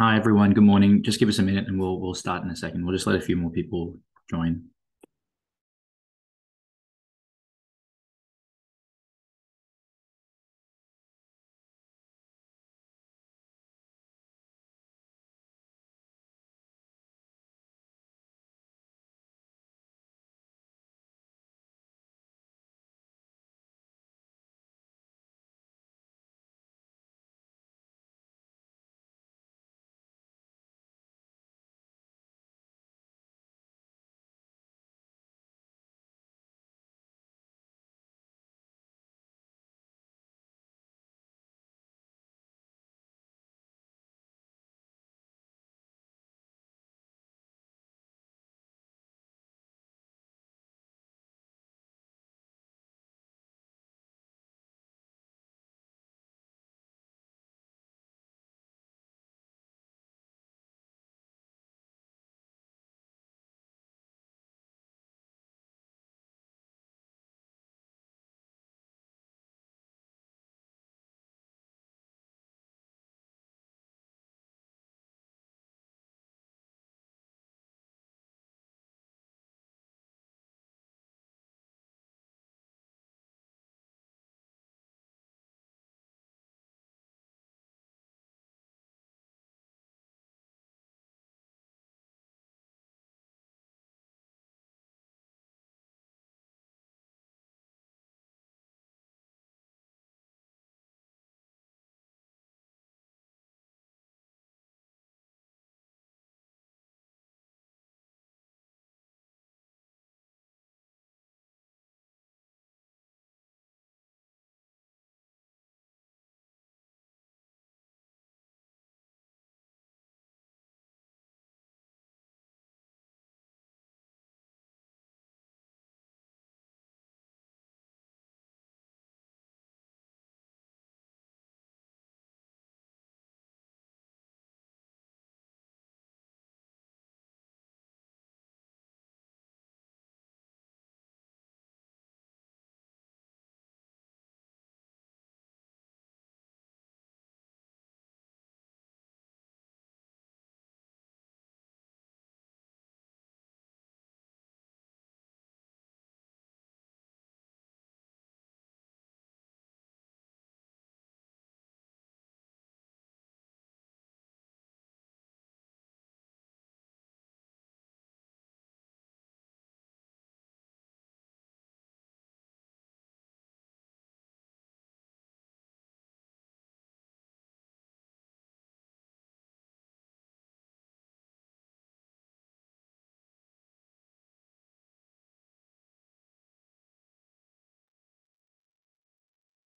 Hi, everyone. Good morning. Just give us a minute and we'll we'll start in a second. We'll just let a few more people join.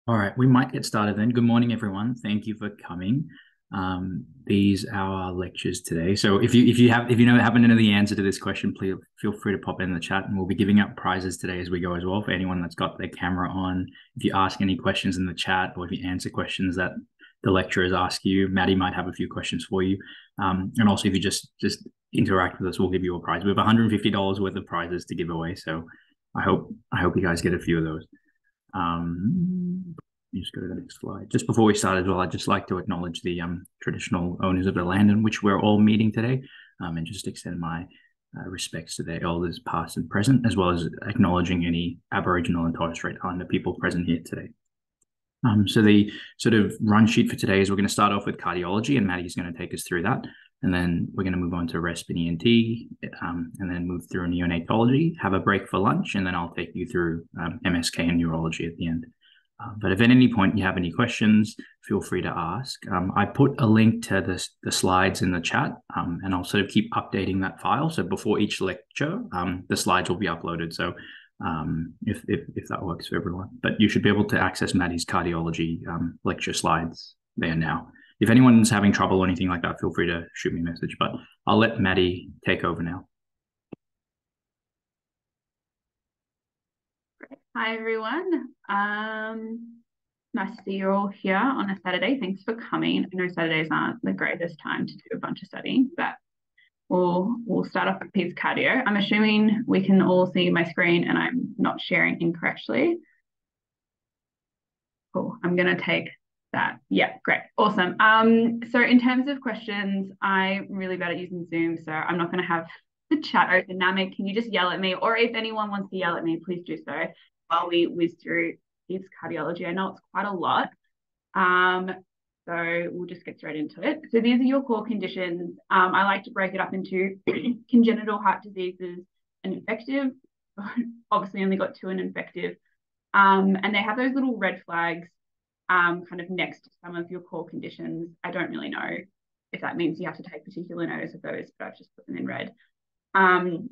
All right, we might get started then. Good morning, everyone. Thank you for coming. Um, these are our lectures today. So if you if you have if you know happen to know the answer to this question, please feel free to pop in the chat, and we'll be giving out prizes today as we go as well for anyone that's got their camera on. If you ask any questions in the chat, or if you answer questions that the lecturers ask you, Maddie might have a few questions for you. Um, and also, if you just just interact with us, we'll give you a prize. We have $150 worth of prizes to give away. So I hope I hope you guys get a few of those. Um, just go to the next slide. Just before we start as well, I'd just like to acknowledge the um, traditional owners of the land in which we're all meeting today um, and just extend my uh, respects to their elders past and present, as well as acknowledging any Aboriginal and Torres Strait Islander people present here today. Um, so the sort of run sheet for today is we're going to start off with cardiology and Maddie's going to take us through that. And then we're going to move on to resp and ENT, um, and then move through neonatology, have a break for lunch, and then I'll take you through um, MSK and neurology at the end. Uh, but if at any point you have any questions, feel free to ask. Um, I put a link to the, the slides in the chat, um, and I'll sort of keep updating that file. So before each lecture, um, the slides will be uploaded. So um, if, if, if that works for everyone, but you should be able to access Maddie's cardiology lecture slides there now. If anyone's having trouble or anything like that, feel free to shoot me a message. But I'll let Maddie take over now. Hi, everyone. Um, nice to see you all here on a Saturday. Thanks for coming. I know Saturdays aren't the greatest time to do a bunch of studying, but we'll we'll start off with peds cardio. I'm assuming we can all see my screen and I'm not sharing incorrectly. Cool. I'm going to take that. Yeah, great. Awesome. Um, so in terms of questions, I'm really bad at using Zoom, so I'm not going to have the chat open. Namik, can you just yell at me? Or if anyone wants to yell at me, please do so while we whiz through his cardiology. I know it's quite a lot. Um, so we'll just get straight into it. So these are your core conditions. Um, I like to break it up into congenital heart diseases and infective. Obviously only got two and infective. Um, and they have those little red flags um, kind of next to some of your core conditions. I don't really know if that means you have to take particular notice of those, but I've just put them in red. Um,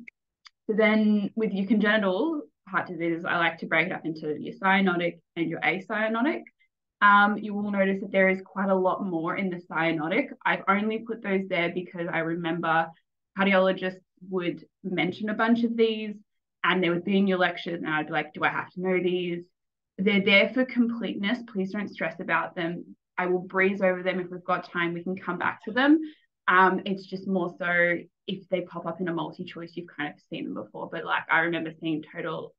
so then with your congenital heart diseases, I like to break it up into your cyanotic and your acyanotic. Um, you will notice that there is quite a lot more in the cyanotic. I've only put those there because I remember cardiologists would mention a bunch of these and they would be in your lectures and I'd be like, do I have to know these? They're there for completeness. Please don't stress about them. I will breeze over them. If we've got time, we can come back to them. Um, it's just more so if they pop up in a multi-choice, you've kind of seen them before. But like I remember seeing total,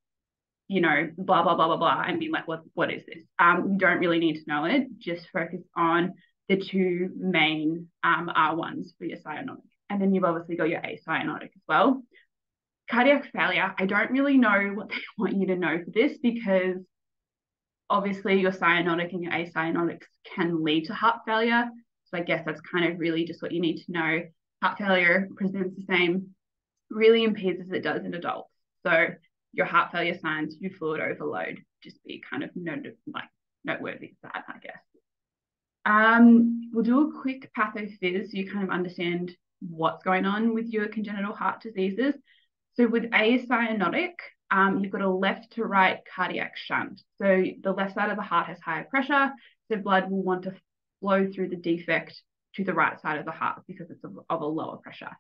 you know, blah blah blah blah blah, and being like, what what is this? Um, you don't really need to know it. Just focus on the two main um R ones for your cyanotic, and then you've obviously got your acyanotic as well. Cardiac failure. I don't really know what they want you to know for this because obviously your cyanotic and your acyanotics can lead to heart failure. So I guess that's kind of really just what you need to know. Heart failure presents the same, really impedes as it does in adults. So your heart failure signs, your fluid overload, just be kind of noted, like noteworthy for that, I guess. Um, we'll do a quick pathophys so you kind of understand what's going on with your congenital heart diseases. So with acyanotic, um, you've got a left to right cardiac shunt. So the left side of the heart has higher pressure, so blood will want to flow through the defect to the right side of the heart because it's of, of a lower pressure.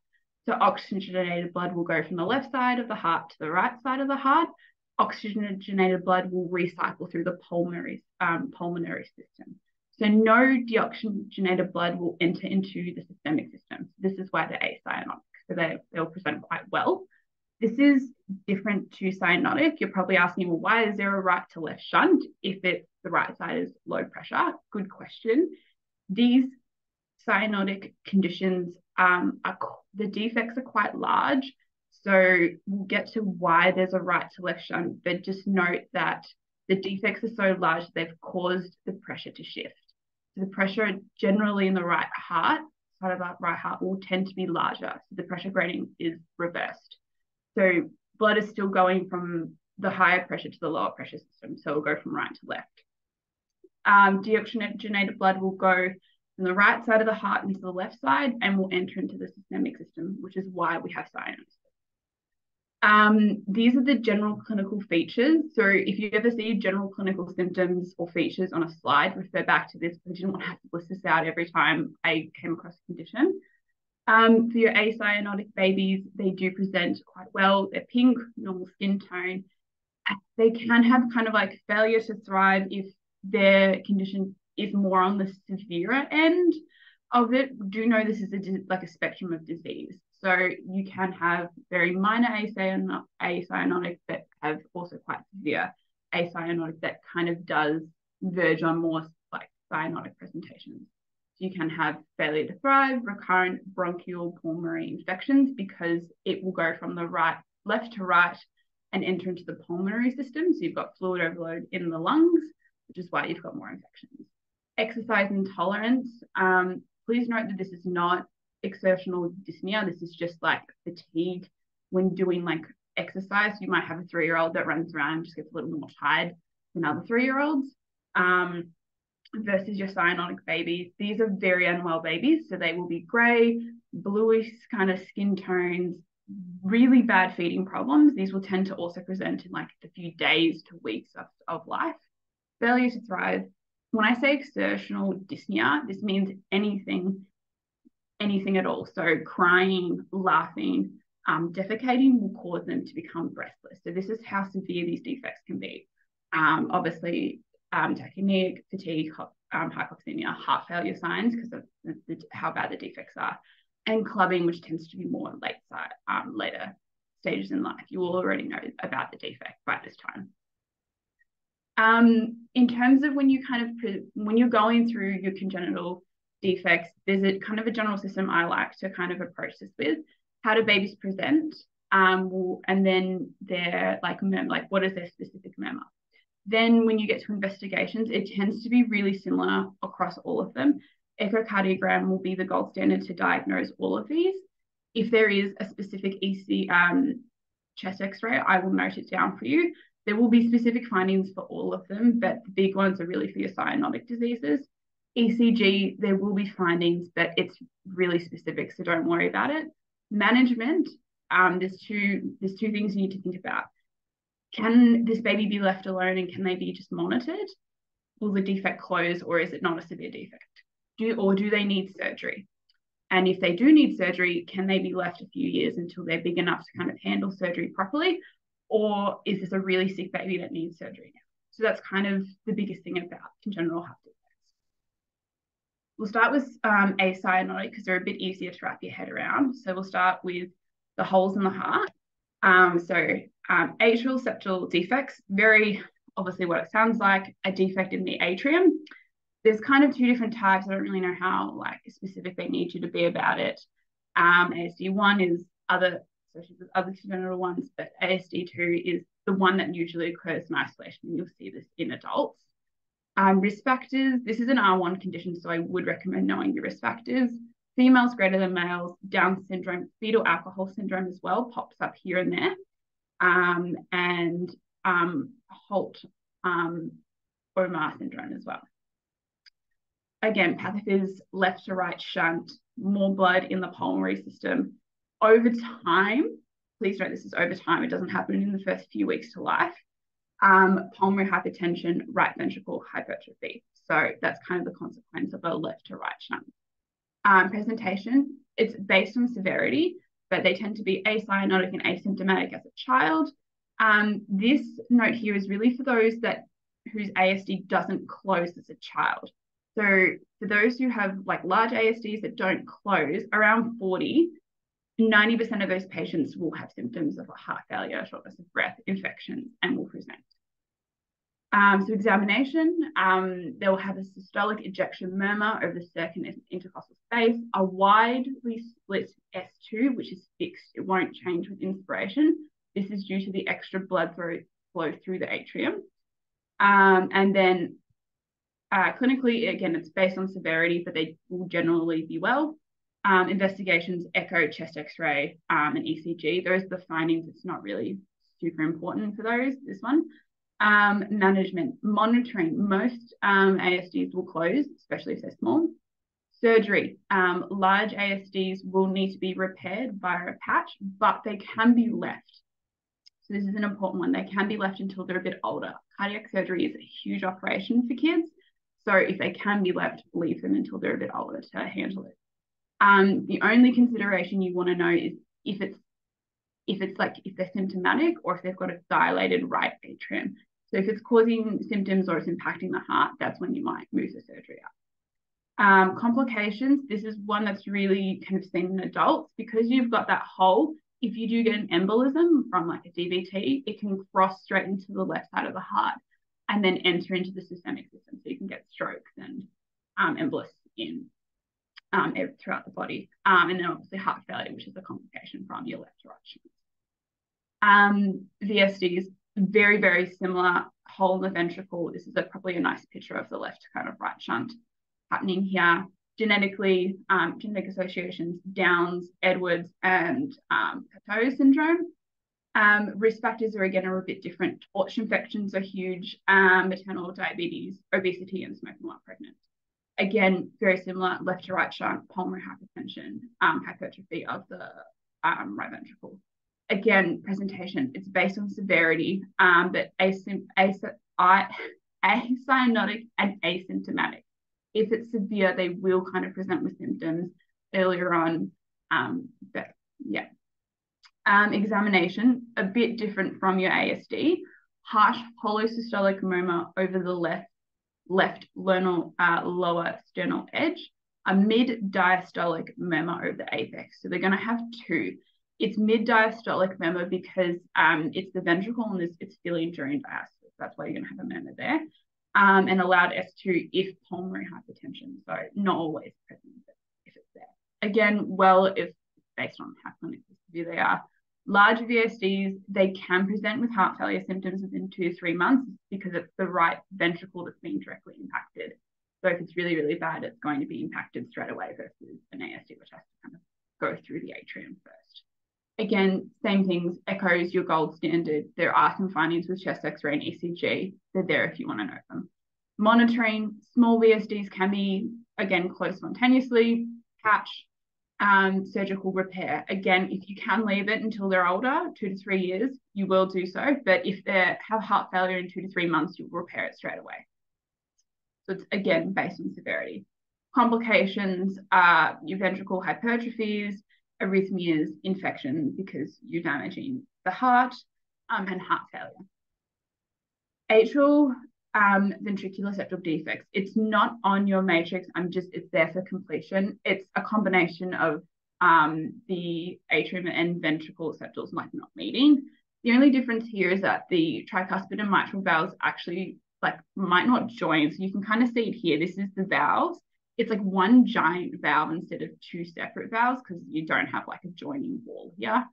So oxygenated blood will go from the left side of the heart to the right side of the heart. Oxygenated blood will recycle through the pulmonary um, pulmonary system. So no deoxygenated blood will enter into the systemic system. This is why they're acyanotic. So they, they'll present quite well. This is different to cyanotic. You're probably asking, well, why is there a right to left shunt if it's the right side is low pressure? Good question. These cyanotic conditions, um, are, the defects are quite large. So we'll get to why there's a right to left shunt, but just note that the defects are so large they've caused the pressure to shift. So the pressure generally in the right heart, side of that right heart, will tend to be larger. So the pressure gradient is reversed. So blood is still going from the higher pressure to the lower pressure system. So it'll go from right to left. Um, deoxygenated blood will go from the right side of the heart into the left side and will enter into the systemic system, which is why we have cyanosis. Um, these are the general clinical features. So if you ever see general clinical symptoms or features on a slide, refer back to this. I didn't want to have to list this out every time I came across a condition. Um, for your acyanotic babies, they do present quite well. They're pink, normal skin tone. They can have kind of like failure to thrive if their condition is more on the severer end of it. Do know this is a, like a spectrum of disease. So you can have very minor acyanotic that have also quite severe acyanotic that kind of does verge on more like cyanotic presentations you can have failure to thrive, recurrent bronchial pulmonary infections because it will go from the right, left to right and enter into the pulmonary system. So you've got fluid overload in the lungs, which is why you've got more infections. Exercise intolerance. Um, please note that this is not exertional dyspnea. This is just like fatigue when doing like exercise. You might have a three-year-old that runs around and just gets a little more tired than other three-year-olds. Um, versus your cyanotic babies. These are very unwell babies, so they will be grey, bluish kind of skin tones, really bad feeding problems. These will tend to also present in like a few days to weeks of, of life. Failure to thrive. When I say exertional dyspnea, this means anything, anything at all. So crying, laughing, um, defecating will cause them to become breathless. So this is how severe these defects can be. Um, obviously, um, fatigue, um, hypoxemia, heart failure signs because of the, the, how bad the defects are, and clubbing, which tends to be more late side, um, later stages in life. You will already know about the defect by this time. Um, in terms of when you kind of when you're going through your congenital defects, there's a kind of a general system I like to kind of approach this with. How do babies present? Um, and then their like like what is their specific memo? Then when you get to investigations, it tends to be really similar across all of them. Echocardiogram will be the gold standard to diagnose all of these. If there is a specific EC um, chest X-ray, I will note it down for you. There will be specific findings for all of them, but the big ones are really for your cyanotic diseases. ECG, there will be findings, but it's really specific, so don't worry about it. Management, um, there's two there's two things you need to think about. Can this baby be left alone and can they be just monitored? Will the defect close or is it not a severe defect? Do or do they need surgery? And if they do need surgery, can they be left a few years until they're big enough to kind of handle surgery properly? Or is this a really sick baby that needs surgery now? So that's kind of the biggest thing about congenital heart defects. We'll start with um, acyanotic because they're a bit easier to wrap your head around. So we'll start with the holes in the heart. Um, so um, atrial septal defects, very obviously what it sounds like, a defect in the atrium. There's kind of two different types. I don't really know how like specific they need you to be about it. Um, ASD1 is other associated with other congenital ones, but ASD2 is the one that usually occurs in isolation. You'll see this in adults. Um, risk factors, this is an R1 condition, so I would recommend knowing your risk factors females greater than males, Down syndrome, fetal alcohol syndrome as well pops up here and there, um, and um, Holt um, Oram syndrome as well. Again, pathophysiology left to right shunt, more blood in the pulmonary system. Over time, please note this is over time, it doesn't happen in the first few weeks to life. Um, pulmonary hypertension, right ventricle hypertrophy. So that's kind of the consequence of a left to right shunt um, presentation. It's based on severity, but they tend to be acyanotic and asymptomatic as a child. Um, this note here is really for those that whose ASD doesn't close as a child. So for those who have like large ASDs that don't close, around 40, 90% of those patients will have symptoms of heart failure, shortness of breath, infections, and will present. Um, so examination, um, they will have a systolic ejection murmur over the second intercostal space, a widely split S2, which is fixed. It won't change with inspiration. This is due to the extra blood flow, through the atrium. Um, and then uh, clinically, again, it's based on severity, but they will generally be well. Um, investigations, echo, chest x-ray, um, and ECG. Those are the findings. It's not really super important for those, this one. Um, management, monitoring. Most um, ASDs will close, especially if they're small. Surgery. Um, large ASDs will need to be repaired via a patch, but they can be left. So this is an important one. They can be left until they're a bit older. Cardiac surgery is a huge operation for kids. So if they can be left, leave them until they're a bit older to handle it. Um, the only consideration you want to know is if it's if it's like if they're symptomatic or if they've got a dilated right atrium. So if it's causing symptoms or it's impacting the heart, that's when you might move the surgery up. Um, complications, this is one that's really kind of seen in adults because you've got that hole. If you do get an embolism from like a DVT, it can cross straight into the left side of the heart and then enter into the systemic system. So you can get strokes and um, embolus in um, throughout the body. Um, and then obviously heart failure, which is a complication from your left right Um, is very, very similar hole in the ventricle. This is a, probably a nice picture of the left kind of right shunt happening here. Genetically, um, genetic associations, Downs, Edwards, and um, syndrome. Um, risk factors are again are a bit different. Torch infections are huge, um, maternal diabetes, obesity, and smoking while pregnant. Again, very similar, left to right shunt, pulmonary hypertension, um, hypertrophy of the um, right ventricle again, presentation, it's based on severity, um, but asym- as- I- acyanotic and asymptomatic. If it's severe, they will kind of present with symptoms earlier on. Um, but yeah. Um, examination, a bit different from your ASD. Harsh holosystolic murmur over the left left lunar, uh, lower sternal edge, a mid diastolic murmur over the apex. So they're going to have two it's mid diastolic murmur because um, it's the ventricle and it's, it's feeling during diastole. That's why you're going to have a murmur there. Um, and allowed S2 if pulmonary hypertension. So not always present, if it's there. Again, well, if based on how clinically severe they are. Large VSDs, they can present with heart failure symptoms within two to three months because it's the right ventricle that's being directly impacted. So if it's really, really bad, it's going to be impacted straight away versus an ASD, which has to kind of go through the atrium first. Again, same things, echoes your gold standard. There are some findings with chest x-ray and ECG. They're there if you want to know them. Monitoring, small VSDs can be, again, closed spontaneously, patch, um, surgical repair. Again, if you can leave it until they're older, two to three years, you will do so. But if they have heart failure in two to three months, you'll repair it straight away. So it's again based on severity. Complications are your ventricle hypertrophies, arrhythmias, infection because you're damaging the heart, um, and heart failure. Atrial um, ventricular septal defects. It's not on your matrix. I'm just, it's there for completion. It's a combination of um, the atrium and ventricle septals like not meeting. The only difference here is that the tricuspid and mitral valves actually like might not join. So you can kind of see it here. This is the valves. It's like one giant valve instead of two separate valves because you don't have like a joining wall here.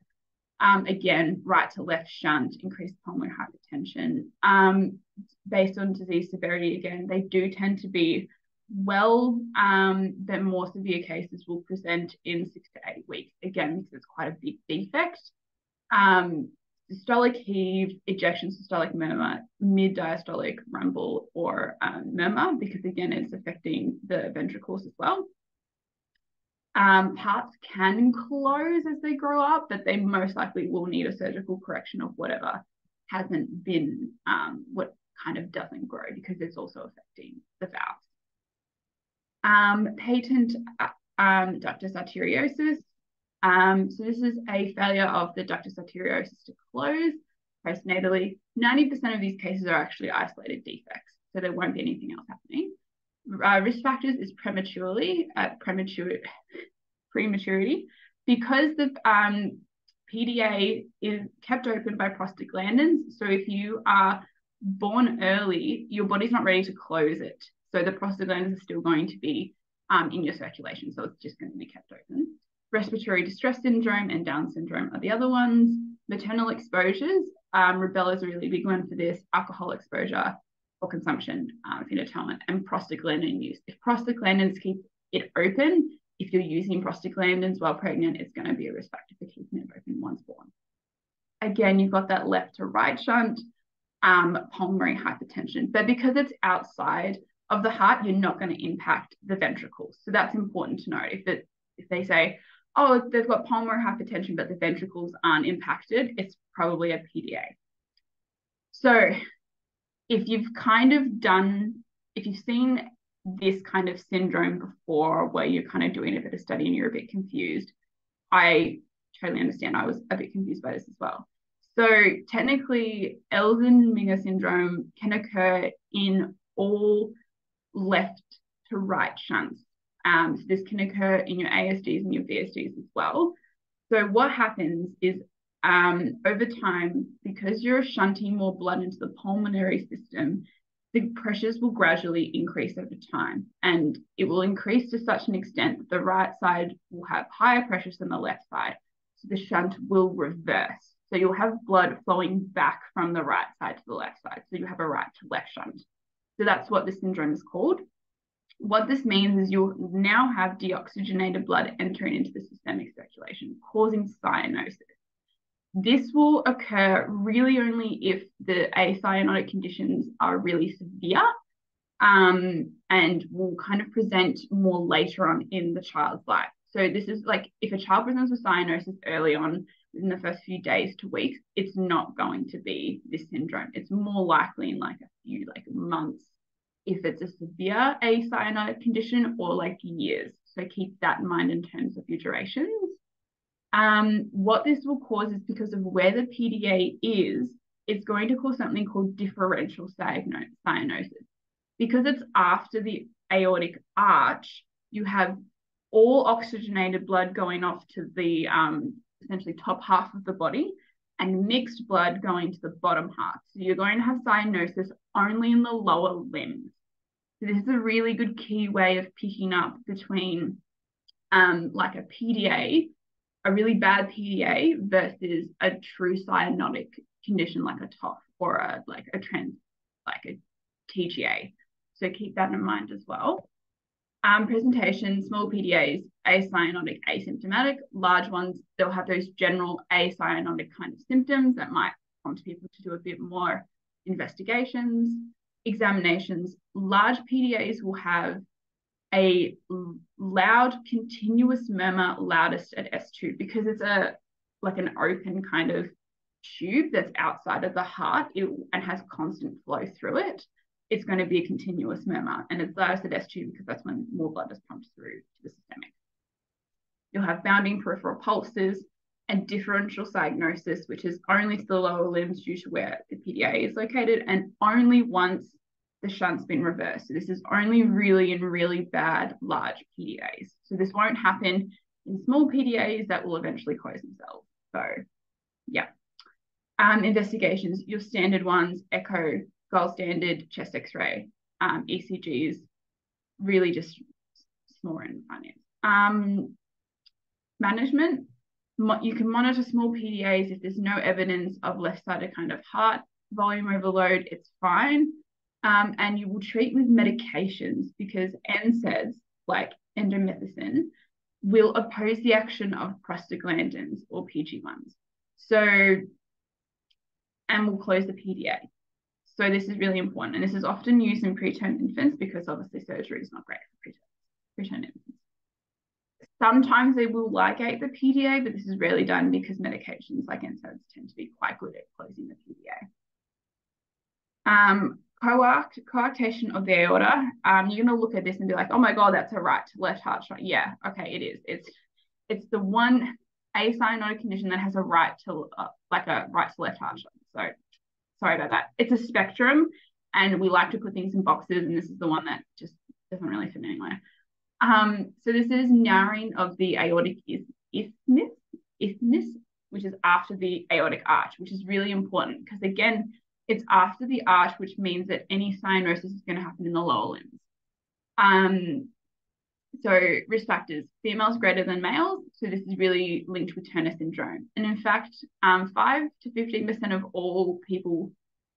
Um, again, right to left shunt, increased pulmonary hypertension. Um, based on disease severity, again, they do tend to be well, um, the more severe cases will present in six to eight weeks, again, because it's quite a big defect. Um, systolic heave, ejection systolic murmur, mid diastolic rumble, or um, murmur, because again, it's affecting the ventricles as well. Um, parts can close as they grow up, but they most likely will need a surgical correction of whatever hasn't been, um, what kind of doesn't grow, because it's also affecting the valves. Um, patent uh, um, ductus arteriosus. Um, so this is a failure of the ductus arteriosus to close postnatally. 90% of these cases are actually isolated defects, so there won't be anything else happening. Uh, risk factors is prematurely at uh, premature prematurity because the um, PDA is kept open by prostaglandins. So if you are born early, your body's not ready to close it. So the prostaglandins are still going to be um, in your circulation. So it's just going to be kept open. Respiratory distress syndrome and Down syndrome are the other ones. Maternal exposures, um, rubella is a really big one for this. Alcohol exposure or consumption, um, phenatomet, and prostaglandin use. If prostaglandins keep it open, if you're using prostaglandins while pregnant, it's going to be a risk factor for keeping it open once born. Again, you've got that left to right shunt, um, pulmonary hypertension. But because it's outside of the heart, you're not going to impact the ventricles. So that's important to note. If it if they say, oh, they've got pulmonary hypertension, but the ventricles aren't impacted, it's probably a PDA. So if you've kind of done, if you've seen this kind of syndrome before where you're kind of doing a bit of study and you're a bit confused, I totally understand. I was a bit confused by this as well. So technically, Eisenmenger syndrome can occur in all left to right shunts. Um, so this can occur in your ASDs and your VSDs as well. So what happens is um, over time, because you're shunting more blood into the pulmonary system, the pressures will gradually increase over time and it will increase to such an extent that the right side will have higher pressures than the left side. So the shunt will reverse. So you'll have blood flowing back from the right side to the left side. So you have a right to left shunt. So that's what the syndrome is called. What this means is you'll now have deoxygenated blood entering into the systemic circulation, causing cyanosis. This will occur really only if the acyanotic conditions are really severe um, and will kind of present more later on in the child's life. So this is like if a child presents with cyanosis early on in the first few days to weeks, it's not going to be this syndrome. It's more likely in like a few like months if it's a severe acyanotic condition or like years. So keep that in mind in terms of your durations. Um, what this will cause is because of where the PDA is, it's going to cause something called differential cyanosis. Because it's after the aortic arch, you have all oxygenated blood going off to the um, essentially top half of the body. And mixed blood going to the bottom half. So you're going to have cyanosis only in the lower limbs. So this is a really good key way of picking up between um, like a PDA, a really bad PDA versus a true cyanotic condition like a TOF or a like a trans like a TGA. So keep that in mind as well. Um, presentation, small PDAs, acyanotic, asymptomatic. Large ones, they'll have those general acyanotic kind of symptoms that might prompt people to do a bit more investigations, examinations. Large PDAs will have a loud, continuous murmur, loudest at S2, because it's a like an open kind of tube that's outside of the heart it, and has constant flow through it it's going to be a continuous murmur. And it's S2 because that's when more blood is pumped through to the systemic. You'll have bounding peripheral pulses and differential cyanosis, which is only to the lower limbs due to where the PDA is located, and only once the shunt's been reversed. So this is only really in really bad large PDAs. So this won't happen in small PDAs that will eventually close themselves. So yeah. Um, investigations, your standard ones, echo, gold standard chest x-ray, um, ECGs, really just small and finance. Um, management, you can monitor small PDAs if there's no evidence of left-sided kind of heart volume overload, it's fine. Um, and you will treat with medications because NSAIDs, like indomethacin, will oppose the action of prostaglandins or PG1s. So, and will close the PDA. So this is really important. And this is often used in preterm infants because obviously surgery is not great for preterm, preterm infants. Sometimes they will ligate the PDA, but this is rarely done because medications like NSAIDs tend to be quite good at closing the PDA. Um, coact, coarctation of the aorta, um, you're going to look at this and be like, oh my God, that's a right to left heart shunt. Yeah, okay, it is. It's it's the one acyanotic condition that has a right to uh, like a right to left heart shunt. So sorry about that. It's a spectrum, and we like to put things in boxes, and this is the one that just doesn't really fit anywhere. Um, so this is narrowing of the aortic isthmus, isthmus, which is after the aortic arch, which is really important because again, it's after the arch, which means that any cyanosis is going to happen in the lower limbs. Um, so risk factors, females greater than males. So this is really linked with Turner syndrome. And in fact, um, 5 to 15% of all people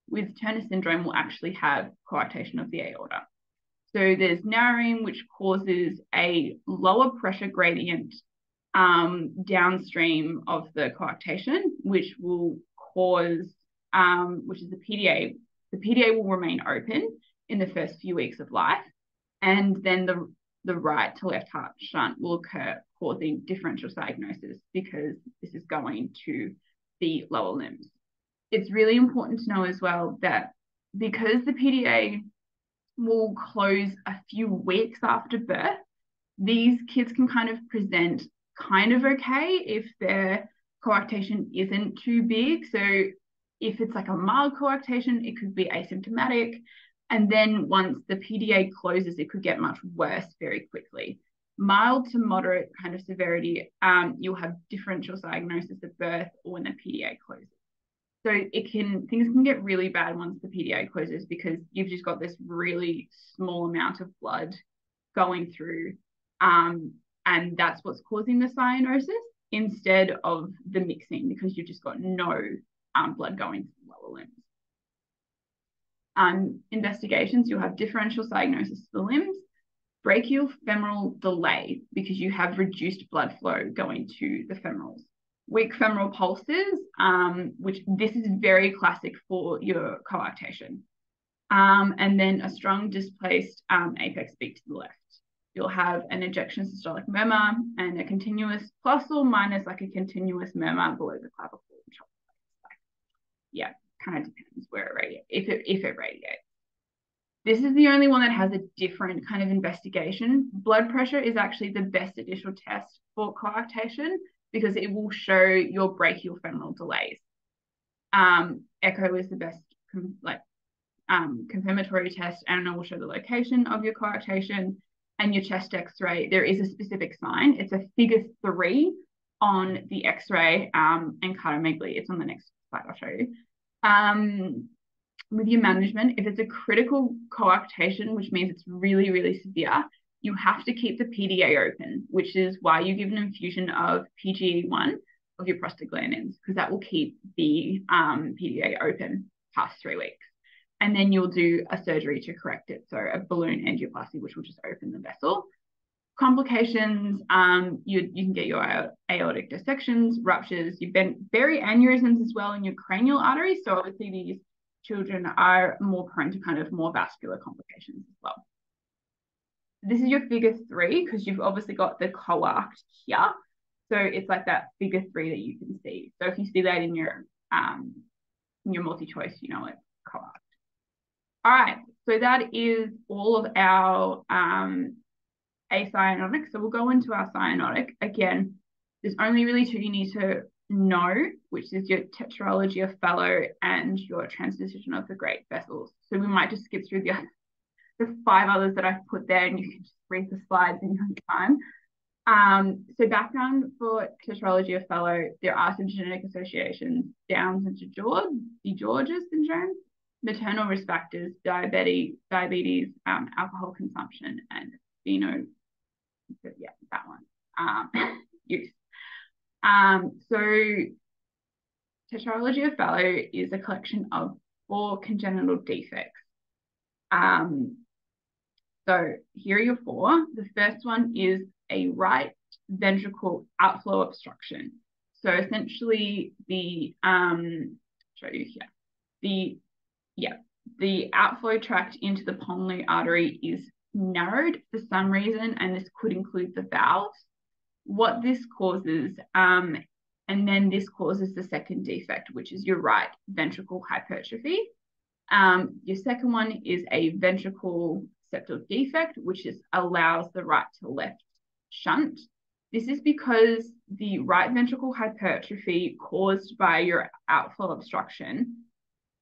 with Turner syndrome will actually have coarctation of the aorta. So there's narrowing, which causes a lower pressure gradient um, downstream of the coarctation, which will cause, um, which is the PDA. The PDA will remain open in the first few weeks of life. And then the the right to left heart shunt will occur, causing differential cyanosis because this is going to the lower limbs. It's really important to know as well that because the PDA will close a few weeks after birth, these kids can kind of present kind of okay if their coarctation isn't too big. So if it's like a mild coarctation, it could be asymptomatic. And then once the PDA closes, it could get much worse very quickly. Mild to moderate kind of severity, um, you'll have differential cyanosis at birth or when the PDA closes. So it can things can get really bad once the PDA closes because you've just got this really small amount of blood going through, um, and that's what's causing the cyanosis instead of the mixing because you've just got no um, blood going to the lower limbs um, investigations, you'll have differential cyanosis of the limbs, brachial femoral delay because you have reduced blood flow going to the femorals. Weak femoral pulses, um, which this is very classic for your coarctation. Um, and then a strong displaced um, apex beat to the left. You'll have an ejection systolic murmur and a continuous plus or minus like a continuous murmur below the clavicle. Yeah, kind of depends where it radiates, if it, if it radiates. This is the only one that has a different kind of investigation. Blood pressure is actually the best additional test for coarctation because it will show your brachial femoral delays. Um, echo is the best like um, confirmatory test and it will show the location of your coarctation and your chest x-ray. There is a specific sign. It's a figure three on the X-ray um, and cardiomegaly. It's on the next slide. I'll show you. Um, with your management, if it's a critical coarctation, which means it's really, really severe, you have to keep the PDA open, which is why you give an infusion of PGE1 of your prostaglandins, because that will keep the um, PDA open past three weeks. And then you'll do a surgery to correct it. So a balloon angioplasty, which will just open the vessel. Complications, um, you, you can get your aortic dissections, ruptures, you've been berry aneurysms as well in your cranial arteries. So obviously these children are more prone to kind of more vascular complications as well. This is your figure three because you've obviously got the coarced here. So it's like that figure three that you can see. So if you see that in your um, in your multi-choice, you know it's coarced. All right, so that is all of our um, acyanotic. So we'll go into our cyanotic. Again, there's only really two you need to know, which is your tetralogy of Fallot and your transposition of the great vessels. So we might just skip through the, the five others that I've put there and you can just read the slides in your time. Um, so background for tetralogy of Fallot, there are some genetic associations, Downs and DiGeorge, DiGeorge's syndrome, maternal risk factors, diabetes, diabetes, um, alcohol consumption, and pheno, yeah, that one, um, use. Um, so tetralogy of Fallot is a collection of four congenital defects. Um, so here are your four. The first one is a right ventricle outflow obstruction. So essentially the, um, show you here, the, yeah, the outflow tract into the pulmonary artery is narrowed for some reason, and this could include the valves. What this causes, um, and then this causes the second defect, which is your right ventricle hypertrophy. Um, your second one is a ventricle septal defect, which is allows the right to left shunt. This is because the right ventricle hypertrophy caused by your outflow obstruction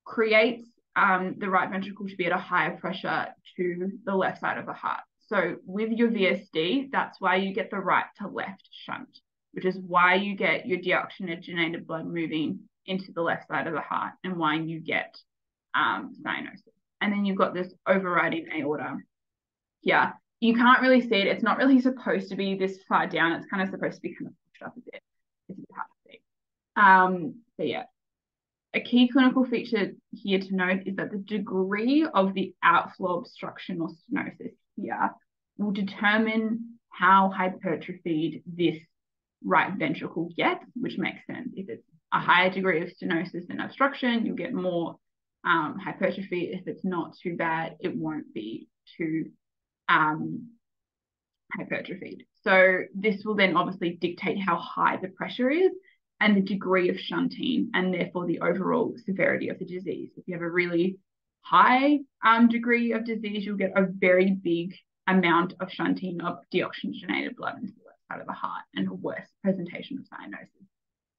creates um, the right ventricle to be at a higher pressure to the left side of the heart. So with your VSD, that's why you get the right to left shunt, which is why you get your deoxygenated blood moving into the left side of the heart and why you get um, cyanosis. And then you've got this overriding aorta here you can't really see it. It's not really supposed to be this far down. It's kind of supposed to be kind of pushed up a bit. It's hard to see. Um, so yeah, a key clinical feature here to note is that the degree of the outflow obstruction or stenosis here will determine how hypertrophied this right ventricle gets, which makes sense. If it's a higher degree of stenosis and obstruction, you'll get more um, hypertrophy. If it's not too bad, it won't be too um, hypertrophied. So this will then obviously dictate how high the pressure is and the degree of shunting and therefore the overall severity of the disease. If you have a really high um, degree of disease, you'll get a very big amount of shunting of deoxygenated blood into the left side of the heart and a worse presentation of cyanosis.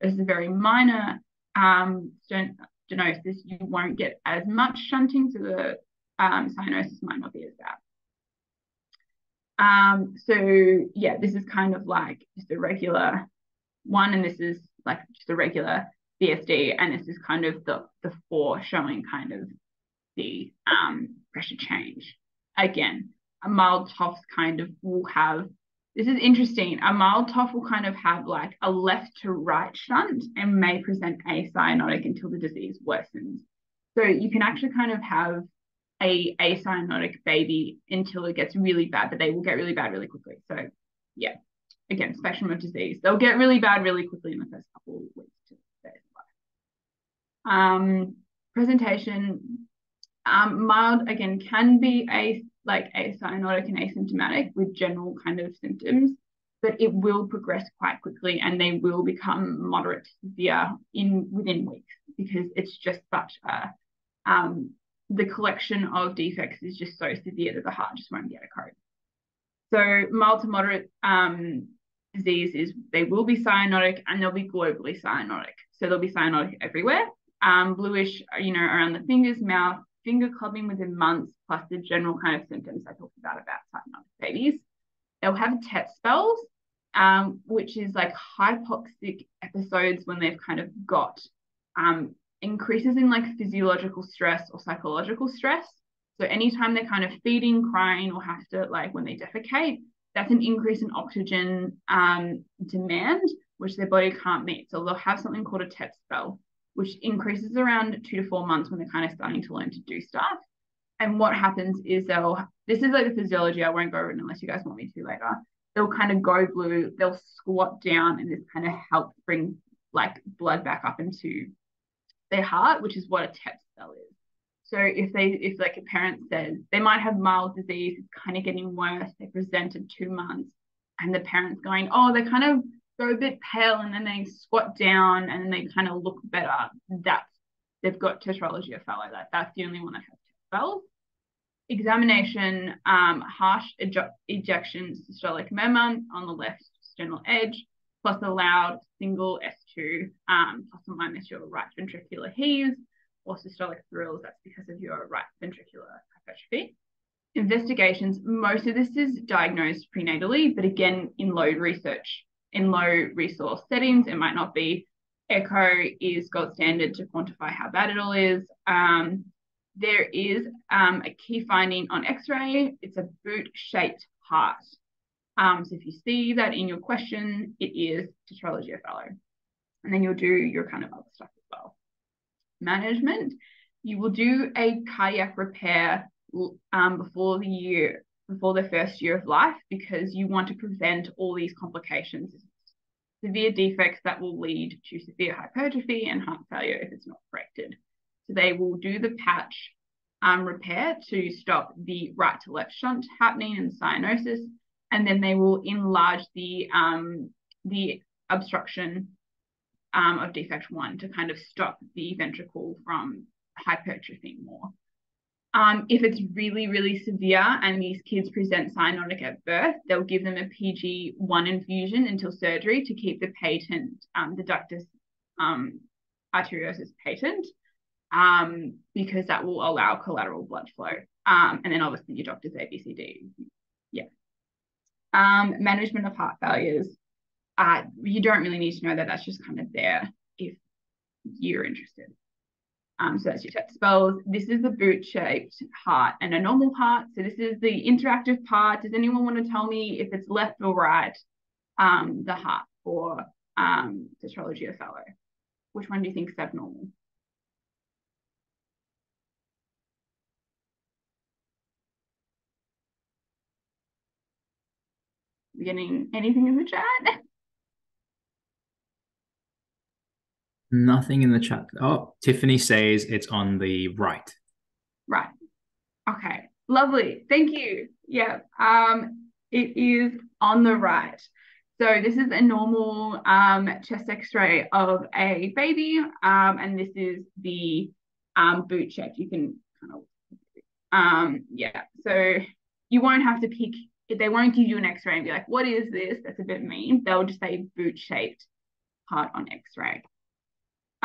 It's a very minor um, stenosis, you won't get as much shunting, so the um, cyanosis might not be as bad. Um, so yeah, this is kind of like just a regular one, and this is like just a regular VSD, and this is kind of the the four showing kind of the um, pressure change. Again, a mild TOFS kind of will have this is interesting. A mild TOF will kind of have like a left to right shunt and may present acyanotic until the disease worsens. So you can actually kind of have a acyanotic baby until it gets really bad, but they will get really bad really quickly. So yeah, again, spectrum of disease. They'll get really bad really quickly in the first couple of weeks to days life. Um, presentation, um, mild again can be a like acyanotic and asymptomatic with general kind of symptoms, but it will progress quite quickly and they will become moderate to severe in within weeks because it's just such a um, the collection of defects is just so severe that the heart just won't get a code. So mild to moderate um, disease is they will be cyanotic and they'll be globally cyanotic. So they'll be cyanotic everywhere. Um, bluish, you know, around the fingers, mouth, finger clubbing within months, plus the general kind of symptoms I talked about about cyanotic babies. They'll have TET spells um, which is like hypoxic episodes when they've kind of got um, increases in like physiological stress or psychological stress. So anytime they're kind of feeding, crying, or have to like when they defecate, that's an increase in oxygen um, demand, which their body can't meet. So they'll have something called a TET spell, which increases around two to four months when they're kind of starting to learn to do stuff. And what happens is they'll, this is like the physiology, I won't go over it unless you guys want me to later. They'll kind of go blue, they'll squat down, and this kind of helps bring like blood back up into their heart, which is what a TET spell is. So if they, if like a parent says they might have mild disease, it's kind of getting worse, they presented two months, and the parent's going, oh, they kind of go a bit pale and then they squat down and then they kind of look better. That's they've got tetralogy of Fallot. That that's the only one that has spells. Examination, um, harsh ej- ejection systolic murmur on the left sternal edge, plus a loud single S2, um, plus or minus your right ventricular heaves systolic thrills, that's because of your right ventricular hypertrophy. Investigations, most of this is diagnosed prenatally, but again, in low research, in low resource settings, it might not be. Echo is gold standard to quantify how bad it all is. Um, there is um, a key finding on X-ray. It's a boot-shaped heart. Um, so if you see that in your question, it is tetralogy of Fallot. And then you'll do your kind of other stuff management, you will do a cardiac repair um, before the year, before the first year of life, because you want to prevent all these complications, severe defects that will lead to severe hypertrophy and heart failure if it's not corrected. So they will do the patch um, repair to stop the right to left shunt happening and cyanosis, and then they will enlarge the um, the obstruction um, of defect one to kind of stop the ventricle from hypertrophying more. Um, if it's really, really severe and these kids present cyanotic at birth, they'll give them a PG1 infusion until surgery to keep the patent, um, the ductus um, arteriosus patent, um, because that will allow collateral blood flow. Um, and then obviously your doctor's ABCD. Yeah. Um, management of heart failures uh, you don't really need to know that. That's just kind of there if you're interested. Um, so that's your TET spells. This is the boot-shaped heart and a normal heart. So this is the interactive part. Does anyone want to tell me if it's left or right, um, the heart for um, of Fallot? Which one do you think is abnormal? Getting anything in the chat? Nothing in the chat. Oh, Tiffany says it's on the right. Right. Okay. Lovely. Thank you. Yeah. Um, it is on the right. So this is a normal um, chest X-ray of a baby, um, and this is the um, boot check. You can kind of, um, yeah. So you won't have to pick. They won't give you an X-ray and be like, "What is this?" That's a bit mean. They'll just say boot-shaped heart on X-ray.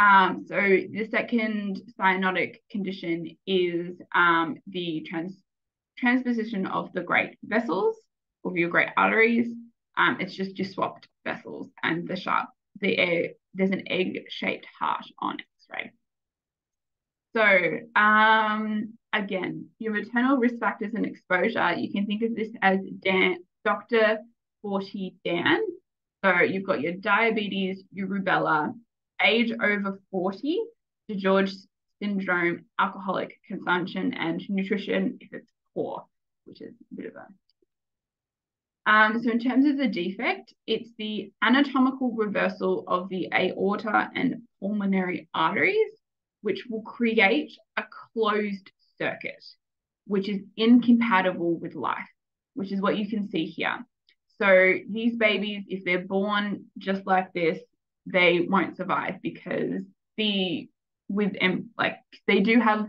Um, so the second cyanotic condition is um, the trans transposition of the great vessels of your great arteries. Um, it's just just swapped vessels and the sharp the air, there's an egg-shaped heart on X-ray. So um, again, your maternal risk factors and exposure, you can think of this as Dan, Dr. 40 Dan. So you've got your diabetes, your rubella, age over 40, DiGeorge syndrome, alcoholic consumption, and nutrition if it's poor, which is a bit of a um, so in terms of the defect, it's the anatomical reversal of the aorta and pulmonary arteries, which will create a closed circuit, which is incompatible with life, which is what you can see here. So these babies, if they're born just like this, they won't survive because the with like they do have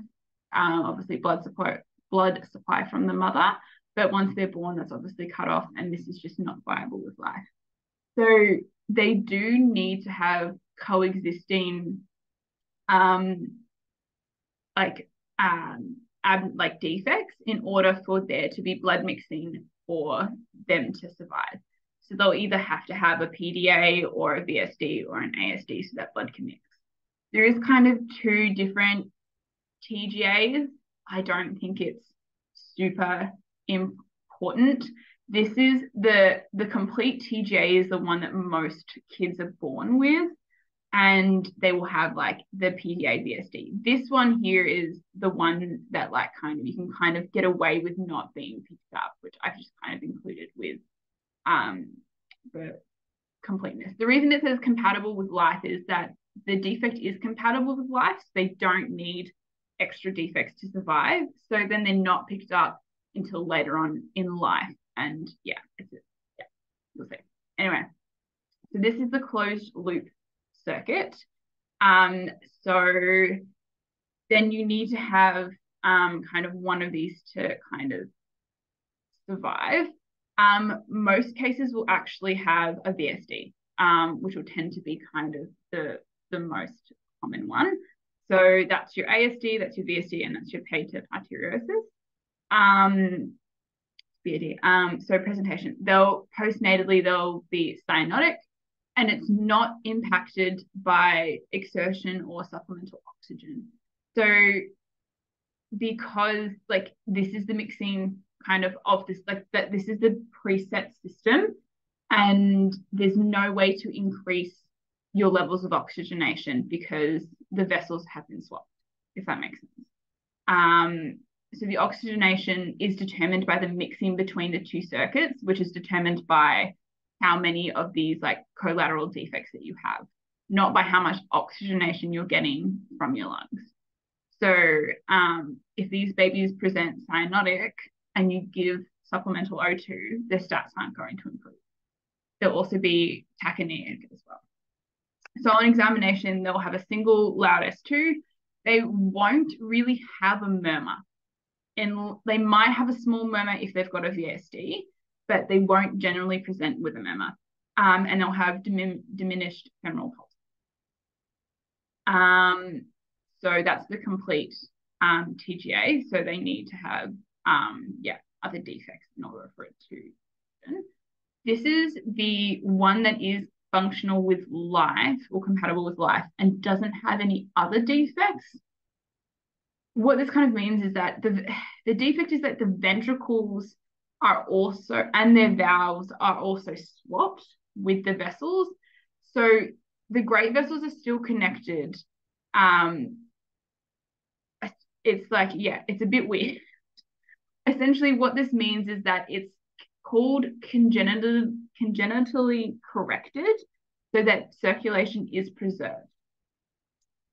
uh, obviously blood support blood supply from the mother but once they're born that's obviously cut off and this is just not viable with life. So they do need to have coexisting um like um ab- like defects in order for there to be blood mixing for them to survive So they'll either have to have a PDA or a VSD or an ASD so that blood can mix. There is kind of two different TGAs. I don't think it's super important. This is the the complete TGA is the one that most kids are born with and they will have like the PDA VSD. This one here is the one that like kind of you can kind of get away with not being picked up, which I've just kind of included with um the completeness. The reason it says compatible with life is that the defect is compatible with life. So they don't need extra defects to survive. So then they're not picked up until later on in life. And yeah, it's yeah, you'll see. Anyway, so this is the closed loop circuit. Um, so then you need to have um, kind of one of these to kind of survive. Um, most cases will actually have a VSD, um, which will tend to be kind of the, the most common one. So that's your ASD, that's your VSD, and that's your patent arteriosus. Um. Um, so presentation, they'll postnatally, they'll be cyanotic, and it's not impacted by exertion or supplemental oxygen. So because like this is the mixing kind of of this like that this is the preset system and there's no way to increase your levels of oxygenation because the vessels have been swapped if that makes sense um so the oxygenation is determined by the mixing between the two circuits which is determined by how many of these like collateral defects that you have, not by how much oxygenation you're getting from your lungs. So um, if these babies present cyanotic and you give supplemental O2, their stats aren't going to improve. They'll also be tachypneic as well. So on examination, they'll have a single loud S2. They won't really have a murmur. And they might have a small murmur if they've got a VSD, but they won't generally present with a murmur. Um, and they'll have dimin diminished femoral pulse. Um, so that's the complete um, TGA. So they need to have, um, yeah, other defects for it to. This is the one that is functional with life or compatible with life and doesn't have any other defects. What this kind of means is that the, the defect is that the ventricles are also, and their valves are also swapped with the vessels. So the great vessels are still connected. Um, it's like, yeah, it's a bit weird. Essentially, what this means is that it's called congenital, congenitally corrected so that circulation is preserved.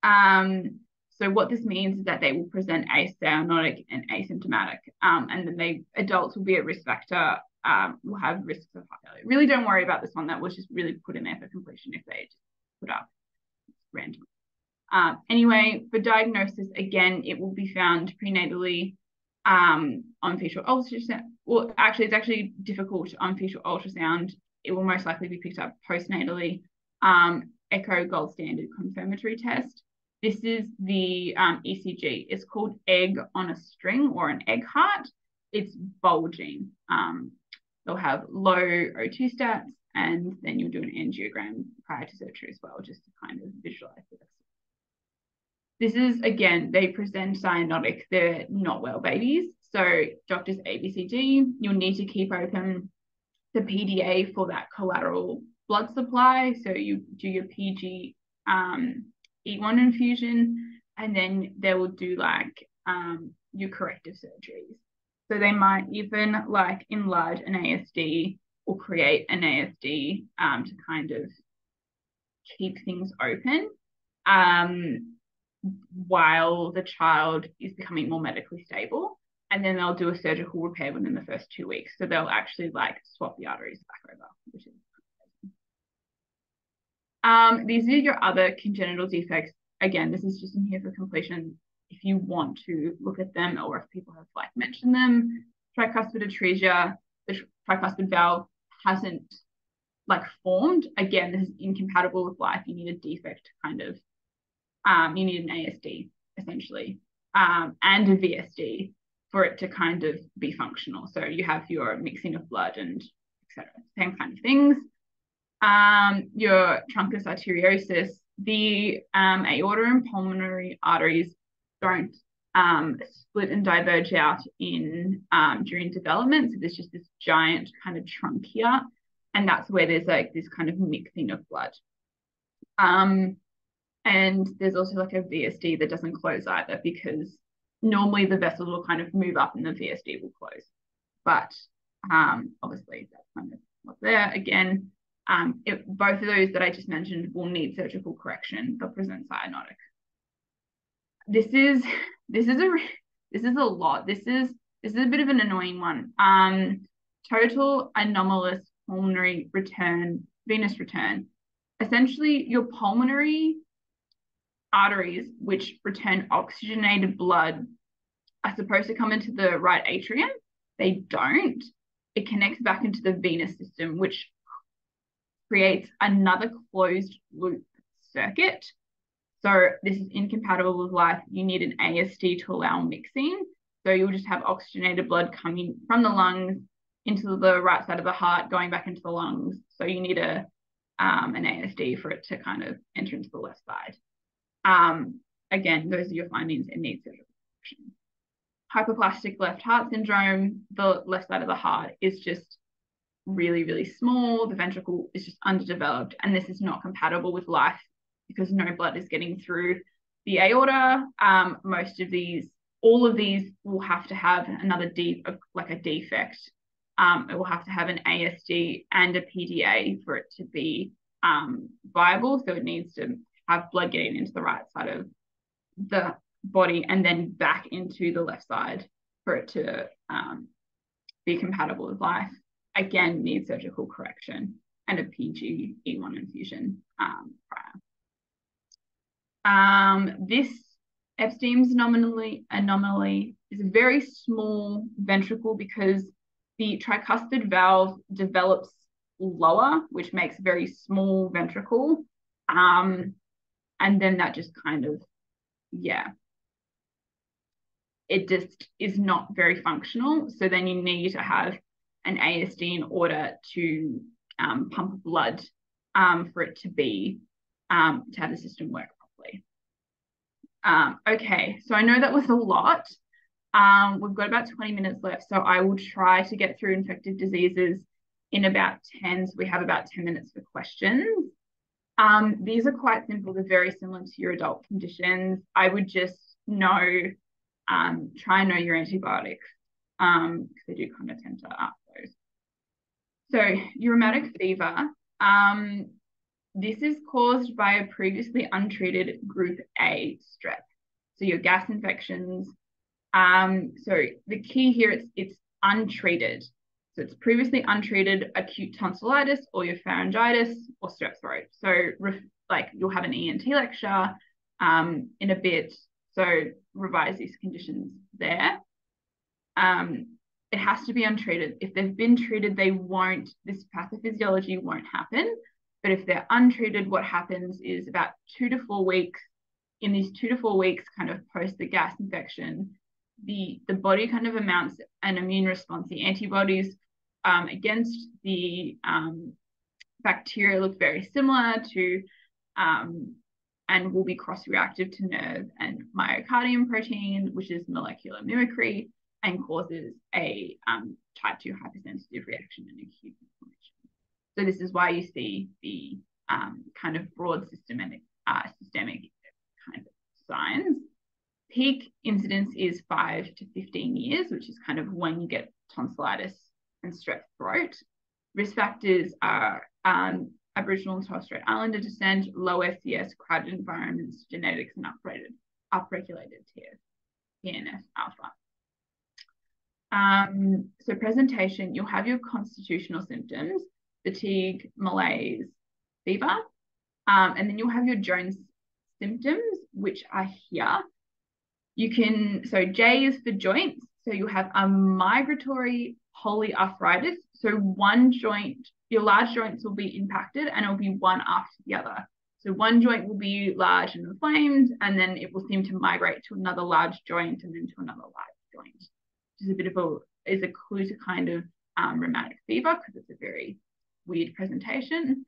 Um, so what this means is that they will present acyanotic and asymptomatic, um, and then they adults will be at risk factor, um, will have risks of heart failure. Really don't worry about this one. That was just really put in there for completion if they just put up random. Um, anyway, for diagnosis, again, it will be found prenatally um, on fetal ultrasound. Well, actually, it's actually difficult on fetal ultrasound. It will most likely be picked up postnatally. Um, echo gold standard confirmatory test. This is the um, ECG. It's called egg on a string or an egg heart. It's bulging. Um, they'll have low O2 stats, and then you'll do an angiogram prior to surgery as well, just to kind of visualize this. This is, again, they present cyanotic. They're not well babies. So doctors ABCD, you'll need to keep open the PDA for that collateral blood supply. So you do your PG um, E1 infusion, and then they will do like um, your corrective surgeries. So they might even like enlarge an ASD or create an ASD um, to kind of keep things open um, while the child is becoming more medically stable. And then they'll do a surgical repair within the first two weeks. So they'll actually like swap the arteries back over, which is um, these are your other congenital defects. Again, this is just in here for completion. If you want to look at them or if people have like mentioned them, tricuspid atresia, the tricuspid valve hasn't like formed. Again, this is incompatible with life. You need a defect kind of, um, you need an ASD essentially, um, and a VSD for it to kind of be functional. So you have your mixing of blood and etc. Same kind of things. Um, your truncus arteriosus, the um, aorta and pulmonary arteries don't um, split and diverge out in um, during development. So there's just this giant kind of trunk here, and that's where there's like this kind of mixing of blood. Um, and there's also like a VSD that doesn't close either because normally the vessels will kind of move up and the VSD will close. But um, obviously that's kind of what's there. Again, um, it, both of those that I just mentioned will need surgical correction. They'll present cyanotic. This is this is a this is a lot. This is this is a bit of an annoying one. Um, total anomalous pulmonary return, venous return. Essentially, your pulmonary arteries, which return oxygenated blood, are supposed to come into the right atrium. They don't. It connects back into the venous system, which creates another closed loop circuit. So this is incompatible with life. You need an ASD to allow mixing. So you'll just have oxygenated blood coming from the lungs into the right side of the heart, going back into the lungs. So you need a um, an ASD for it to kind of enter into the left side. Um, again, those are your findings. It needs surgical Hypoplastic left heart syndrome, the left side of the heart is just really, really small. The ventricle is just underdeveloped, and this is not compatible with life because no blood is getting through the aorta. Um, most of these, all of these will have to have another deep, like a defect. Um, it will have to have an ASD and a PDA for it to be um, viable. So it needs to have blood getting into the right side of the body and then back into the left side for it to um, be compatible with life. Again, need surgical correction and a PG E1 infusion um, prior. Um, this Ebstein's anomaly, anomaly is a very small ventricle because the tricuspid valve develops lower, which makes a very small ventricle. Um, and then that just kind of, yeah, it just is not very functional. So then you need to have an ASD in order to um, pump blood um, for it to be, um, to have the system work properly. Um, okay, so I know that was a lot. Um, we've got about 20 minutes left, so I will try to get through infectious diseases in about 10. So we have about 10 minutes for questions. Um, these are quite simple. They're very similar to your adult conditions. I would just know, um, try and know your antibiotics because um, they do kind of tend to ask those. So rheumatic fever, um, this is caused by a previously untreated group A strep. So your GAS infections. Um, so the key here is it's untreated. So it's previously untreated acute tonsillitis or your pharyngitis or strep throat. So like you'll have an ENT lecture um, in a bit. So revise these conditions there. Um, it has to be untreated. If they've been treated, they won't, this pathophysiology won't happen. But if they're untreated, what happens is about two to four weeks, in these two to four weeks, kind of post the GAS infection, the, the body kind of amounts an immune response. The antibodies um, against the um, bacteria look very similar to um, and will be cross-reactive to nerve and myocardium protein, which is molecular mimicry and causes a um, type 2 hypersensitive reaction and acute inflammation. So this is why you see the um, kind of broad systemic, uh, systemic kind of signs. Peak incidence is 5 to 15 years, which is kind of when you get tonsillitis and strep throat. Risk factors are um, Aboriginal and Torres Strait Islander descent, low SES, crowded environments, genetics, and upregulated, upregulated TNF alpha. Um, so presentation, you'll have your constitutional symptoms, fatigue, malaise, fever, um, and then you'll have your Jones symptoms, which are here. You can, so J is for joints. So you'll have a migratory polyarthritis. So one joint, your large joints will be impacted and it'll be one after the other. So one joint will be large and inflamed, and then it will seem to migrate to another large joint and then to another large joint. Which is a bit of a is a clue to kind of um, rheumatic fever because it's a very weird presentation.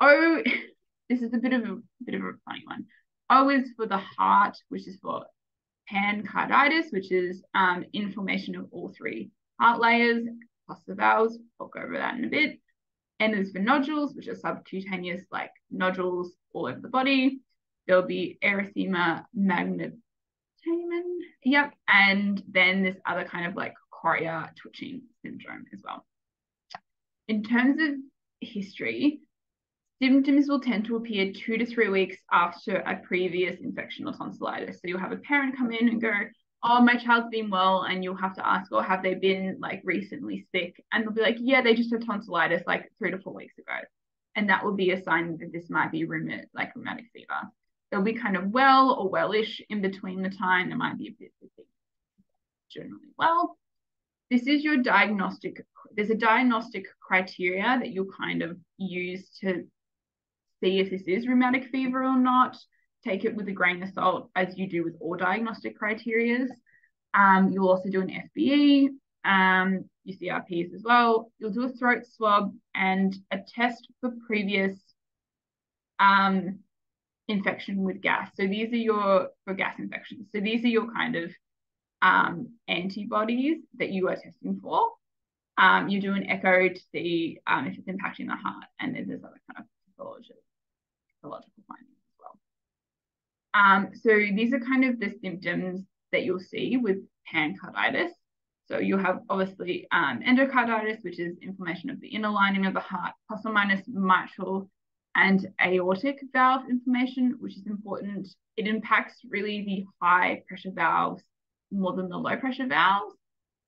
O, this is a bit of a bit of a funny one. O is for the heart, which is for pancarditis, which is um, inflammation of all three heart layers, plus the valves. I'll go over that in a bit. And there's for nodules, which are subcutaneous, like nodules all over the body. There'll be erythema marginatum. Yep. And then this other kind of like chorea twitching syndrome as well. In terms of history, symptoms will tend to appear two to three weeks after a previous infection or tonsillitis. So you'll have a parent come in and go, oh, my child's been well, and you'll have to ask, or have they been like recently sick? And they'll be like, yeah, they just had tonsillitis like three to four weeks ago. And that will be a sign that this might be rheumatic, like rheumatic fever. They'll be kind of well or wellish in between the time. There might be a bit of generally well. This is your diagnostic. There's a diagnostic criteria that you'll kind of use to see if this is rheumatic fever or not take it with a grain of salt as you do with all diagnostic criterias. Um, you'll also do an FBE, um, your CRPs as well. You'll do a throat swab and a test for previous um, infection with GAS. So these are your for GAS infections. So these are your kind of um, antibodies that you are testing for. Um, you do an echo to see um, if it's impacting the heart, and then there's other kind of pathological, pathological findings. as Um, so these are kind of the symptoms that you'll see with pancarditis. So you'll have obviously um, endocarditis, which is inflammation of the inner lining of the heart, plus or minus mitral and aortic valve inflammation, which is important. It impacts really the high pressure valves more than the low pressure valves.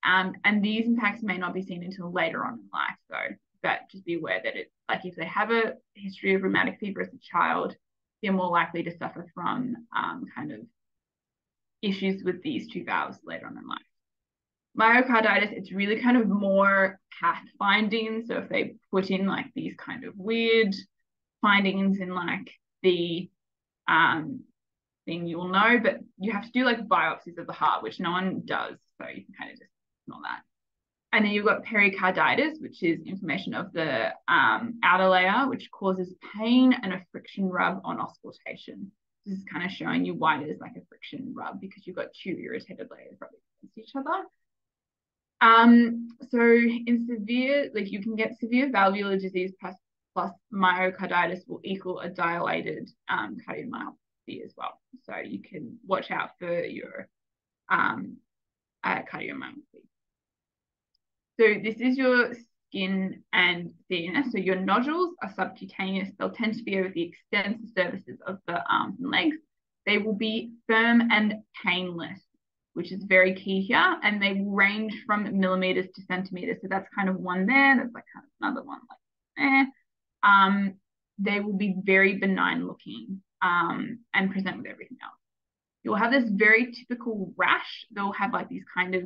Um, and these impacts may not be seen until later on in life, though. But just be aware that it, like if they have a history of rheumatic fever as a child, they're more likely to suffer from um, kind of issues with these two valves later on in life. Myocarditis, it's really kind of more path finding. So if they put in like these kind of weird findings in like the um, thing, you'll know, but you have to do like biopsies of the heart, which no one does. So you can kind of just ignore that. And then you've got pericarditis, which is inflammation of the um, outer layer, which causes pain and a friction rub on auscultation. This is kind of showing you why there's like a friction rub because you've got two irritated layers rubbing against each other. Um, so in severe, like you can get severe valvular disease plus, plus myocarditis will equal a dilated um, cardiomyopathy as well. So you can watch out for your um, uh, cardiomyopathy. So this is your skin and CNS. So your nodules are subcutaneous. They'll tend to be over the extensive surfaces of the arms and legs. They will be firm and painless, which is very key here. And they range from millimeters to centimeters. So that's kind of one there. That's like kind of another one like there. Um, they will be very benign looking um, and present with everything else. You'll have this very typical rash. They'll have like these kind of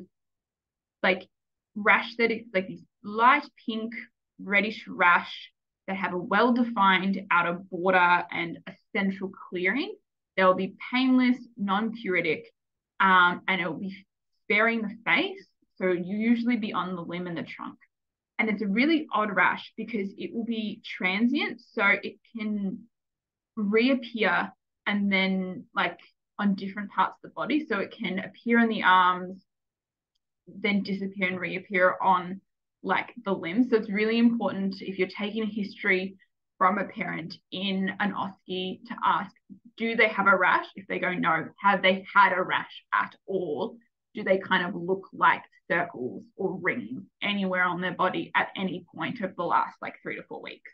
like rash that is like this light pink reddish rash that have a well-defined outer border and a central clearing. They'll be painless, non-pruritic, um, and it will be sparing the face. So you usually be on the limb and the trunk. And it's a really odd rash because it will be transient. So it can reappear and then like on different parts of the body. So it can appear in the arms, then disappear and reappear on like the limbs. So it's really important if you're taking a history from a parent in an OSCE to ask, do they have a rash? If they go no, have they had a rash at all? Do they kind of look like circles or rings anywhere on their body at any point of the last like three to four weeks?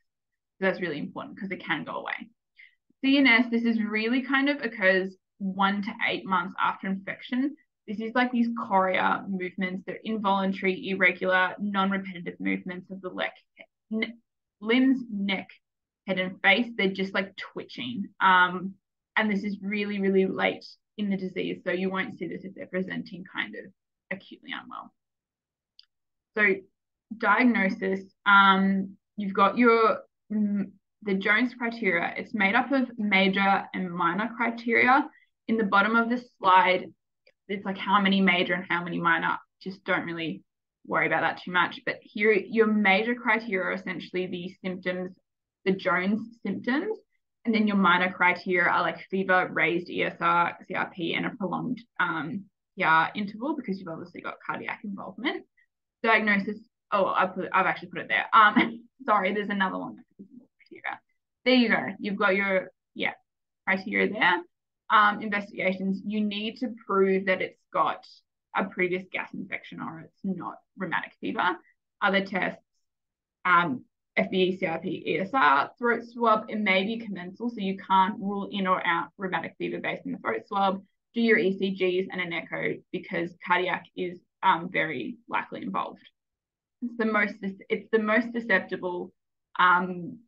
So that's really important because it can go away. CNS, this is really kind of occurs one to eight months after infection. This is like these chorea movements. They're involuntary, irregular, non-repetitive movements of the leg, n- limbs, neck, head, and face. They're just like twitching. Um, and this is really, really late in the disease. So you won't see this if they're presenting kind of acutely unwell. So diagnosis, um, you've got your the Jones criteria. It's made up of major and minor criteria. In the bottom of the slide, it's like how many major and how many minor just don't really worry about that too much. But here, your major criteria are essentially the symptoms, the Jones symptoms, and then your minor criteria are like fever, raised ESR, CRP, and a prolonged um, PR interval because you've obviously got cardiac involvement. Diagnosis. Oh, I put, I've actually put it there. Um, sorry, there's another one. There you go. You've got your yeah criteria there. Um, investigations. You need to prove that it's got a previous GAS infection or it's not rheumatic fever. Other tests, um, FBE, CRP, ESR, throat swab, it may be commensal, so you can't rule in or out rheumatic fever based on the throat swab. Do your ECGs and an echo because cardiac is um, very likely involved. It's the most it's the most susceptible um,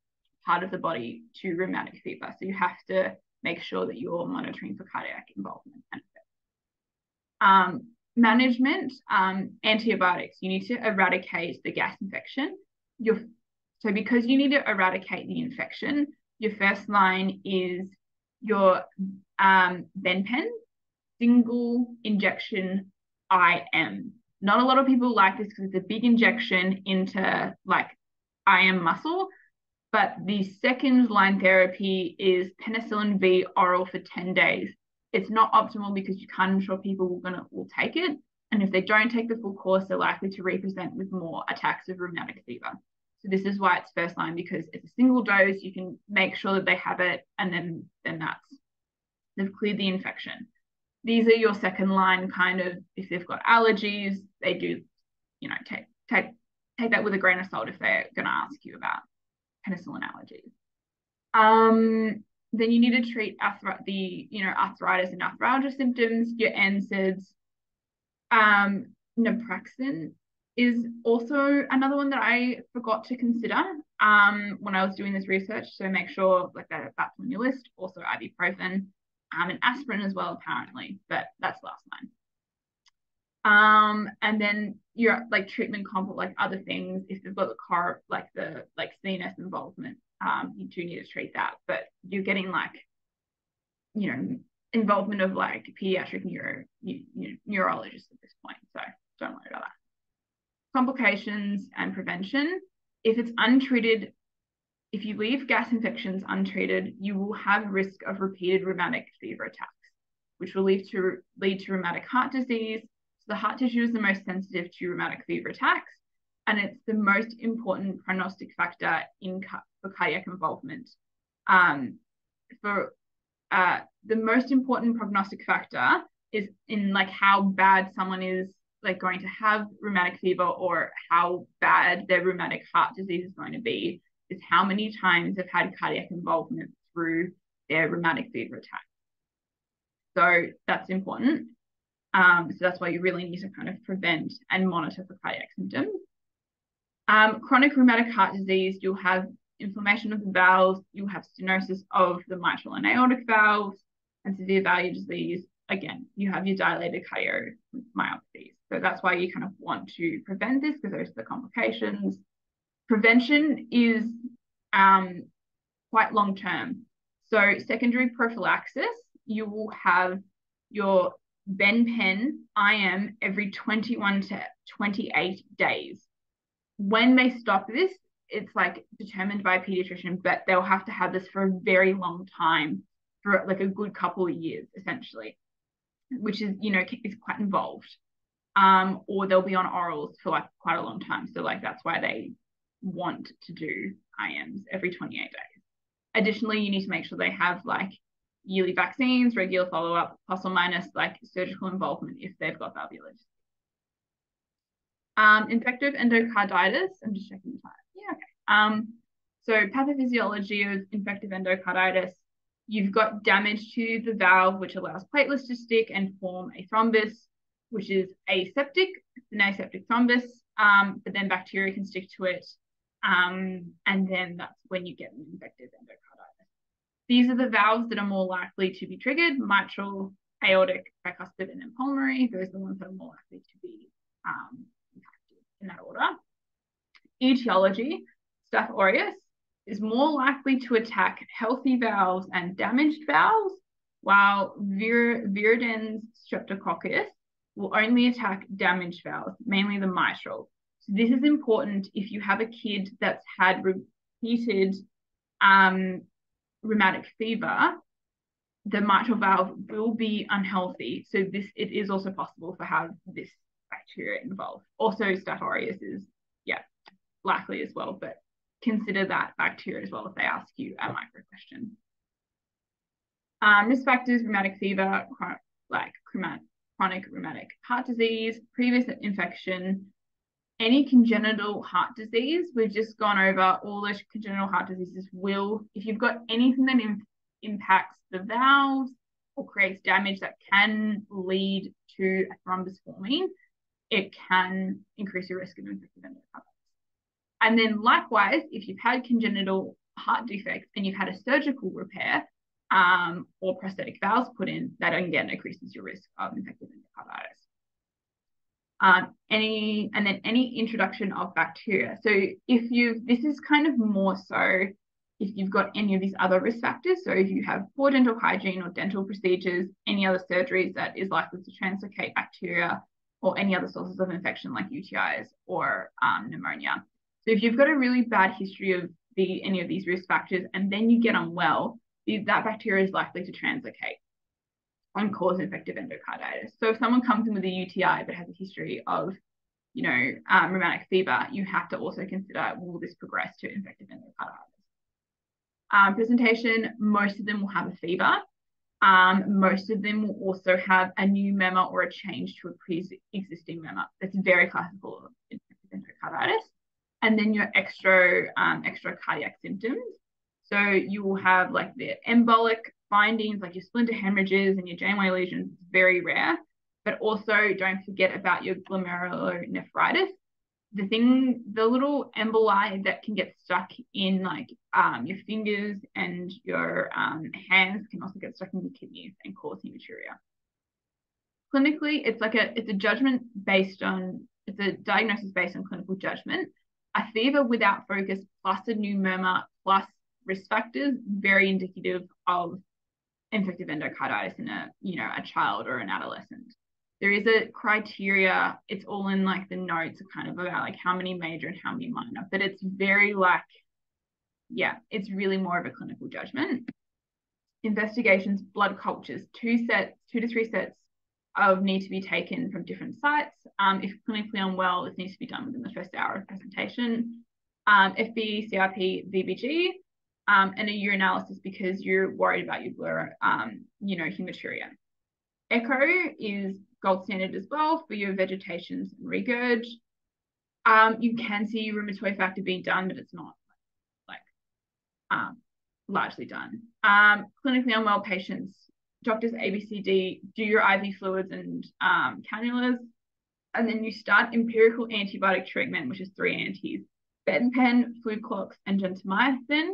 part of the body to rheumatic fever, so you have to make sure that you're monitoring for cardiac involvement um, management, um, antibiotics. You need to eradicate the GAS infection. Your so because you need to eradicate the infection, your first line is your um, Benpen, single injection IM. Not a lot of people like this because it's a big injection into like IM muscle, but the second line therapy is penicillin V oral for 10 days. It's not optimal because you can't ensure people will gonna will take it. And if they don't take the full course, they're likely to represent with more attacks of rheumatic fever. So this is why it's first line because it's a single dose. You can make sure that they have it, and then then that's they've cleared the infection. These are your second line kind of if they've got allergies, they do, you know, take take take that with a grain of salt if they're going to ask you about penicillin allergies. Um, then you need to treat the you know arthritis and arthralgia symptoms, your NSAIDs. Um, naproxen is also another one that I forgot to consider um, when I was doing this research. So make sure like that that's on your list. Also ibuprofen um, and aspirin as well, apparently, but that's the last line. Um, and then your like treatment comp like other things, if they've got the car like the like CNS involvement, um, you do need to treat that. But you're getting like, you know, involvement of like pediatric neuro, you, you, neurologists at this point. So don't worry about that complications and prevention. If it's untreated, if you leave GAS infections untreated, you will have risk of repeated rheumatic fever attacks, which will lead to lead to rheumatic heart disease. The heart tissue is the most sensitive to rheumatic fever attacks, and it's the most important prognostic factor in for cardiac involvement. Um, for uh, the most important prognostic factor is in like how bad someone is like going to have rheumatic fever or how bad their rheumatic heart disease is going to be is how many times they've had cardiac involvement through their rheumatic fever attack. So that's important. Um, so that's why you really need to kind of prevent and monitor for cardiac symptoms. Um, chronic rheumatic heart disease, you'll have inflammation of the valves, you'll have stenosis of the mitral and aortic valves, and severe valve disease. Again, you have your dilated cardiomyopathies. So that's why you kind of want to prevent this because those are the complications. Prevention is um, quite long term. So secondary prophylaxis, you will have your Benpen IM every 21 to 28 days. When they stop this, it's like determined by a pediatrician, but they'll have to have this for a very long time, for like a good couple of years, essentially, which is, you know, is quite involved um, or they'll be on orals for like quite a long time. So like that's why they want to do IMs every 28 days. Additionally, you need to make sure they have like yearly vaccines, regular follow-up, plus or minus like surgical involvement if they've got valvulitis. Um, infective endocarditis, I'm just checking the time. Yeah, okay. Um, so pathophysiology of infective endocarditis, you've got damage to the valve, which allows platelets to stick and form a thrombus which is aseptic, it's an aseptic thrombus, um, but then bacteria can stick to it. Um, and then that's when you get an infective endocarditis. These are the valves that are more likely to be triggered, mitral, aortic, tricuspid, and then pulmonary. Those are the ones that are more likely to be um, impacted in that order. Etiology, Staph aureus is more likely to attack healthy valves and damaged valves, while vir- viridans streptococcus will only attack damaged valves, mainly the mitral. So this is important if you have a kid that's had repeated um, rheumatic fever, the mitral valve will be unhealthy. So this it is also possible for have this bacteria involved. Also, Staph aureus is yeah likely as well, but consider that bacteria as well if they ask you a micro question. Um, risk factors: rheumatic fever, like chronic rheumatic heart disease, previous infection, any congenital heart disease. We've just gone over all those congenital heart diseases. Will if you've got anything that impacts the valves or creates damage that can lead to a thrombus forming, it can increase your risk of infective endocarditis. And then likewise, if you've had congenital heart defects and you've had a surgical repair um, or prosthetic valves put in, that again increases your risk of infective endocarditis. Um, any and then any introduction of bacteria. So if you this is kind of more so if you've got any of these other risk factors. So if you have poor dental hygiene or dental procedures, any other surgeries that is likely to translocate bacteria or any other sources of infection like UTIs or um, pneumonia. So if you've got a really bad history of the any of these risk factors and then you get unwell, that bacteria is likely to translocate and cause infective endocarditis. So if someone comes in with a UTI but has a history of, you know, um, rheumatic fever, you have to also consider will this progress to infective endocarditis um, presentation, most of them will have a fever. Um, most of them will also have a new murmur or a change to a pre-existing murmur. That's very classical of endocarditis. And then your extra um, extra cardiac symptoms. So you will have like the embolic findings, like your splinter hemorrhages and your Janeway lesions, is very rare. But also don't forget about your glomerulonephritis the thing, the little emboli that can get stuck in like um, your fingers and your um, hands can also get stuck in your kidneys and cause hematuria. Clinically, it's like a it's a judgment based on it's a diagnosis based on clinical judgment. A fever without focus plus a new murmur plus risk factors very indicative of infective endocarditis in a you know a child or an adolescent. There is a criteria it's all in like the notes kind of about like how many major and how many minor but it's very like yeah it's really more of a clinical judgment. Investigations blood cultures two sets two to three sets of need to be taken from different sites. Um, if clinically unwell this needs to be done within the first hour of presentation. Um, fb crp vbg um, and a urinalysis because you're worried about your um, you know hematuria echo is gold standard as well for your vegetations and regurg. Um, you can see rheumatoid factor being done, but it's not like um, largely done. Um, clinically unwell patients, doctors ABCD, do your IV fluids and um, cannulas, and then you start empirical antibiotic treatment, which is three antis, Benpen, Fluclox, and gentamicin.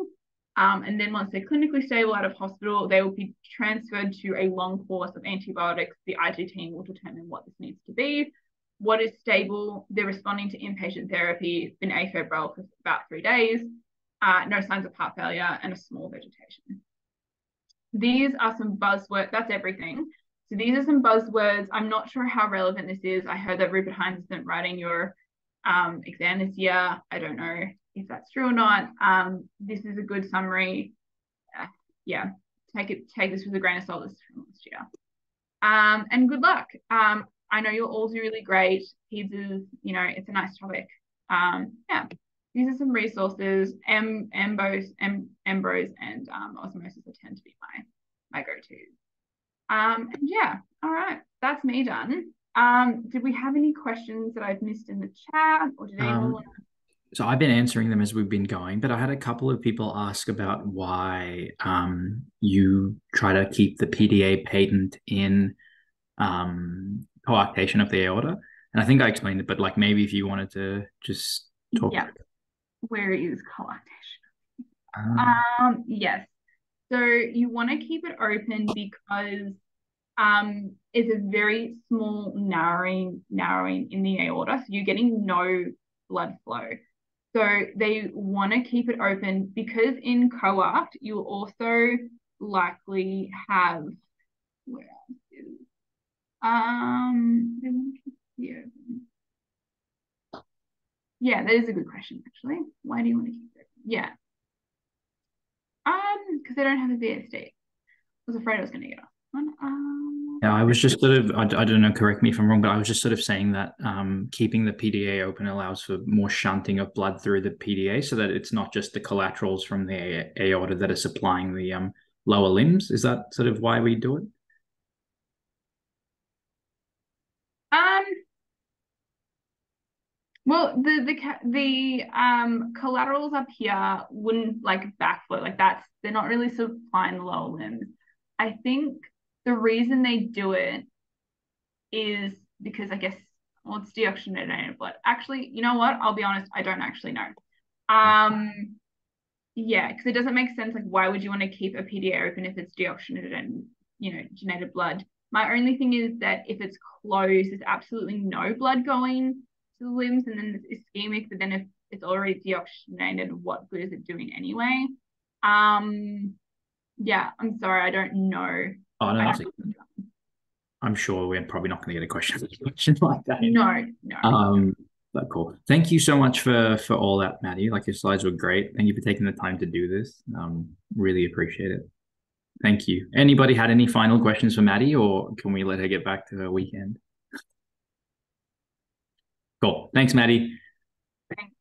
Um, and then once they're clinically stable out of hospital, they will be transferred to a long course of antibiotics. The IG team will determine what this needs to be. What is stable? They're responding to inpatient therapy, been afebrile for about three days, uh, no signs of heart failure, and a small vegetation. These are some buzzwords. That's everything. So these are some buzzwords. I'm not sure how relevant this is. I heard that Rupert Hines isn't writing your um, exam this year. I don't know if that's true or not. Um, this is a good summary. Uh, yeah, take it, take this with a grain of salt. This from last year. Um, and good luck. Um, I know you'll all do really great. PEDS is, you know, it's a nice topic. Um, yeah, these are some resources. M, Embos, M, Embros, and um, Osmosis tend to be my my go-tos. Um, and yeah, all right, that's me done. Um, did we have any questions that I've missed in the chat, or did anyone um, want to? So I've been answering them as we've been going, but I had a couple of people ask about why um, you try to keep the PDA patent in um, coarctation of the aorta. And I think I explained it, but like maybe if you wanted to just talk. Yeah. Where is coarctation? Um, um, yes. So you want to keep it open because um, it's a very small narrowing narrowing in the aorta. So you're getting no blood flow. So they want to keep it open because in coarct, you'll also likely have, where is, Um, yeah. Yeah, that is a good question, actually. Why do you want to keep it? Yeah. Um, because they don't have a VSD. I was afraid I was going to get off one. Um, yeah, I was just sort of, I, I don't know, correct me if I'm wrong, but I was just sort of saying that um, keeping the PDA open allows for more shunting of blood through the PDA so that it's not just the collaterals from the aorta that are supplying the um, lower limbs. Is that sort of why we do it? Um, well, the the the um collaterals up here wouldn't like backflow like that's they're not really supplying the lower limbs. I think the reason they do it is because I guess well it's deoxygenated blood. Actually, you know what? I'll be honest, I don't actually know. Um yeah, because it doesn't make sense. Like, why would you want to keep a PDA open if it's deoxygenated and you know, genated blood? My only thing is that if it's closed, there's absolutely no blood going to the limbs, and then it's ischemic. But then if it's already deoxygenated, what good is it doing anyway? Um, yeah, I'm sorry, I don't know. Oh, no, I'm sure we're probably not going to get a question, question like that. No, no. Um, but cool. Thank you so much for for all that, Maddie. Like your slides were great. Thank you for taking the time to do this. Um, really appreciate it. Thank you. Anybody had any final questions for Maddie, or can we let her get back to her weekend? Cool. Thanks, Maddie. Thanks.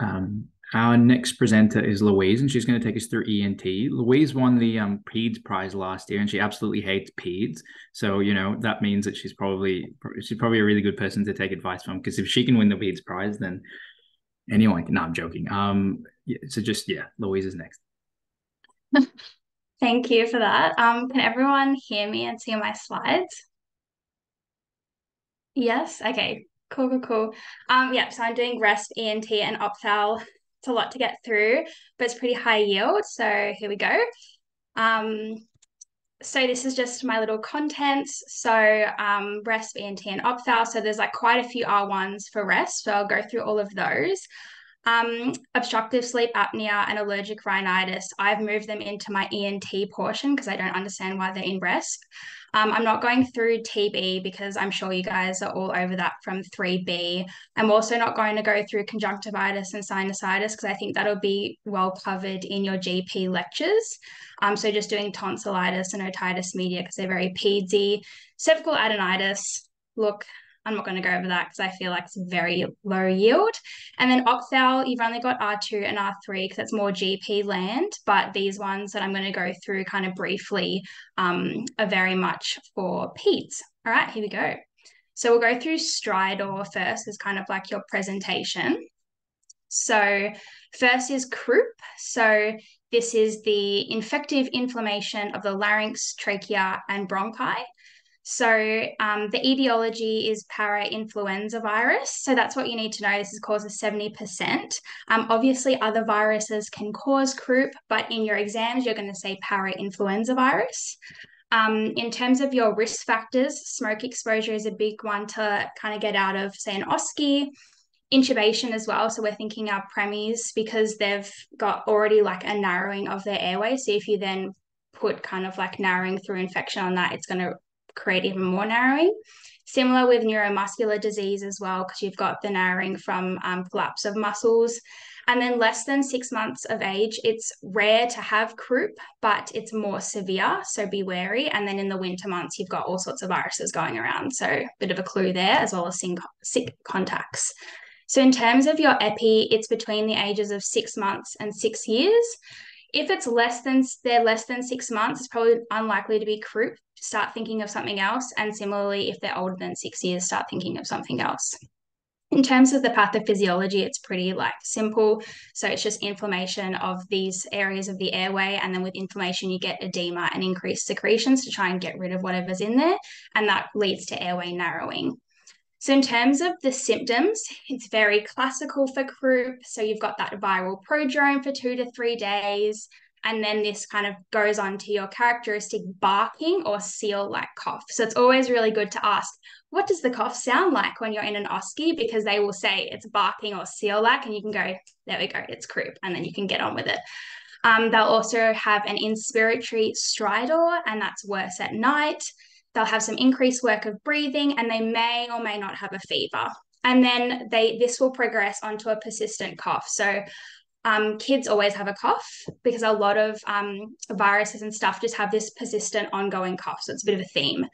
Um, our next presenter is Louise, and she's going to take us through ENT. Louise won the um, PEDS prize last year, and she absolutely hates PEDS. So you know that means that she's probably she's probably a really good person to take advice from because if she can win the PEDS prize, then anyone can. No, I'm joking. Um, yeah, so just yeah, Louise is next. Thank you for that. Um, can everyone hear me and see my slides? Yes. Okay. Cool. Cool. Cool. Um, yeah. So I'm doing RESP, ENT, and Ophthal it's a lot to get through, but it's pretty high yield. So here we go. Um, so this is just my little contents. So um, RESP, ENT, and Ophthal. So there's like quite a few R1s for RESP. So I'll go through all of those. Um, obstructive sleep apnea and allergic rhinitis, I've moved them into my ENT portion because I don't understand why they're in RESP. Um, I'm not going through TB because I'm sure you guys are all over that from 3B. I'm also not going to go through conjunctivitis and sinusitis because I think that'll be well covered in your GP lectures. Um, so just doing tonsillitis and otitis media because they're very pedsy. Cervical adenitis, look, I'm not going to go over that because I feel like it's very low yield. And then Ophthal, you've only got R2 and R3 because it's more GP land, but these ones that I'm going to go through kind of briefly um, are very much for PEDS. All right, here we go. So we'll go through Stridor first as kind of like your presentation. So first is croup. So this is the infective inflammation of the larynx, trachea, and bronchi. So um, the etiology is para-influenza virus. So that's what you need to know. This is causes 70%. Um, obviously, other viruses can cause croup, but in your exams, you're going to say para-influenza virus. Um, in terms of your risk factors, smoke exposure is a big one to kind of get out of, say, an OSCE. Intubation as well. So we're thinking our premies because they've got already like a narrowing of their airway. So if you then put kind of like narrowing through infection on that, it's going to create even more narrowing. Similar with neuromuscular disease as well, because you've got the narrowing from um, collapse of muscles. And then less than six months of age, it's rare to have croup, but it's more severe. So be wary. And then in the winter months, you've got all sorts of viruses going around. So a bit of a clue there, as well as sick contacts. So in terms of your epi, it's between the ages of six months and six years. If it's less than they're less than six months, it's probably unlikely to be croup. Start thinking of something else. And similarly, if they're older than six years, start thinking of something else. In terms of the pathophysiology, it's pretty like simple. So it's just inflammation of these areas of the airway. And then with inflammation, you get edema and increased secretions to try and get rid of whatever's in there. And that leads to airway narrowing. So, in terms of the symptoms, it's very classical for croup. So, you've got that viral prodrome for two to three days. And then this kind of goes on to your characteristic barking or seal like cough. So, it's always really good to ask, what does the cough sound like when you're in an OSCE? Because they will say it's barking or seal like, and you can go, there we go, it's croup. And then you can get on with it. Um, they'll also have an inspiratory stridor, and that's worse at night. They'll have some increased work of breathing, and they may or may not have a fever. And then they this will progress onto a persistent cough. So um, kids always have a cough because a lot of um, viruses and stuff just have this persistent ongoing cough. So it's a bit of a theme.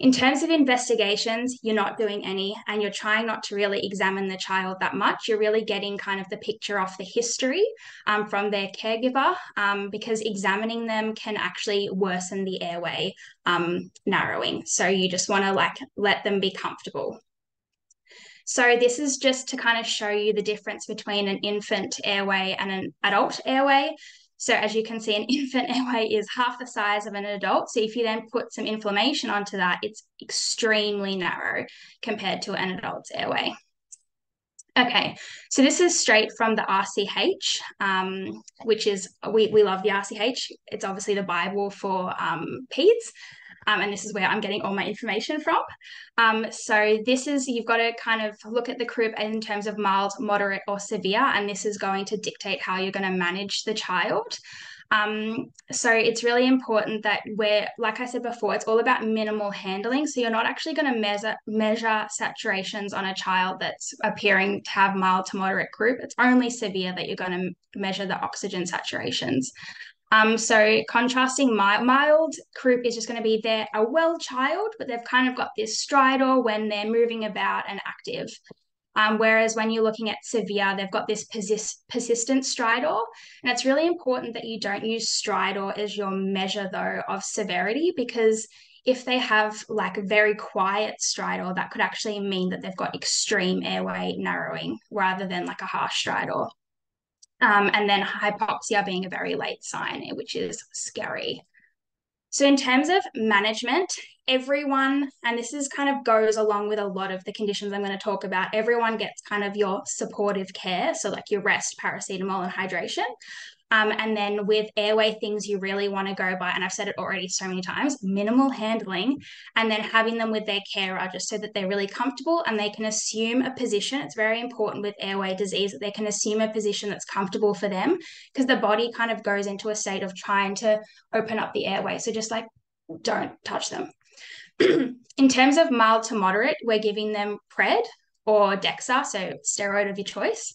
In terms of investigations, you're not doing any and you're trying not to really examine the child that much. You're really getting kind of the picture off the history um, from their caregiver um, because examining them can actually worsen the airway um, narrowing. So you just want to like let them be comfortable. So this is just to kind of show you the difference between an infant airway and an adult airway. So as you can see, an infant airway is half the size of an adult. So if you then put some inflammation onto that, it's extremely narrow compared to an adult's airway. Okay, so this is straight from the RCH, um, which is, we, we love the RCH. It's obviously the Bible for um, PEDS. Um, and this is where I'm getting all my information from. Um, so this is, you've got to kind of look at the crib in terms of mild, moderate, or severe, and this is going to dictate how you're going to manage the child. Um, so it's really important that we're, like I said before, it's all about minimal handling. So you're not actually going to measure measure saturations on a child that's appearing to have mild to moderate croup. It's only severe that you're going to measure the oxygen saturations. Um, so contrasting mild, mild croup is just going to be they're a well child, but they've kind of got this stridor when they're moving about and active. Um, whereas when you're looking at severe, they've got this persist, persistent stridor. And it's really important that you don't use stridor as your measure, though, of severity, because if they have like a very quiet stridor, that could actually mean that they've got extreme airway narrowing rather than like a harsh stridor. Um, and then hypoxia being a very late sign, which is scary. So in terms of management, everyone, and this is kind of goes along with a lot of the conditions I'm going to talk about, everyone gets kind of your supportive care. So like your rest, paracetamol, and hydration. Um, and then with airway things you really want to go by, and I've said it already so many times, minimal handling, and then having them with their carer just so that they're really comfortable and they can assume a position. It's very important with airway disease that they can assume a position that's comfortable for them because the body kind of goes into a state of trying to open up the airway. So just like don't touch them. In terms of mild to moderate, we're giving them Pred or Dexa, so steroid of your choice.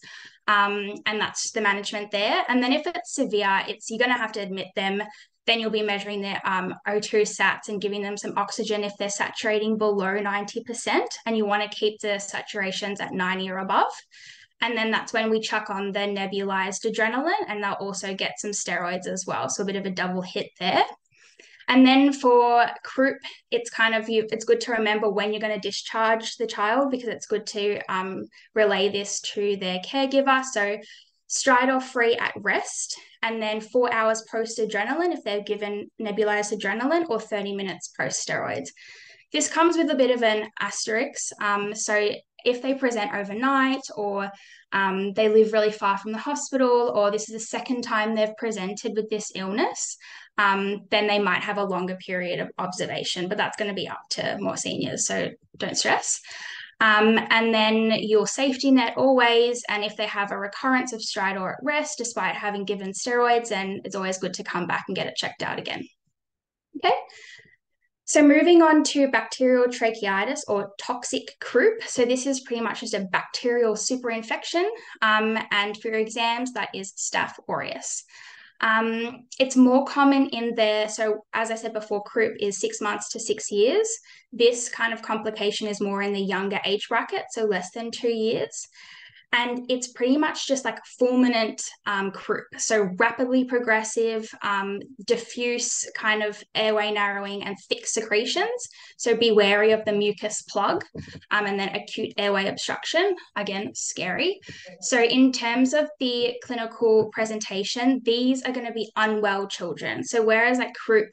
Um, and that's the management there. And then if it's severe, it's you're going to have to admit them. Then you'll be measuring their um, O2 sats and giving them some oxygen if they're saturating below 90%. And you want to keep the saturations at 90 or above. And then that's when we chuck on the nebulized adrenaline, and they'll also get some steroids as well. So a bit of a double hit there. And then for croup, it's kind of you. It's good to remember when you're going to discharge the child because it's good to um, relay this to their caregiver. So stridor free at rest, and then four hours post adrenaline if they're given nebulized adrenaline, or 30 minutes post steroids. This comes with a bit of an asterisk. Um, so if they present overnight or um, they live really far from the hospital or this is the second time they've presented with this illness, um, then they might have a longer period of observation, but that's going to be up to more seniors. So don't stress. Um, and then your safety net always, and if they have a recurrence of stridor at rest, despite having given steroids, then it's always good to come back and get it checked out again. Okay. So moving on to bacterial tracheitis or toxic croup. So this is pretty much just a bacterial superinfection. Um, and for your exams, that is Staph aureus. Um, it's more common in the, so as I said before, croup is six months to six years. This kind of complication is more in the younger age bracket, so less than two years and it's pretty much just like fulminant um, croup. So rapidly progressive, um, diffuse kind of airway narrowing and thick secretions. So be wary of the mucus plug um, and then acute airway obstruction. Again, scary. So in terms of the clinical presentation, these are going to be unwell children. So whereas like croup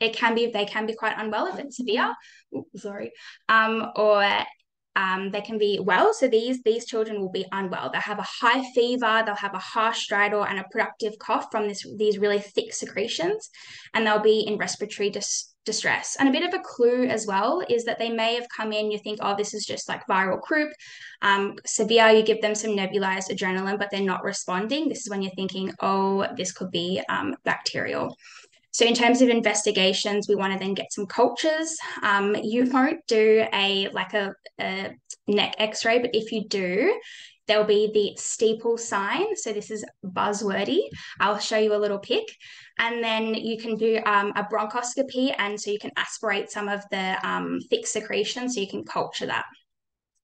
it can be they can be quite unwell if it's severe sorry um, or um, they can be well. So these these children will be unwell. They'll have a high fever, they'll have a harsh stridor and a productive cough from this these really thick secretions, and they'll be in respiratory dis, distress. And a bit of a clue as well is that they may have come in, you think, oh, this is just like viral croup. Um, severe, you give them some nebulized adrenaline, but they're not responding. This is when you're thinking, oh, this could be um, bacterial. So in terms of investigations, we want to then get some cultures. Um, you won't do a like a, a neck X-ray, but if you do, there'll be the steeple sign. So this is buzzwordy. I'll show you a little pic. And then you can do um, a bronchoscopy. And so you can aspirate some of the um, thick secretion so you can culture that.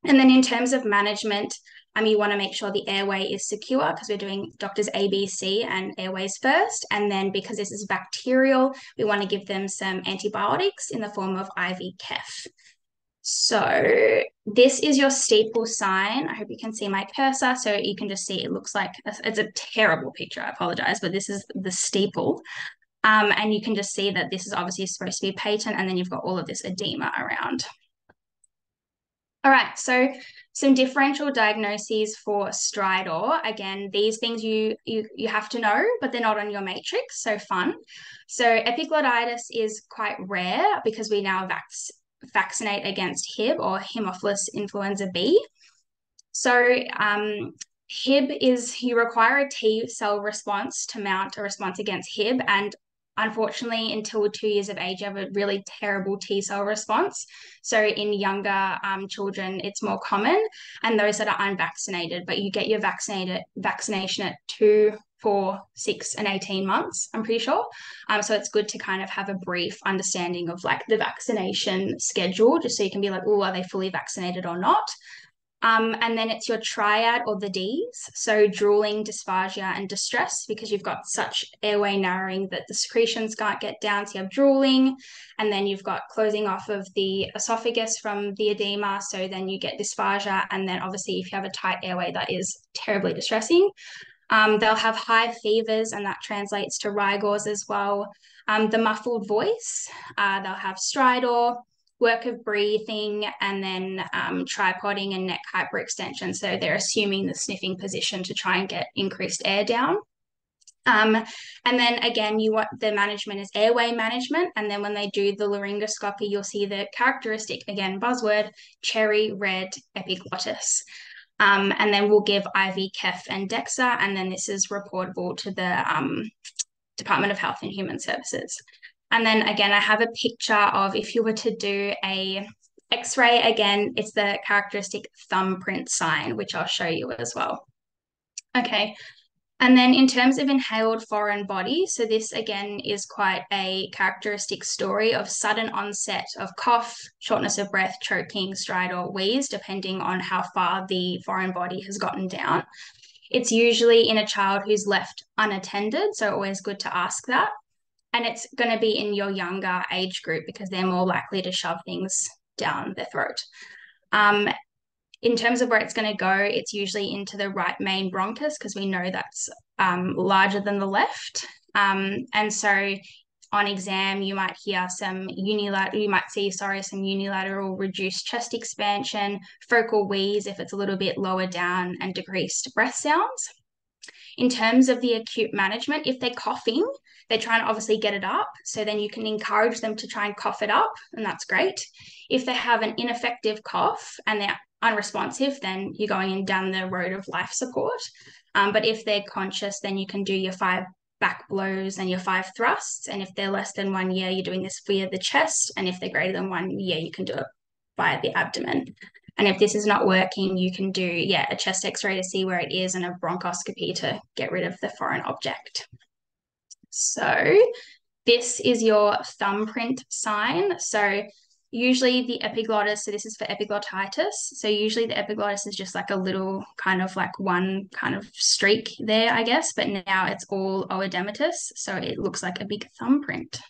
And then in terms of management, um, you want to make sure the airway is secure because we're doing doctors ABC and airways first. And then because this is bacterial, we want to give them some antibiotics in the form of IV KEF. So this is your steeple sign. I hope you can see my cursor. So you can just see it looks like, a, it's a terrible picture. I apologize, but this is the steeple. Um, and you can just see that this is obviously supposed to be patent and then you've got all of this edema around. All right, so some differential diagnoses for stridor. Again, these things you, you you have to know, but they're not on your matrix, so fun. So epiglottitis is quite rare because we now vac vaccinate against Hib or Haemophilus influenza B. So um, Hib is you require a T cell response to mount a response against Hib, and unfortunately, until two years of age, you have a really terrible T cell response. So in younger um, children, it's more common, and those that are unvaccinated. But you get your vaccinated vaccination at two, four, six, and eighteen months. I'm pretty sure. Um, so it's good to kind of have a brief understanding of like the vaccination schedule, just so you can be like, oh, are they fully vaccinated or not? Um, and then it's your triad or the Ds. So drooling, dysphagia, and distress, because you've got such airway narrowing that the secretions can't get down. So you have drooling, and then you've got closing off of the esophagus from the edema. So then you get dysphagia. And then obviously, if you have a tight airway, that is terribly distressing. Um, they'll have high fevers, and that translates to rigors as well. Um, the muffled voice, uh, they'll have stridor, work of breathing and then um, tripoding and neck hyperextension. So they're assuming the sniffing position to try and get increased air down. Um, and then again, you want the management is airway management. And then when they do the laryngoscopy, you'll see the characteristic, again, buzzword, cherry red epiglottis. Um, and then we'll give IV KEF and DEXA, and then this is reportable to the um, Department of Health and Human Services. And then again, I have a picture of if you were to do a X-ray, again, it's the characteristic thumbprint sign, which I'll show you as well. Okay. And then in terms of inhaled foreign body, so this again is quite a characteristic story of sudden onset of cough, shortness of breath, choking, stridor, wheeze, depending on how far the foreign body has gotten down. It's usually in a child who's left unattended, so always good to ask that and it's going to be in your younger age group because they're more likely to shove things down their throat. Um, in terms of where it's going to go, it's usually into the right main bronchus because we know that's um, larger than the left. Um, and so on exam, you might hear some unilateral, you might see, sorry, some unilateral reduced chest expansion, focal wheeze if it's a little bit lower down, and decreased breath sounds. In terms of the acute management, if they're coughing, they're trying to obviously get it up. So then you can encourage them to try and cough it up, and that's great. If they have an ineffective cough and they're unresponsive, then you're going in down the road of life support. Um, but if they're conscious, then you can do your five back blows and your five thrusts. And if they're less than one year, you're doing this via the chest. And if they're greater than one year, you can do it via the abdomen. And if this is not working, you can do, yeah, a chest x ray to see where it is and a bronchoscopy to get rid of the foreign object. So this is your thumbprint sign. So usually the epiglottis, so this is for epiglottitis. So usually the epiglottis is just like a little kind of like one kind of streak there, I guess, but now it's all oedematous. So it looks like a big thumbprint.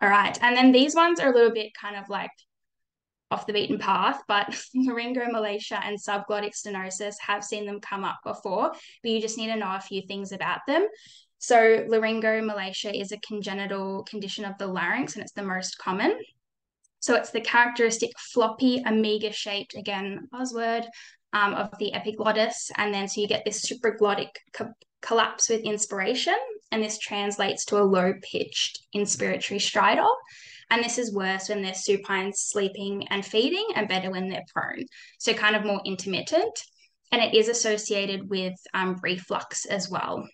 All right. And then these ones are a little bit kind of like off the beaten path, but laryngomalacia and subglottic stenosis have seen them come up before, but you just need to know a few things about them. So, laryngomalacia is a congenital condition of the larynx and it's the most common. So, it's the characteristic floppy, omega shaped, again, buzzword, um, of the epiglottis. And then so you get this supraglottic co- collapse with inspiration. and this translates to a low pitched inspiratory stridor. And this is worse when they're supine sleeping and feeding, and better when they're prone. So, kind of more intermittent. And it is associated with um, reflux as well.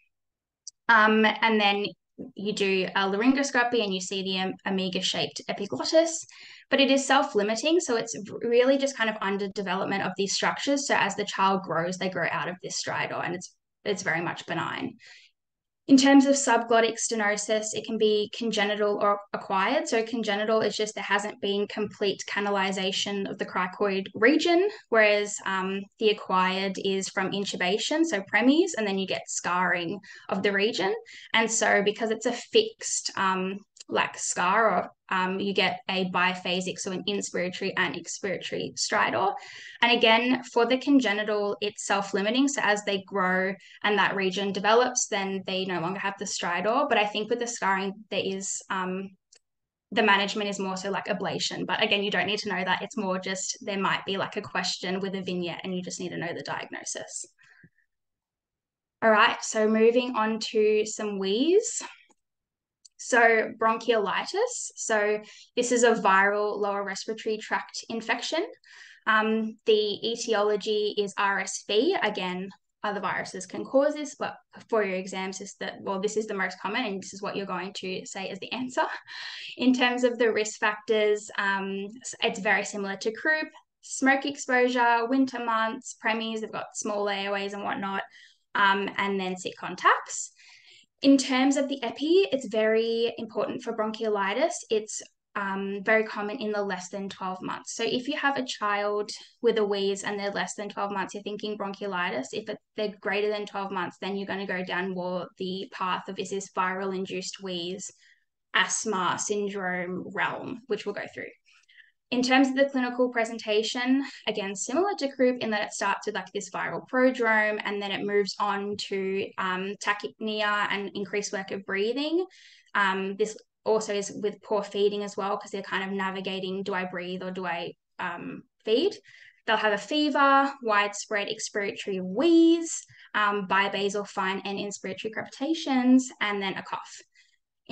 Um, and then you do a laryngoscopy and you see the omega shaped epiglottis, but it is self limiting. So it's really just kind of under development of these structures. So as the child grows, they grow out of this stridor and it's it's very much benign. In terms of subglottic stenosis, it can be congenital or acquired. So, congenital is just there hasn't been complete canalization of the cricoid region, whereas um, the acquired is from intubation, so premies, and then you get scarring of the region. And so, because it's a fixed um, like scar or um, you get a biphasic, so an inspiratory and expiratory stridor. And again, for the congenital, it's self-limiting. So as they grow and that region develops, then they no longer have the stridor. But I think with the scarring, there is um, the management is more so like ablation. But again, you don't need to know that. It's more just there might be like a question with a vignette and you just need to know the diagnosis. All right, so moving on to some wheeze. So, bronchiolitis. So, this is a viral lower respiratory tract infection. Um, the etiology is RSV. Again, other viruses can cause this, but for your exams, is that well, this is the most common, and this is what you're going to say as the answer. In terms of the risk factors, um, it's very similar to croup, smoke exposure, winter months, premies, they've got small airways and whatnot, um, and then sick contacts. In terms of the epi, it's very important for bronchiolitis. It's um, very common in the less than 12 months. So if you have a child with a wheeze and they're less than 12 months, you're thinking bronchiolitis. If it, they're greater than 12 months, then you're going to go down more the path of is this viral induced wheeze, asthma syndrome realm, which we'll go through. In terms of the clinical presentation, again, similar to croup in that it starts with like this viral prodrome and then it moves on to um, tachypnea and increased work of breathing. Um, this also is with poor feeding as well because they're kind of navigating do I breathe or do I um, feed? They'll have a fever, widespread expiratory wheeze, um, bibasal fine and inspiratory crepitations, and then a cough.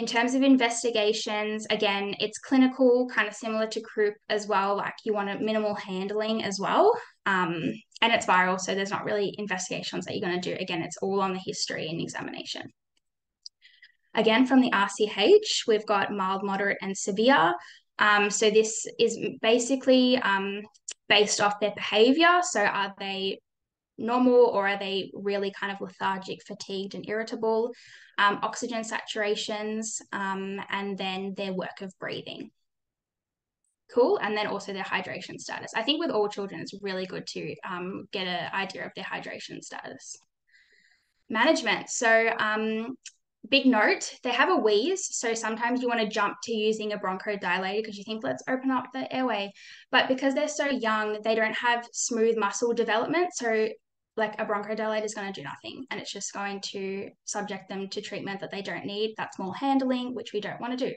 In terms of investigations, again, it's clinical, kind of similar to croup as well. Like you want a minimal handling as well. Um, and it's viral, so there's not really investigations that you're going to do. Again, it's all on the history and examination. Again, from the RCH, we've got mild, moderate, and severe. Um, so this is basically um, based off their behavior. So are they normal or are they really kind of lethargic, fatigued, and irritable? Um, oxygen saturations, um, and then their work of breathing. Cool. And then also their hydration status. I think with all children, it's really good to um, get an idea of their hydration status. Management. So, um, big note they have a wheeze so sometimes you want to jump to using a bronchodilator because you think let's open up the airway but because they're so young they don't have smooth muscle development so like a bronchodilator is going to do nothing and it's just going to subject them to treatment that they don't need. That's more handling, which we don't want to do.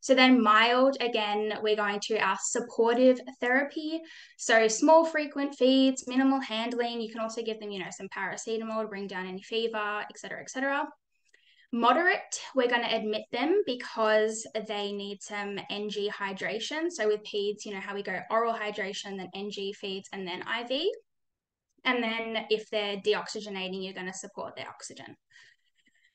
So then mild, again, we're going to our supportive therapy. So small frequent feeds, minimal handling. You can also give them, you know, some paracetamol to bring down any fever, etc., cetera, et cetera. Moderate, we're going to admit them because they need some NG hydration. So with peds, you know, how we go oral hydration, then NG feeds, and then IV. And then if they're deoxygenating, you're going to support their oxygen.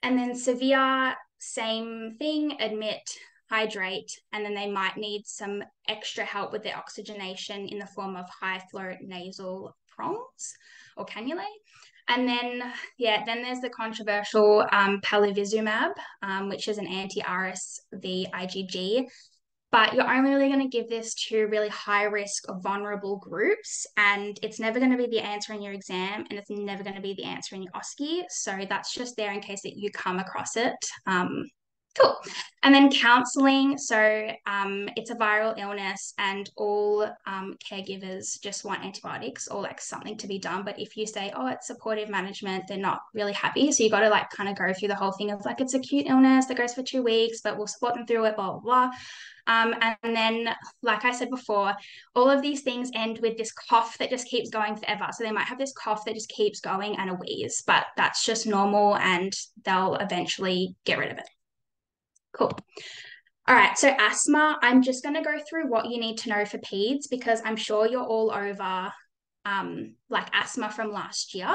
And then severe, same thing, admit, hydrate, and then they might need some extra help with their oxygenation in the form of high flow nasal prongs or cannulae. And then, yeah, then there's the controversial um, palivizumab, um, which is an anti-RSV IgG but you're only really going to give this to really high risk or vulnerable groups and it's never going to be the answer in your exam and it's never going to be the answer in your OSCE so that's just there in case that you come across it um, Cool. And then counseling. So um, it's a viral illness, and all um, caregivers just want antibiotics or like something to be done. But if you say, oh, it's supportive management, they're not really happy. So you got to like kind of go through the whole thing of like, it's acute illness that goes for two weeks, but we'll support them through it, blah, blah, blah. Um, and then, like I said before, all of these things end with this cough that just keeps going forever. So they might have this cough that just keeps going and a wheeze, but that's just normal and they'll eventually get rid of it. Cool. All right, so asthma, I'm just going to go through what you need to know for PEDS because I'm sure you're all over um, like asthma from last year.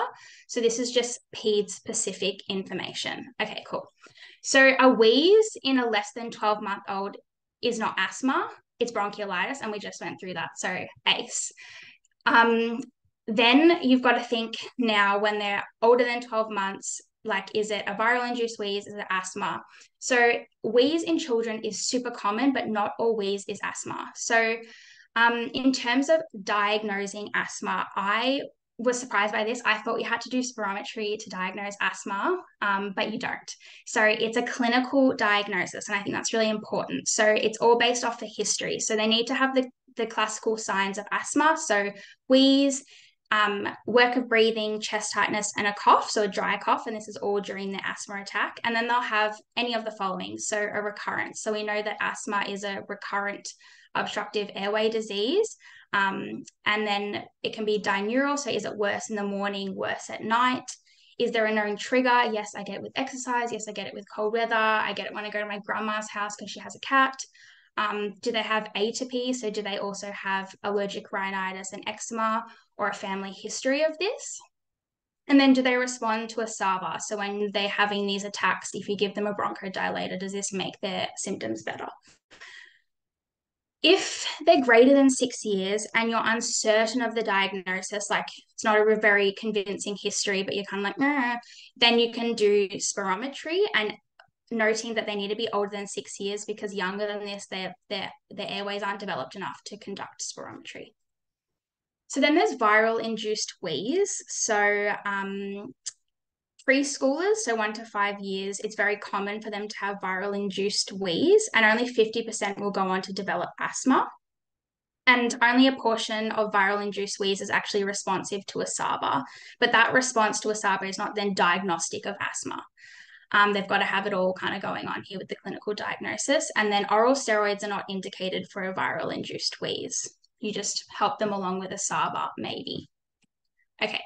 So this is just PED specific information. Okay, cool. So a wheeze in a less than 12 month old is not asthma, it's bronchiolitis, and we just went through that. So ACE. Um, then you've got to think now when they're older than 12 months, like is it a viral induced wheeze? Is it asthma? So wheeze in children is super common but not all is asthma. So um, in terms of diagnosing asthma i was surprised by this. I thought you had to do spirometry to diagnose asthma um, but you don't. So it's a clinical diagnosis and i think that's really important. So it's all based off the history. So they need to have the the classical signs of asthma. So wheeze um, work of breathing, chest tightness, and a cough, so a dry cough, and this is all during the asthma attack. And then they'll have any of the following, so a recurrence. So we know that asthma is a recurrent obstructive airway disease. Um, and then it can be diurnal, so is it worse in the morning, worse at night? Is there a known trigger? Yes, I get it with exercise. Yes, I get it with cold weather. I get it when I go to my grandma's house because she has a cat. Um, do they have atopy? So do they also have allergic rhinitis and eczema or a family history of this? And then do they respond to a SABA? So when they're having these attacks, if you give them a bronchodilator, does this make their symptoms better? If they're greater than six years and you're uncertain of the diagnosis, like it's not a very convincing history, but you're kind of like, nah, then you can do spirometry and noting that they need to be older than six years because younger than this, their, their, their airways aren't developed enough to conduct spirometry. So then there's viral induced wheeze. So um, preschoolers, so one to five years, it's very common for them to have viral induced wheeze, and only 50% will go on to develop asthma. And only a portion of viral induced wheeze is actually responsive to a SABA, but that response to a SABA is not then diagnostic of asthma. Um, they've got to have it all kind of going on here with the clinical diagnosis. And then oral steroids are not indicated for a viral induced wheeze. You just help them along with a SABA, maybe. Okay,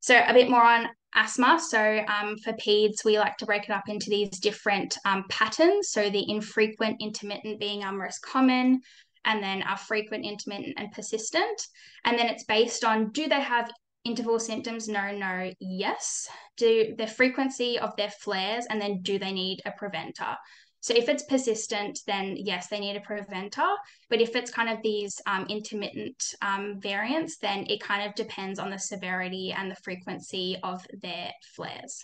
so a bit more on asthma. So um, for PEDS, we like to break it up into these different um, patterns. So the infrequent, intermittent being our most common, and then our frequent, intermittent, and persistent. And then it's based on do they have interval symptoms no no yes. Do the frequency of their flares and then do they need a preventer? So if it's persistent then yes they need a preventer. But if it's kind of these um, intermittent um, variants then it kind of depends on the severity and the frequency of their flares.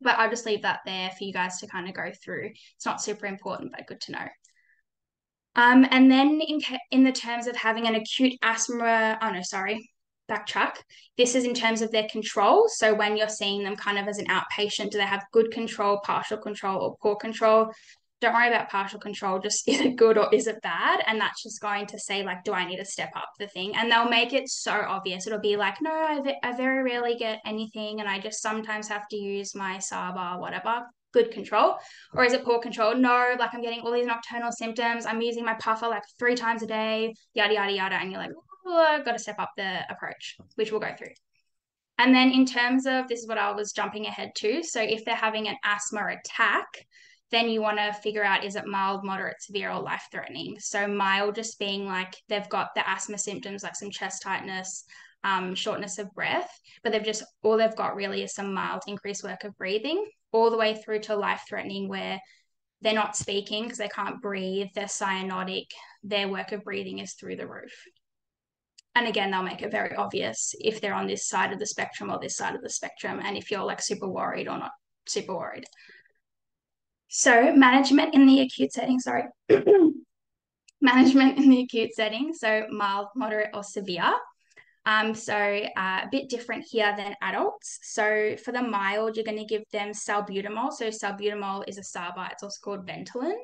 But i'll just leave that there for you guys to kind of go through. It's not super important but good to know. Um, and then in, in the terms of having an acute asthma, oh no, sorry, backtrack. This is in terms of their control. So when you're seeing them kind of as an outpatient, do they have good control, partial control, or poor control? Don't worry about partial control, just is it good or is it bad? And that's just going to say, like, do I need to step up the thing? And they'll make it so obvious. It'll be like, no, I, I very rarely get anything. And I just sometimes have to use my SABA, whatever good control or is it poor control no like i'm getting all these nocturnal symptoms i'm using my puffer like three times a day yada yada yada and you're like Got to step up the approach, which we'll go through. And then in terms of this is what I was jumping ahead to. So if they're having an asthma attack, then you want to figure out is it mild, moderate, severe, or life threatening. So mild just being like they've got the asthma symptoms like some chest tightness, um, shortness of breath, but they've just all they've got really is some mild increased work of breathing, all the way through to life threatening where they're not speaking because they can't breathe, they're cyanotic, their work of breathing is through the roof. And again, they'll make it very obvious if they're on this side of the spectrum or this side of the spectrum, and if you're like super worried or not super worried. So, management in the acute setting, sorry. management in the acute setting, so mild, moderate, or severe. Um, so uh, a bit different here than adults. So for the mild, you're going to give them salbutamol. So salbutamol is a SABA. It's also called Ventolin.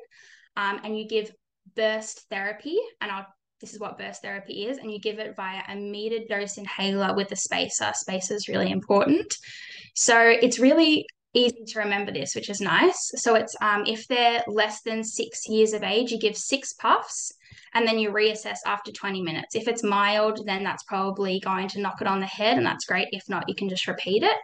Um, and you give burst therapy, and I'll this is what burst therapy is, and you give it via a metered dose inhaler with a spacer. Spacer is really important. So it's really easy to remember this, which is nice. So it's um, if they're less than six years of age, you give six puffs and then you reassess after 20 minutes. If it's mild, then that's probably going to knock it on the head, and that's great. If not, you can just repeat it.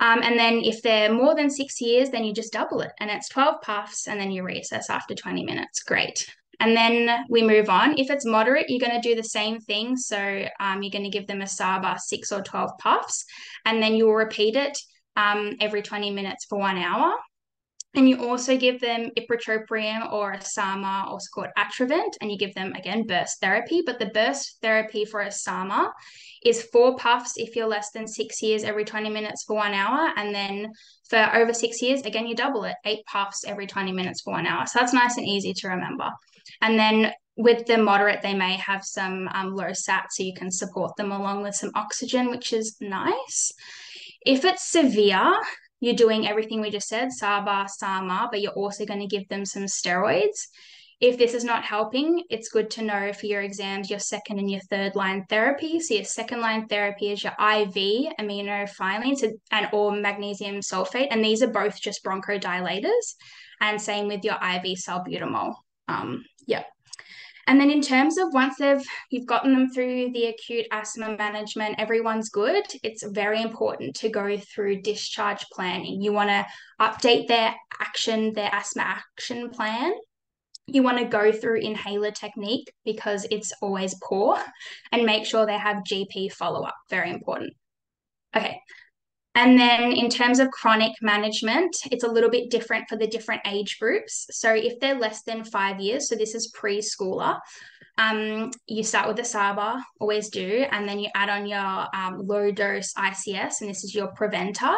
Um, and then if they're more than six years, then you just double it, and it's 12 puffs, and then you reassess after 20 minutes. Great. And then we move on. If it's moderate, you're going to do the same thing. So um, you're going to give them a SABA six or 12 puffs, and then you'll repeat it um, every 20 minutes for one hour. And you also give them ipratropium or a SAMA, also called Atrovent, and you give them again burst therapy. But the burst therapy for a SAMA is four puffs if you're less than six years every 20 minutes for one hour. And then for over six years, again, you double it, eight puffs every 20 minutes for one hour. So that's nice and easy to remember. And then with the moderate, they may have some um, low sat, so you can support them along with some oxygen, which is nice. If it's severe, you're doing everything we just said, SABA, SAMA, but you're also going to give them some steroids. If this is not helping, it's good to know for your exams your second and your third line therapy. So your second line therapy is your IV aminophylline so, and or magnesium sulfate, and these are both just bronchodilators. And same with your IV salbutamol. Um, yeah. And then in terms of once they've you've gotten them through the acute asthma management, everyone's good. It's very important to go through discharge planning. You want to update their action, their asthma action plan. You want to go through inhaler technique because it's always poor and make sure they have GP follow up. Very important. Okay, and then in terms of chronic management, it's a little bit different for the different age groups. So if they're less than five years, so this is preschooler, um, you start with the SABA, always do, and then you add on your um, low dose ICS, and this is your preventer.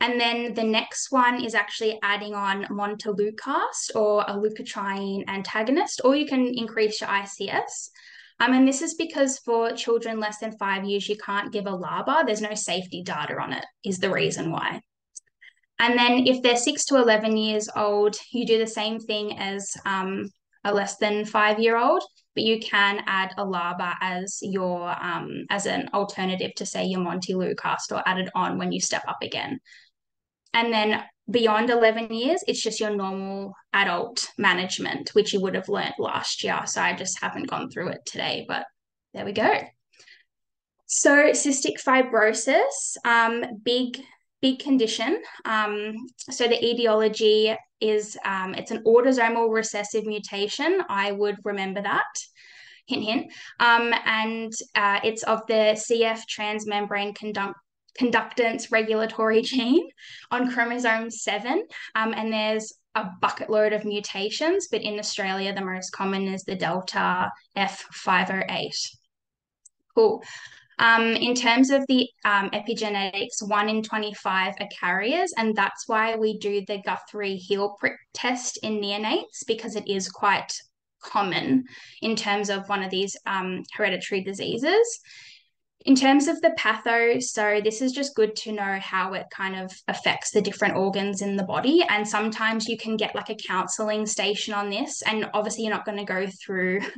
And then the next one is actually adding on montelukast or a leukotriene antagonist, or you can increase your ICS. Um, and this is because for children less than five years, you can't give a LABA. There's no safety data on it, is the reason why. And then if they're six to 11 years old, you do the same thing as um, a less than five year old, but you can add a LABA as your um, as an alternative to say your Monty Montelukast or add it on when you step up again. And then beyond 11 years, it's just your normal adult management, which you would have learnt last year. So I just haven't gone through it today, but there we go. So cystic fibrosis, um, big, big condition. Um, so the etiology is um, it's an autosomal recessive mutation. I would remember that. Hint, hint. Um, and uh, it's of the CF transmembrane conduct conductance regulatory gene on chromosome 7. Um, and there's a bucket load of mutations, but in Australia, the most common is the Delta F508. Cool. Um, in terms of the um, epigenetics, one in 25 are carriers, and that's why we do the Guthrie heel prick test in neonates because it is quite common in terms of one of these um, hereditary diseases. In terms of the patho, so this is just good to know how it kind of affects the different organs in the body. And sometimes you can get like a counseling station on this. And obviously, you're not going to go through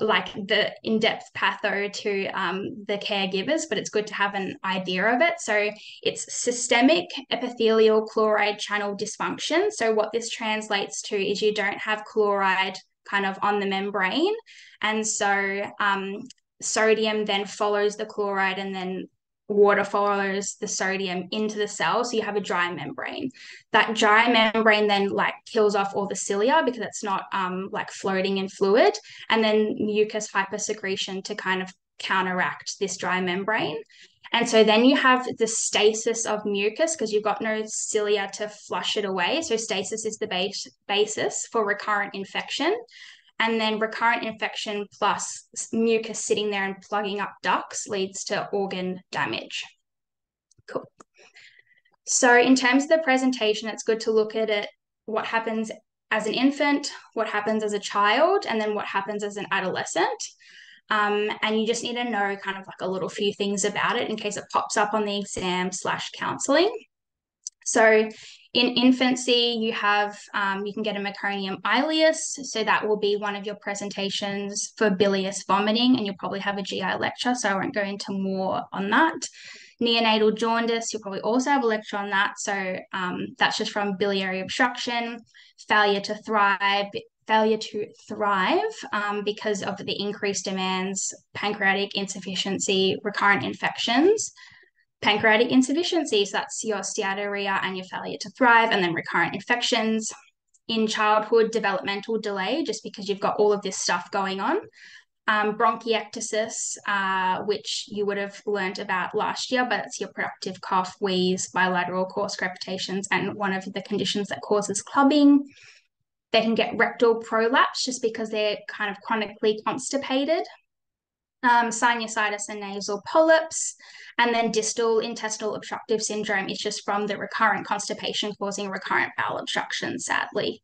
like the in-depth patho to um, the caregivers but it's good to have an idea of it so it's systemic epithelial chloride channel dysfunction so what this translates to is you don't have chloride kind of on the membrane and so um, sodium then follows the chloride and then water follows the sodium into the cell. So you have a dry membrane. That dry membrane then like kills off all the cilia because it's not um like floating in fluid. And then mucus hypersecretion to kind of counteract this dry membrane. And so then you have the stasis of mucus because you've got no cilia to flush it away. So stasis is the base basis for recurrent infection and then recurrent infection plus mucus sitting there and plugging up ducts leads to organ damage. Cool. So, in terms of the presentation, it's good to look at it what happens as an infant, what happens as a child, and then what happens as an adolescent. Um, and you just need to know kind of like a little few things about it in case it pops up on the exam slash counseling. So in infancy, you have um, you can get a meconium ileus, so that will be one of your presentations for bilious vomiting, and you'll probably have a GI lecture. So I won't go into more on that. Neonatal jaundice, you'll probably also have a lecture on that. So um, that's just from biliary obstruction, failure to thrive, failure to thrive um, because of the increased demands, pancreatic insufficiency, recurrent infections, pancreatic insufficiency. So that's your steatorrhea and your failure to thrive, and then recurrent infections. In childhood, developmental delay, just because you've got all of this stuff going on. Um, bronchiectasis, uh, which you would have learned about last year, but it's your productive cough, wheeze, bilateral coarse crepitations, and one of the conditions that causes clubbing. They can get rectal prolapse just because they're kind of chronically constipated. Um, sinusitis and nasal polyps, and then distal intestinal obstructive syndrome is just from the recurrent constipation causing recurrent bowel obstruction, sadly.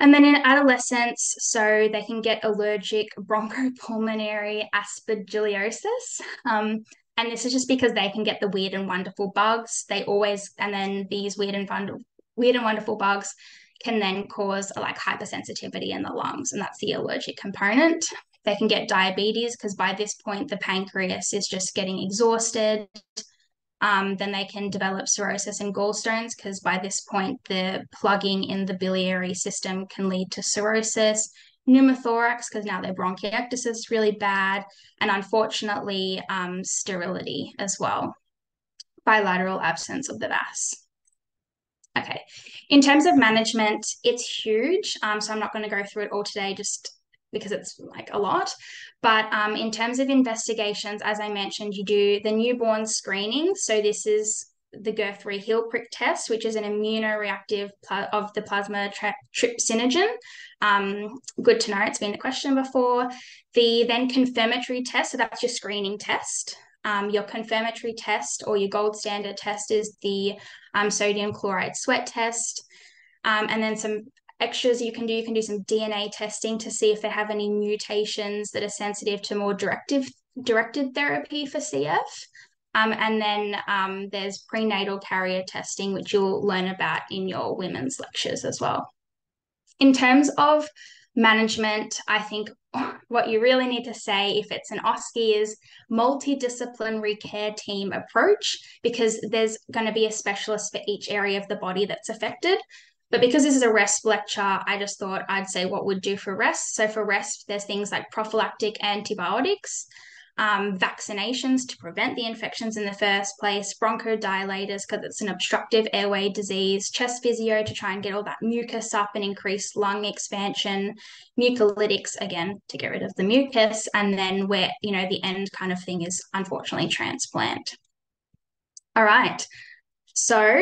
And then in adolescence, so they can get allergic bronchopulmonary aspergillosis. Um, and this is just because they can get the weird and wonderful bugs. They always, and then these weird and fun, weird and wonderful bugs can then cause like hypersensitivity in the lungs, and that's the allergic component. They can get diabetes because by this point the pancreas is just getting exhausted. Um, then they can develop cirrhosis and gallstones because by this point the plugging in the biliary system can lead to cirrhosis. Pneumothorax because now their bronchiectasis is really bad, and unfortunately um, sterility as well. Bilateral absence of the vas. Okay, in terms of management, it's huge. Um, so I'm not going to go through it all today, just because it's like a lot. But um, in terms of investigations, as I mentioned, you do the newborn screening. So this is the Guthrie heel prick test, which is an immunoreactive pl- of the plasma tra- trypsinogen. Um, good to know, it's been a question before. The then confirmatory test, so that's your screening test. Um, your confirmatory test or your gold standard test is the um, sodium chloride sweat test. Um, and then some extras you can do you can do some dna testing to see if they have any mutations that are sensitive to more directive directed therapy for cf um, and then um, there's prenatal carrier testing which you'll learn about in your women's lectures as well in terms of management i think what you really need to say if it's an OSCE is multidisciplinary care team approach because there's going to be a specialist for each area of the body that's affected. But because this is a RESP lecture, I just thought I'd say what would do for RESP. So for RESP, there's things like prophylactic antibiotics, um, vaccinations to prevent the infections in the first place, bronchodilators because it's an obstructive airway disease, chest physio to try and get all that mucus up and increase lung expansion, mucolytics again to get rid of the mucus, and then where you know the end kind of thing is unfortunately transplant. All right, so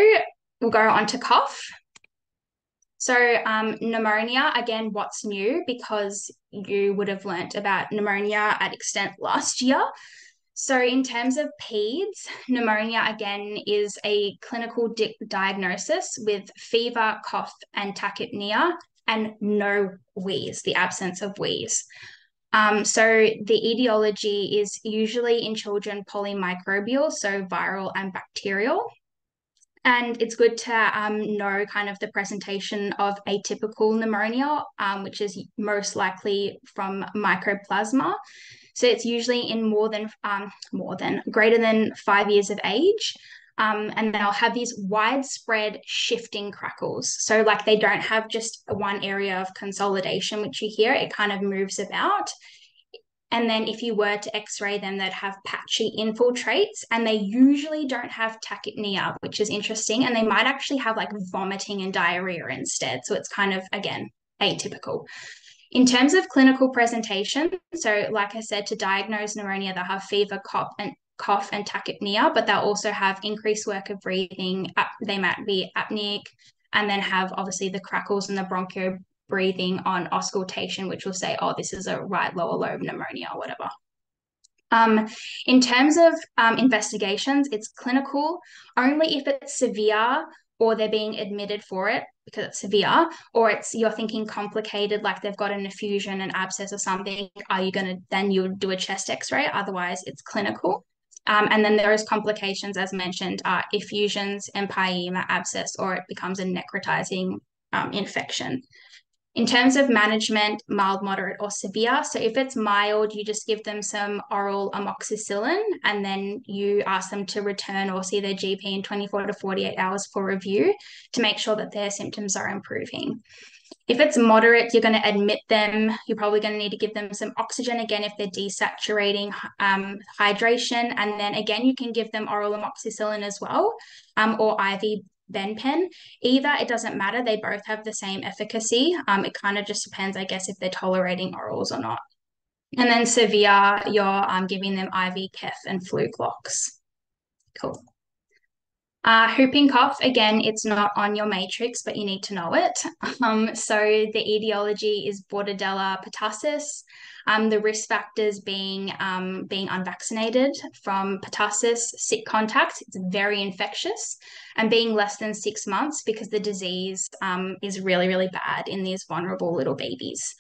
we'll go on to cough. So, um, pneumonia, again, what's new? Because you would have learnt about pneumonia at extent last year. So, in terms of PEDS, pneumonia again is a clinical di- diagnosis with fever, cough, and tachypnea, and no wheeze, the absence of wheeze. Um, so, the etiology is usually in children polymicrobial, so viral and bacterial. And it's good to um, know kind of the presentation of atypical pneumonia, um, which is most likely from mycoplasma. So it's usually in more than um, more than greater than five years of age. Um, and they'll have these widespread shifting crackles. So, like, they don't have just one area of consolidation, which you hear, it kind of moves about. And then if you were to x-ray them, they'd have patchy infiltrates and they usually don't have tachypnea, which is interesting. And they might actually have like vomiting and diarrhea instead. So it's kind of, again, atypical. In terms of clinical presentation, so like I said, to diagnose pneumonia, they'll have fever, cough, and cough and tachypnea, but they'll also have increased work of breathing. They might be apneic, and then have obviously the crackles and the broncho breathing on auscultation, which will say, oh, this is a right lower lobe pneumonia or whatever. Um, in terms of um, investigations, it's clinical only if it's severe or they're being admitted for it because it's severe, or it's you're thinking complicated, like they've got an effusion, an abscess, or something, are you going to then you do a chest x ray? Otherwise, it's clinical. Um, and then there is complications, as mentioned, are effusions, empyema, abscess, or it becomes a necrotizing um, infection. In terms of management, mild, moderate, or severe. So if it's mild, you just give them some oral amoxicillin and then you ask them to return or see their GP in 24 to 48 hours for review to make sure that their symptoms are improving. If it's moderate, you're going to admit them. You're probably going to need to give them some oxygen again if they're desaturating um, hydration. And then again, you can give them oral amoxicillin as well um, or IV Benpen. Either it doesn't matter, they both have the same efficacy. Um, it kind of just depends, I guess, if they're tolerating orals or not. And then severe, you're um, giving them IV Kef and Fluclox. Cool. Uh, whooping cough, again, it's not on your matrix, but you need to know it. Um, so the etiology is Bordetella pertussis. Um, the risk factors being um, being unvaccinated from pertussis, sick contact, it's very infectious, and being less than six months because the disease um, is really, really bad in these vulnerable little babies.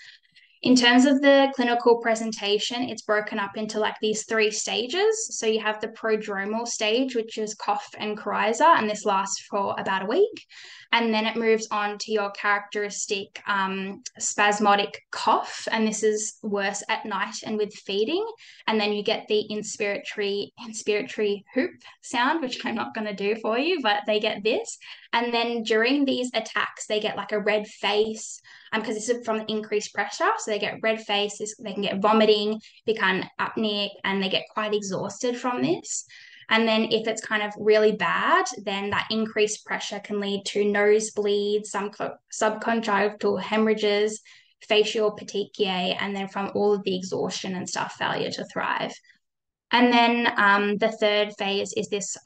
In terms of the clinical presentation, it's broken up into like these three stages. So you have the prodromal stage, which is cough and coryza, and this lasts for about a week. And then it moves on to your characteristic um, spasmodic cough, and this is worse at night and with feeding. And then you get the inspiratory inspiratory whoop sound, which I'm not going to do for you, but they get this. And then during these attacks, they get like a red face um, because this is from increased pressure. So they get red faces, they can get vomiting, become apneic, and they get quite exhausted from this. And then if it's kind of really bad, then that increased pressure can lead to nosebleeds, some subconjunctival hemorrhages, facial petechiae, and then from all of the exhaustion and stuff, failure to thrive. And then um, the third phase is this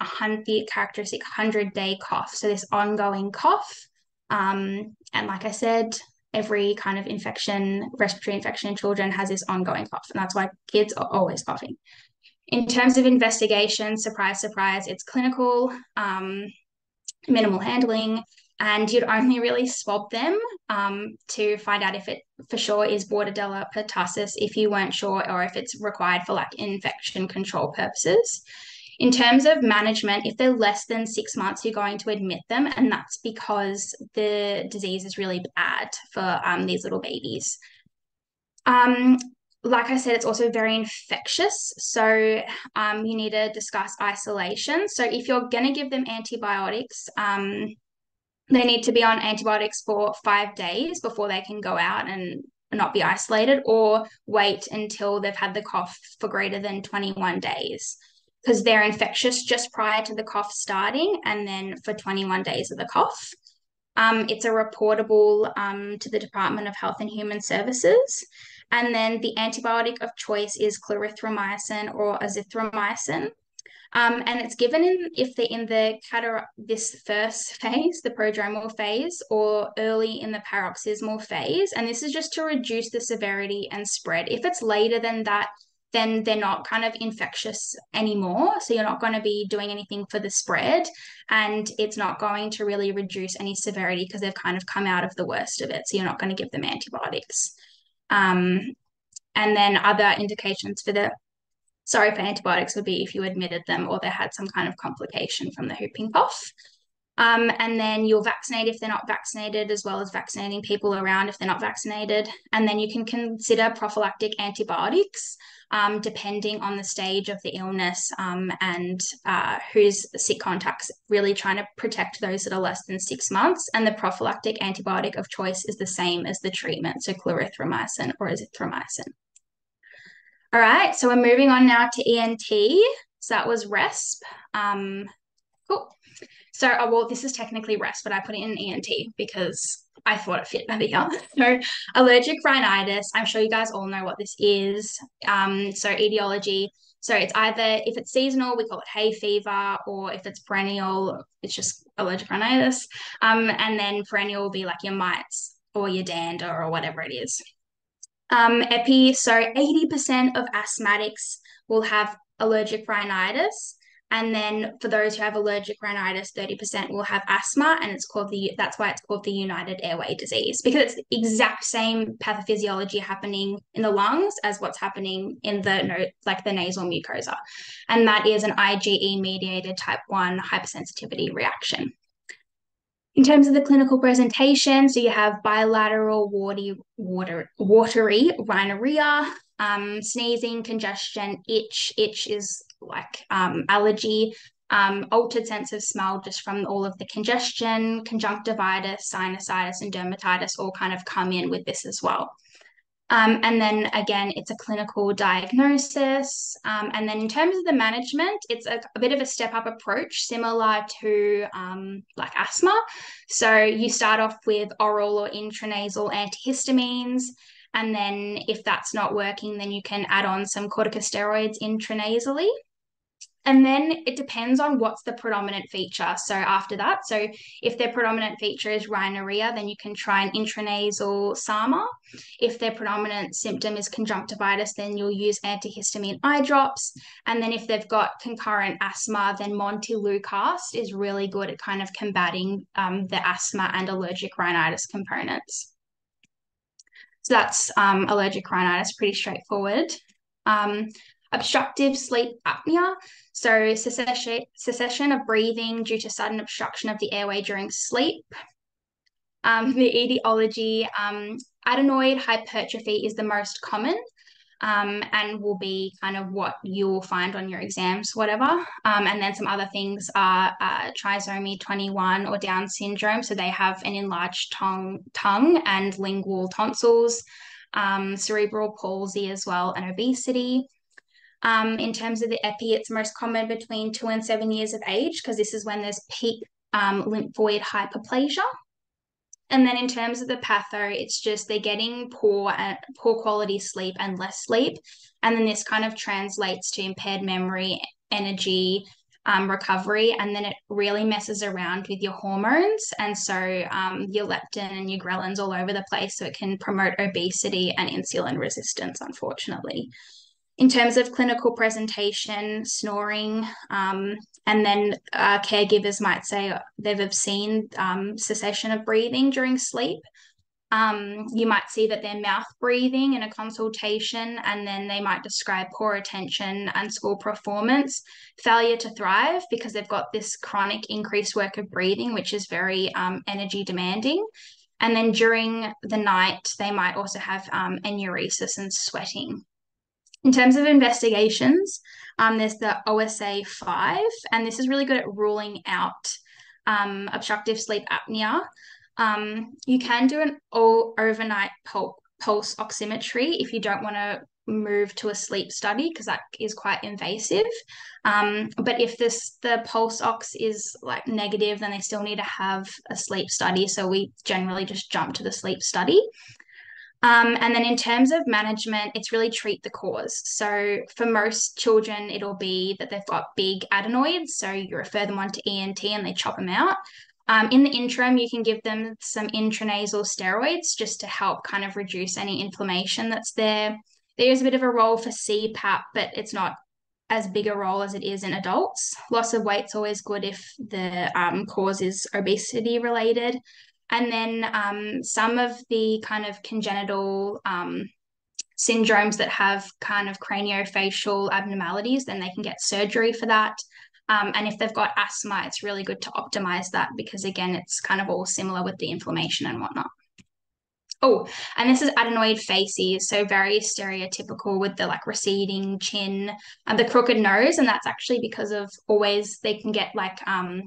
characteristic 100 day cough. So, this ongoing cough. Um, and like I said, every kind of infection, respiratory infection in children has this ongoing cough. And that's why kids are always coughing. In terms of investigation, surprise, surprise, it's clinical, um, minimal handling, and you'd only really swab them um, to find out if it for sure is Bordetella pertussis if you weren't sure or if it's required for like infection control purposes. In terms of management, if they're less than six months, you're going to admit them, and that's because the disease is really bad for um, these little babies. Um, like I said, it's also very infectious. So um, you need to discuss isolation. So if you're going to give them antibiotics, um, they need to be on antibiotics for five days before they can go out and not be isolated or wait until they've had the cough for greater than 21 days because they're infectious just prior to the cough starting and then for 21 days of the cough. Um, it's a reportable um, to the Department of Health and Human Services. And then the antibiotic of choice is clarithromycin or azithromycin. Um, and it's given in if they're in the this first phase, the prodromal phase, or early in the paroxysmal phase. And this is just to reduce the severity and spread. If it's later than that, then they're not kind of infectious anymore. So you're not going to be doing anything for the spread, and it's not going to really reduce any severity because they've kind of come out of the worst of it. So you're not going to give them antibiotics. Um, and then other indications for the sorry for antibiotics would be if you admitted them or they had some kind of complication from the whooping cough. Um, and then you'll vaccinate if they're not vaccinated, as well as vaccinating people around if they're not vaccinated. And then you can consider prophylactic antibiotics, um, depending on the stage of the illness um, and uh, who's sick contacts, really trying to protect those that are less than six months. And the prophylactic antibiotic of choice is the same as the treatment, so clarithromycin or azithromycin. All right, so we're moving on now to ENT. So that was RESP. Um, cool. So, oh, well, this is technically rest, but I put it in ENT because I thought it fit better. So, allergic rhinitis. I'm sure you guys all know what this is. Um, so, etiology. So, it's either if it's seasonal, we call it hay fever, or if it's perennial, it's just allergic rhinitis. Um, and then perennial will be like your mites or your dander or whatever it is. Um, epi, so 80% of asthmatics will have allergic rhinitis. And then for those who have allergic rhinitis, 30% will have asthma, and it's called the that's why it's called the Unified Airway Disease because it's the exact same pathophysiology happening in the lungs as what's happening in the like the nasal mucosa, and that is an IgE mediated type one hypersensitivity reaction. In terms of the clinical presentation, so you have bilateral watery, water, watery rhinorrhea, um, sneezing, congestion, itch. Itch is like um, allergy, um, altered sense of smell just from all of the congestion, conjunctivitis, sinusitis, and dermatitis all kind of come in with this as well. Um, and then again, it's a clinical diagnosis. Um, and then in terms of the management, it's a, a bit of a step up approach, similar to um, like asthma. So you start off with oral or intranasal antihistamines. And then if that's not working, then you can add on some corticosteroids intranasally. And then it depends on what's the predominant feature. So after that, so if their predominant feature is rhinorrhea, then you can try an intranasal SAMA. If their predominant symptom is conjunctivitis, then you'll use antihistamine eye drops. And then if they've got concurrent asthma, then montelukast is really good at kind of combating um, the asthma and allergic rhinitis components. So that's um, allergic rhinitis, pretty straightforward. Um, obstructive sleep apnea. So, cessation, of breathing due to sudden obstruction of the airway during sleep. Um, the etiology, um, adenoid hypertrophy is the most common um, and will be kind of what you'll find on your exams, whatever. Um, and then some other things are uh, trisomy 21 or Down syndrome. So they have an enlarged tongue, tongue and lingual tonsils, um, cerebral palsy as well, and obesity. Um, in terms of the epi, it's most common between two and seven years of age because this is when there's peak um, lymphoid hyperplasia. And then in terms of the patho, it's just they're getting poor uh, poor quality sleep and less sleep, and then this kind of translates to impaired memory, energy, um, recovery, and then it really messes around with your hormones, and so um, your leptin and your ghrelins all over the place, so it can promote obesity and insulin resistance, unfortunately in terms of clinical presentation, snoring, um, and then uh, caregivers might say they've seen um, cessation of breathing during sleep. Um, you might see that they're mouth breathing in a consultation, and then they might describe poor attention and school performance, failure to thrive because they've got this chronic increased work of breathing, which is very um, energy demanding. And then during the night, they might also have um, enuresis and sweating. In terms of investigations, um, there's the OSA 5, and this is really good at ruling out um, obstructive sleep apnea. Um, you can do an all overnight pul- pulse oximetry if you don't want to move to a sleep study because that is quite invasive. Um, but if this the pulse ox is like negative, then they still need to have a sleep study. So we generally just jump to the sleep study. Um, and then in terms of management, it's really treat the cause. So for most children, it'll be that they've got big adenoids. So you refer them on to ENT and they chop them out. Um, in the interim, you can give them some intranasal steroids just to help kind of reduce any inflammation that's there. There is a bit of a role for CPAP, but it's not as big a role as it is in adults. Loss of weight's always good if the um, cause is obesity related. And then um, some of the kind of congenital um, syndromes that have kind of craniofacial abnormalities, then they can get surgery for that. Um, and if they've got asthma, it's really good to optimize that because, again, it's kind of all similar with the inflammation and whatnot. Oh, and this is adenoid facies, so very stereotypical with the like receding chin and the crooked nose, and that's actually because of always they can get like um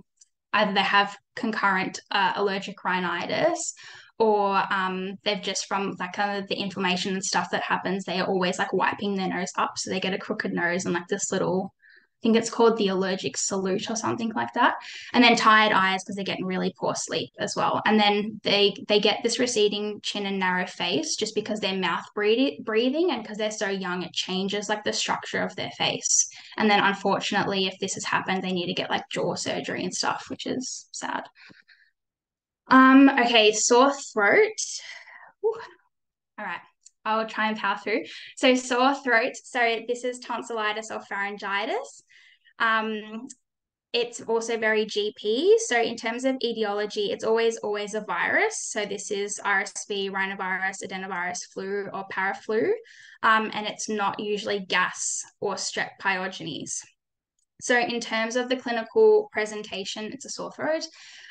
either they have concurrent uh, allergic rhinitis or um, they've just from like kind of the inflammation and stuff that happens, they are always like wiping their nose up. So they get a crooked nose and like this little I think it's called the allergic salute or something like that. And then tired eyes because they're getting really poor sleep as well. And then they they get this receding chin and narrow face just because they're mouth breathing and because they're so young, it changes like the structure of their face. And then unfortunately, if this has happened, they need to get like jaw surgery and stuff, which is sad. Um, okay, sore throat. Ooh. All right. I'll try and power through. So sore throat. So this is tonsillitis or pharyngitis. Um, it's also very GP. So, in terms of etiology, it's always, always a virus. So, this is RSV, rhinovirus, adenovirus, flu, or paraflu. Um, and it's not usually GAS or strep pyogenes. So, in terms of the clinical presentation, it's a sore throat.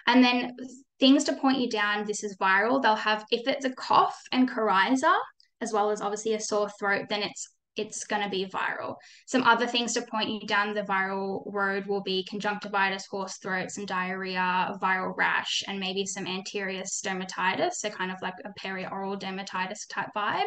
And then things to point you down this is viral. They'll have, if it's a cough and coryza, as well as obviously a sore throat, then it's it's going to be viral. Some other things to point you down the viral road will be conjunctivitis, hoarse throats, and diarrhea, viral rash, and maybe some anterior stomatitis, so kind of like a perioral dermatitis type vibe.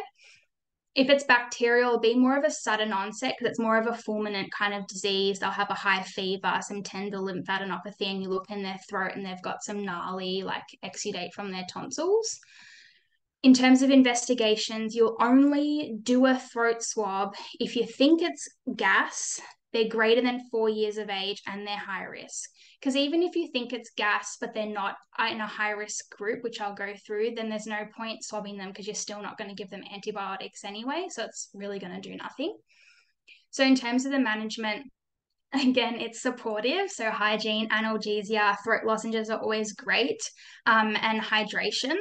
If it's bacterial, it'll be more of a sudden onset because it's more of a fulminant kind of disease. They'll have a high fever, some tender lymphadenopathy, and you look in their throat and they've got some gnarly like exudate from their tonsils in terms of investigations, you'll only do a throat swab if you think it's GAS, they're greater than four years of age, and they're high risk. Because even if you think it's GAS, but they're not in a high risk group, which I'll go through, then there's no point swabbing them because you're still not going to give them antibiotics anyway. So it's really going to do nothing. So, in terms of the management, again, it's supportive. So, hygiene, analgesia, throat lozenges are always great, um, and hydration.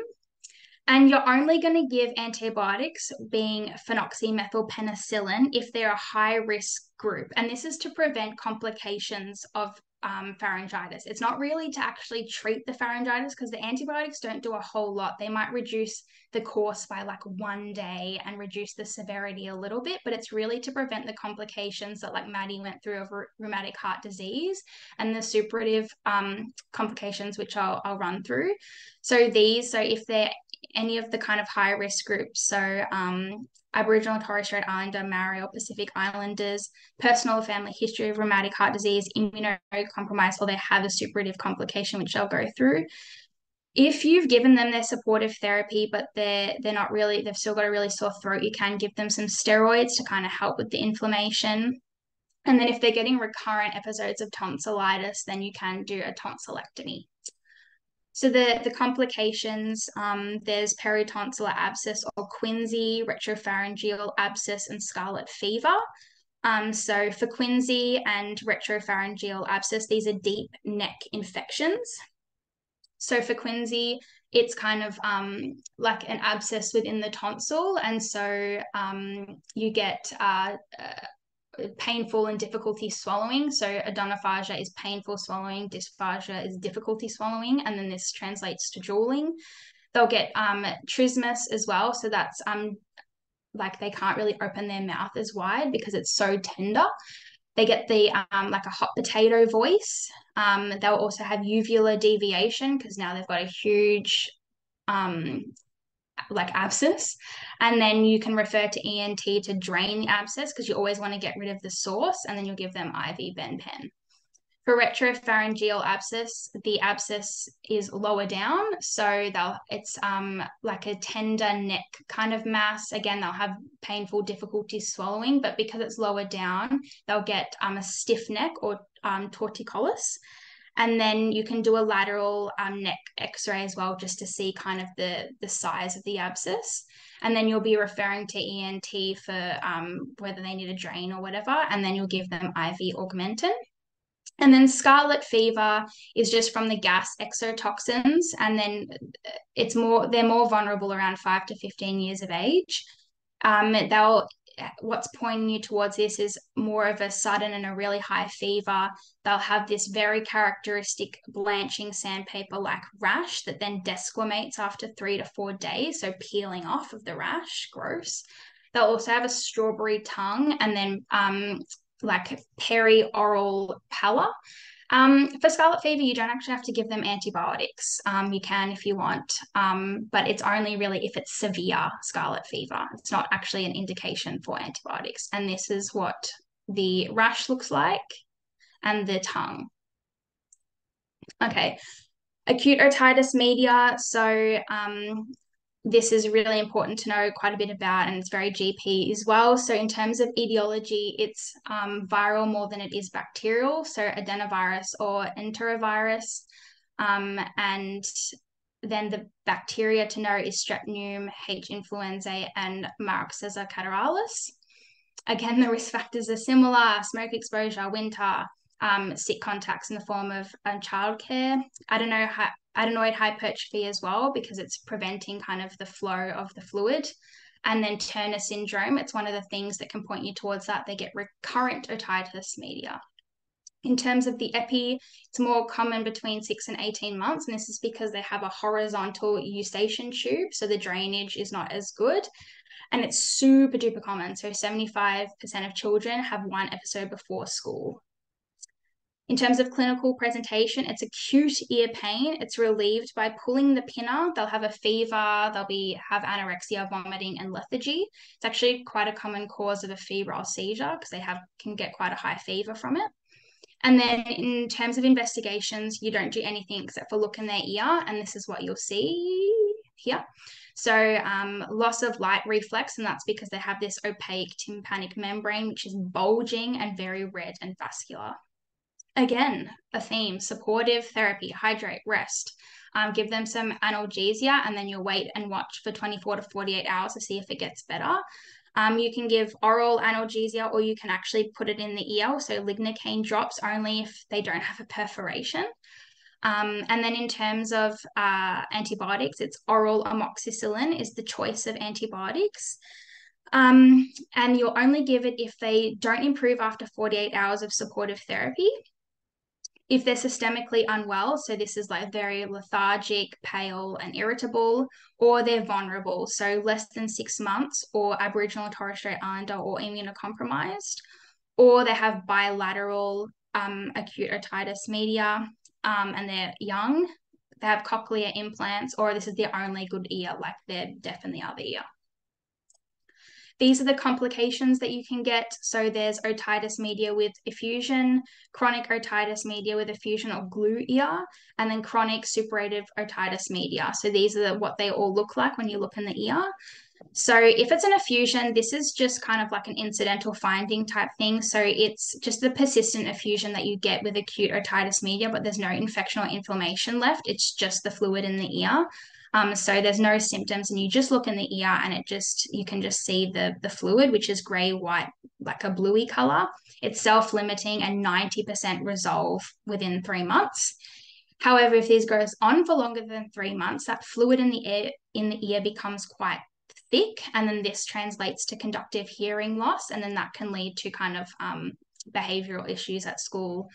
And you're only going to give antibiotics, being phenoxymethylpenicillin, if they're a high risk group. And this is to prevent complications of um, pharyngitis. It's not really to actually treat the pharyngitis because the antibiotics don't do a whole lot. They might reduce the course by like one day and reduce the severity a little bit, but it's really to prevent the complications that like Maddie went through of rheumatic heart disease and the suppurative um, complications, which I'll, I'll run through. So these, so if they're any of the kind of high risk groups, so um, Aboriginal and Torres Strait Islander, Maori, or Pacific Islanders, personal or family history of rheumatic heart disease, immunocompromised, or they have a suppurative complication, which I'll go through. If you've given them their supportive therapy, but they're they're not really, they've still got a really sore throat, you can give them some steroids to kind of help with the inflammation. And then if they're getting recurrent episodes of tonsillitis, then you can do a tonsillectomy. So the, the complications, um, there's peritonsillar abscess or quinsy, retropharyngeal abscess, and scarlet fever. Um, so for quinsy and retropharyngeal abscess, these are deep neck infections. So for quinsy, it's kind of um, like an abscess within the tonsil, and so um, you get uh, uh, painful and difficulty swallowing. So odynophagia is painful swallowing, dysphagia is difficulty swallowing, and then this translates to drooling. They'll get um, trismus as well. So that's um, like they can't really open their mouth as wide because it's so tender. They get the um, like a hot potato voice. Um, they'll also have uvular deviation because now they've got a huge um, like abscess. And then you can refer to ENT to drain the abscess because you always want to get rid of the source and then you'll give them IV Ben-Pen. For retropharyngeal abscess, the abscess is lower down, so they'll it's um like a tender neck kind of mass. Again, they'll have painful difficulty swallowing, but because it's lower down, they'll get um a stiff neck or um torticollis, and then you can do a lateral um, neck x-ray as well just to see kind of the the size of the abscess. And then you'll be referring to ent for um, whether they need a drain or whatever and then you'll give them iv augmentin. And then scarlet fever is just from the GAS exotoxins and then it's more they're more vulnerable around 5 to 15 years of age. Um, they'll what's pointing you towards this is more of a sudden and a really high fever. They'll have this very characteristic blanching sandpaper like rash that then desquamates after three to four days. So peeling off of the rash, gross. They'll also have a strawberry tongue and then um, like peri-oral pallor. Um, for scarlet fever, you don't actually have to give them antibiotics. Um, you can if you want, um, but it's only really if it's severe scarlet fever. It's not actually an indication for antibiotics. And this is what the rash looks like and the tongue. Okay, acute otitis media. So um, this is really important to know quite a bit about, and it's very GP as well. So, in terms of etiology, it's um, viral more than it is bacterial, so adenovirus or enterovirus. Um, and then the bacteria to know is strep pneum, H. influenzae, and Moraxella catarrhalis. Again, the risk factors are similar smoke exposure, winter, um, sick contacts in the form of um, childcare, adeno- adenoid hypertrophy as well, because it's preventing kind of the flow of the fluid. And then Turner syndrome, it's one of the things that can point you towards that. They get recurrent otitis media. In terms of the epi, it's more common between six and 18 months. And this is because they have a horizontal eustachian tube. So the drainage is not as good. And it's super duper common. So 75% of children have one episode before school. In terms of clinical presentation, it's acute ear pain. It's relieved by pulling the pinna. They'll have a fever, they'll be have anorexia, vomiting, and lethargy. It's actually quite a common cause of a febrile seizure because they have can get quite a high fever from it. And then in terms of investigations, you don't do anything except for look in their ear, and this is what you'll see here. So um, loss of light reflex, and that's because they have this opaque tympanic membrane, which is bulging and very red and vascular. Again, a theme, supportive therapy, hydrate, rest. Um, give them some analgesia, and then you'll wait and watch for 24 to 48 hours to see if it gets better. Um, you can give oral analgesia or you can actually put it in the ear. So lignocaine drops only if they don't have a perforation. Um, and then in terms of uh, antibiotics, it's oral amoxicillin is the choice of antibiotics. Um, and you'll only give it if they don't improve after 48 hours of supportive therapy if they're systemically unwell, so this is like very lethargic, pale, and irritable, or they're vulnerable, so less than six months, or Aboriginal and Torres Strait Islander or immunocompromised, or they have bilateral um, acute otitis media um, and they're young, they have cochlear implants, or this is their only good ear, like they're deaf in the other ear. These are the complications that you can get. So there's otitis media with effusion, chronic otitis media with effusion or glue ear, and then chronic suppurative otitis media. So these are what they all look like when you look in the ear. So if it's an effusion, this is just kind of like an incidental finding type thing. So it's just the persistent effusion that you get with acute otitis media, but there's no infection or inflammation left. It's just the fluid in the ear. Um, so there's no symptoms, and you just look in the ear, and it just you can just see the the fluid, which is grey white, like a bluey color. It's self limiting and 90% resolve within three months. However, if this goes on for longer than three months, that fluid in the ear in the ear becomes quite thick, and then this translates to conductive hearing loss, and then that can lead to kind of um, behavioral issues at school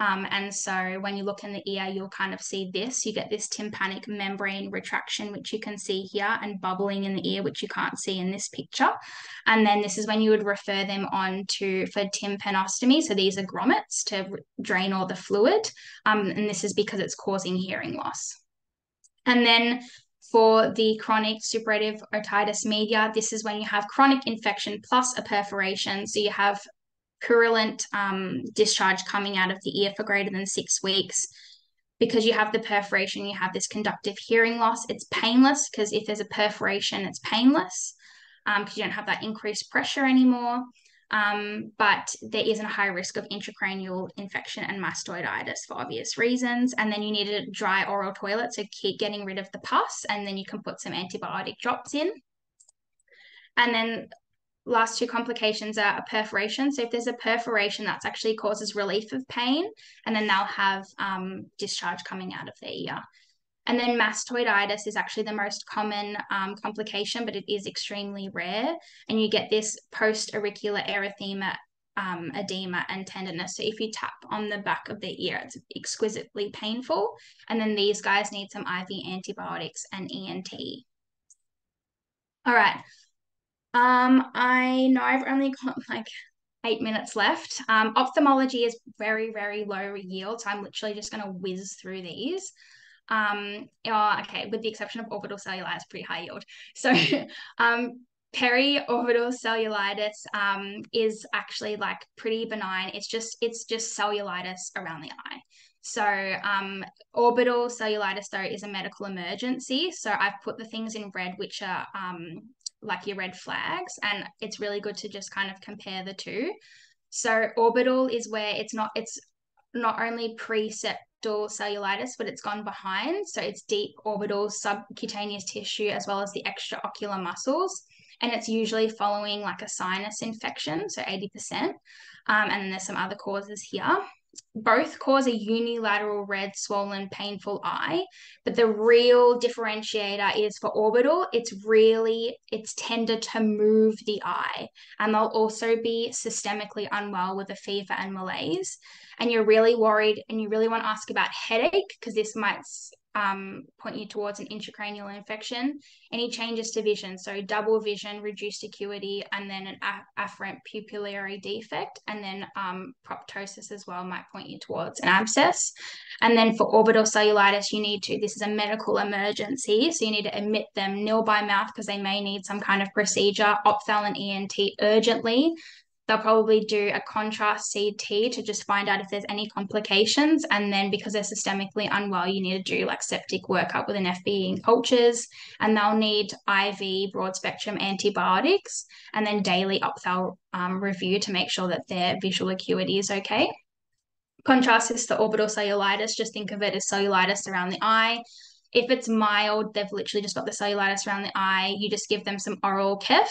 um, and so when you look in the ear, you'll kind of see this. You get this tympanic membrane retraction, which you can see here, and bubbling in the ear, which you can't see in this picture. And then this is when you would refer them on to for tympanostomy. So these are grommets to drain all the fluid. Um, and this is because it's causing hearing loss. And then for the chronic suppurative otitis media, this is when you have chronic infection plus a perforation. So you have purulent um, discharge coming out of the ear for greater than six weeks. Because you have the perforation, you have this conductive hearing loss. It's painless because if there's a perforation, it's painless because um, you don't have that increased pressure anymore. Um, but there isn't a high risk of intracranial infection and mastoiditis for obvious reasons. And then you need a dry aural toilet, so keep getting rid of the pus, and then you can put some antibiotic drops in. And then last two complications are a perforation. So if there's a perforation, that's actually causes relief of pain, and then they'll have um, discharge coming out of their ear. And then mastoiditis is actually the most common um, complication, but it is extremely rare. And you get this post auricular erythema, um, edema, and tenderness. So if you tap on the back of the ear, it's exquisitely painful. And then these guys need some IV antibiotics and ENT. All right, um, I know I've only got like eight minutes left. Um, ophthalmology is very, very low yield, so I'm literally just going to whiz through these. Um, oh, okay, with the exception of orbital cellulitis, pretty high yield. So, um, peri-orbital cellulitis um, is actually like pretty benign. It's just it's just cellulitis around the eye. So, um, orbital cellulitis though is a medical emergency. So I've put the things in red, which are um, like your red flags and it's really good to just kind of compare the two. So orbital is where it's not it's not only pre-septal cellulitis but it's gone behind. So it's deep orbital subcutaneous tissue as well as the extraocular muscles. And it's usually following like a sinus infection so 80% um, and then there's some other causes here both cause a unilateral red, swollen, painful eye. But the real differentiator is for orbital, it's really, it's tender to move the eye. And they'll also be systemically unwell with a fever and malaise. And you're really worried and you really want to ask about headache because this might um, point you towards an intracranial infection. Any changes to vision, so double vision, reduced acuity, and then an afferent pupillary defect, and then um, proptosis as well might point you towards an abscess. And then for orbital cellulitis, you need to, this is a medical emergency, so you need to admit them nil by mouth because they may need some kind of procedure, ophthal and ENT urgently they'll probably do a contrast CT to just find out if there's any complications. And then because they're systemically unwell, you need to do like septic workup with an FBE and cultures. And they'll need IV broad spectrum antibiotics and then daily ophthal um, review to make sure that their visual acuity is okay. Contrast is the orbital cellulitis. Just think of it as cellulitis around the eye. If it's mild, they've literally just got the cellulitis around the eye. You just give them some oral kef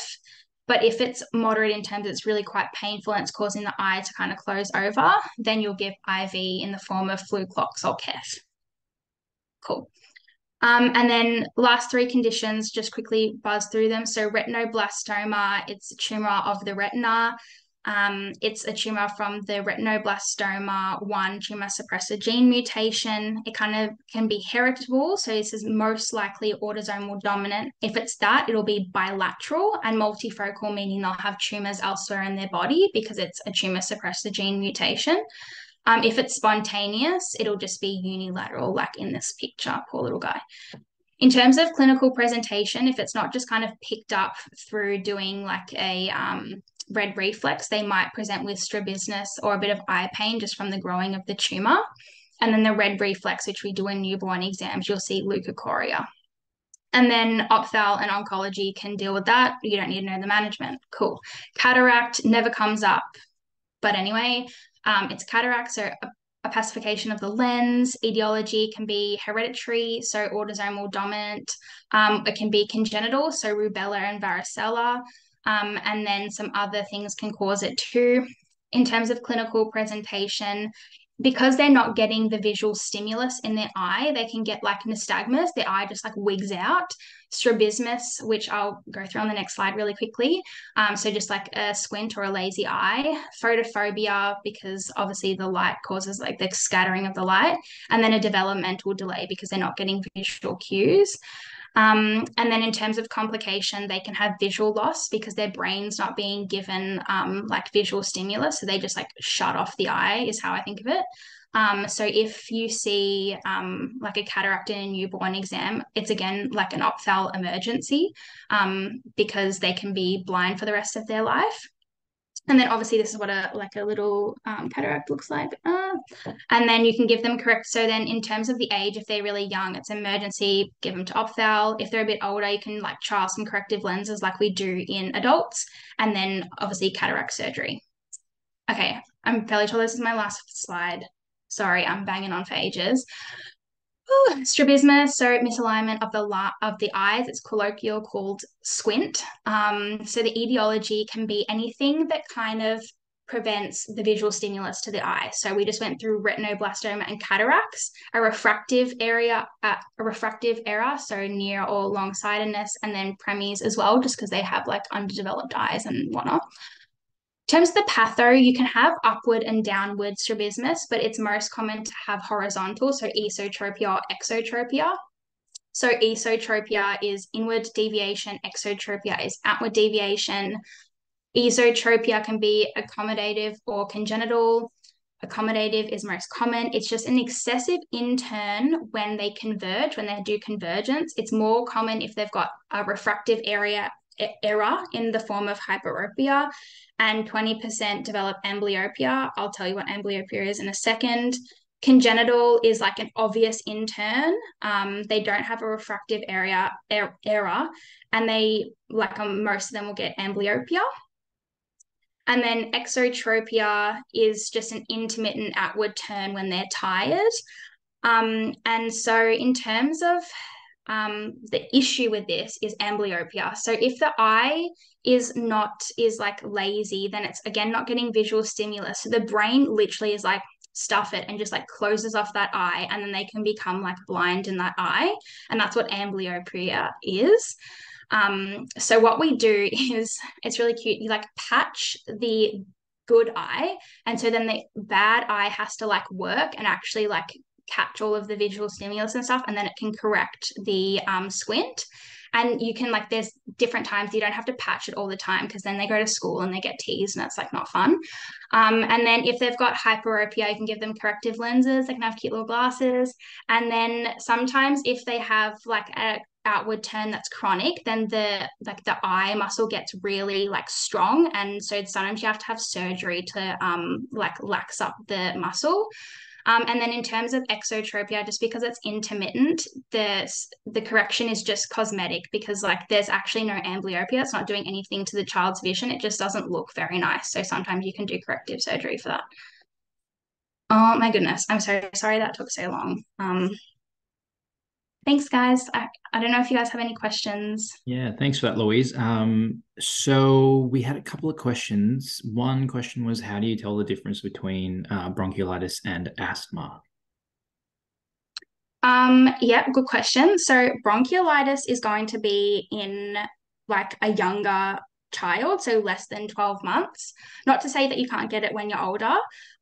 but if it's moderate in terms, it's really quite painful and it's causing the eye to kind of close over, then you'll give IV in the form of Fluclox or Kef. Cool. Um, and then last three conditions, just quickly buzz through them. So retinoblastoma, it's a tumor of the retina. Um, it's a tumor from the retinoblastoma 1 tumor suppressor gene mutation. It kind of can be heritable. So this is most likely autosomal dominant. If it's that, it'll be bilateral and multifocal, meaning they'll have tumors elsewhere in their body because it's a tumor suppressor gene mutation. Um, if it's spontaneous, it'll just be unilateral, like in this picture, poor little guy. In terms of clinical presentation, if it's not just kind of picked up through doing like a um, red reflex, they might present with strabismus or a bit of eye pain just from the growing of the tumor. And then the red reflex, which we do in newborn exams, you'll see leukocoria. And then ophthal and oncology can deal with that. You don't need to know the management. Cool. Cataract never comes up. But anyway, um, it's cataract, so a, a pacification of the lens. Etiology can be hereditary, so autosomal dominant. Um, it can be congenital, so rubella and varicella. Um, and then some other things can cause it too. In terms of clinical presentation, because they're not getting the visual stimulus in their eye, they can get like nystagmus, their eye just like wigs out, strabismus, which I'll go through on the next slide really quickly. Um, so just like a squint or a lazy eye, photophobia, because obviously the light causes like the scattering of the light, and then a developmental delay because they're not getting visual cues. Um, and then in terms of complication, they can have visual loss because their brain's not being given um, like visual stimulus. So they just like shut off the eye, is how I think of it. Um, so if you see um, like a cataract in a newborn exam, it's again like an ophthal emergency um, because they can be blind for the rest of their life and then obviously this is what a like a little um, cataract looks like. Uh, and then you can give them correct so then in terms of the age if they're really young it's emergency give them to ophthal if they're a bit older you can like trial some corrective lenses like we do in adults and then obviously cataract surgery. Okay i'm fairly sure this is my last slide. Sorry i'm banging on for ages Ooh, strabismus, so misalignment of the la- of the eyes. It's colloquial called squint. Um, so the etiology can be anything that kind of prevents the visual stimulus to the eye. So we just went through retinoblastoma and cataracts, a refractive area, uh, a refractive error, so near or long-sightedness, and then premies as well, just because they have like underdeveloped eyes and whatnot. In terms of the patho, you can have upward and downward strabismus, but it's most common to have horizontal, so esotropia or exotropia. So esotropia is inward deviation, exotropia is outward deviation. Esotropia can be accommodative or congenital. Accommodative is most common. It's just an excessive intern when they converge, when they do convergence. It's more common if they've got a refractive area error in the form of hyperopia, and 20% develop amblyopia. I'll tell you what amblyopia is in a second. Congenital is like an obvious intern. Um, they don't have a refractive area er, error, and they like um, most of them will get amblyopia. And then exotropia is just an intermittent outward turn when they're tired. Um, and so, in terms of um, the issue with this is amblyopia. So if the eye is not is like lazy, then it's again not getting visual stimulus. So the brain literally is like stuff it and just like closes off that eye and then they can become like blind in that eye and that's what amblyopia is um, so what we do is it's really cute you like patch the good eye and so then the bad eye has to like work and actually like catch all of the visual stimulus and stuff and then it can correct the um, squint. And you can like there's different times you don't have to patch it all the time because then they go to school and they get teased and it's like not fun. Um, and then if they've got hyperopia you can give them corrective lenses they can have cute little glasses. And then sometimes if they have like a outward turn that's chronic then the like the eye muscle gets really like strong. And so sometimes you have to have surgery to um like lax up the muscle um, and then in terms of exotropia, just because it's intermittent, the the correction is just cosmetic because like there's actually no amblyopia. It's not doing anything to the child's vision. It just doesn't look very nice. So sometimes you can do corrective surgery for that. Oh my goodness. I'm so sorry that took so long. Um, thanks guys. I, I don't know if you guys have any questions. Yeah thanks for that louise. Um, so we had a couple of questions. One question was how do you tell the difference between uh, bronchiolitis and asthma? Um yeah good question. So bronchiolitis is going to be in like a younger child, so less than 12 months. Not to say that you can't get it when you're older.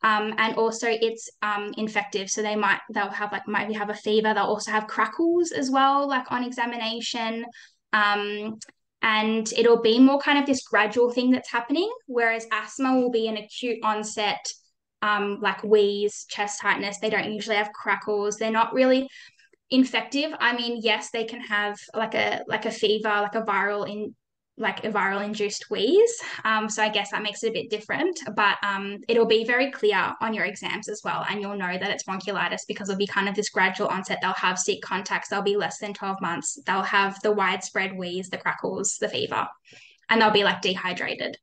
Um, and also it's um, infective. So they might, they'll have like, maybe have a fever. They'll also have crackles as well, like on examination. Um, and it'll be more kind of this gradual thing that's happening, whereas asthma will be an acute onset, um, like wheeze, chest tightness. They don't usually have crackles. They're not really infective. I mean, yes, they can have like a like a fever, like a viral in like a viral induced wheeze. Um, so I guess that makes it a bit different, but um, it'll be very clear on your exams as well. And you'll know that it's bronchiolitis because it'll be kind of this gradual onset. They'll have sick contacts. They'll be less than 12 months. They'll have the widespread wheeze, the crackles, the fever, and they'll be like dehydrated.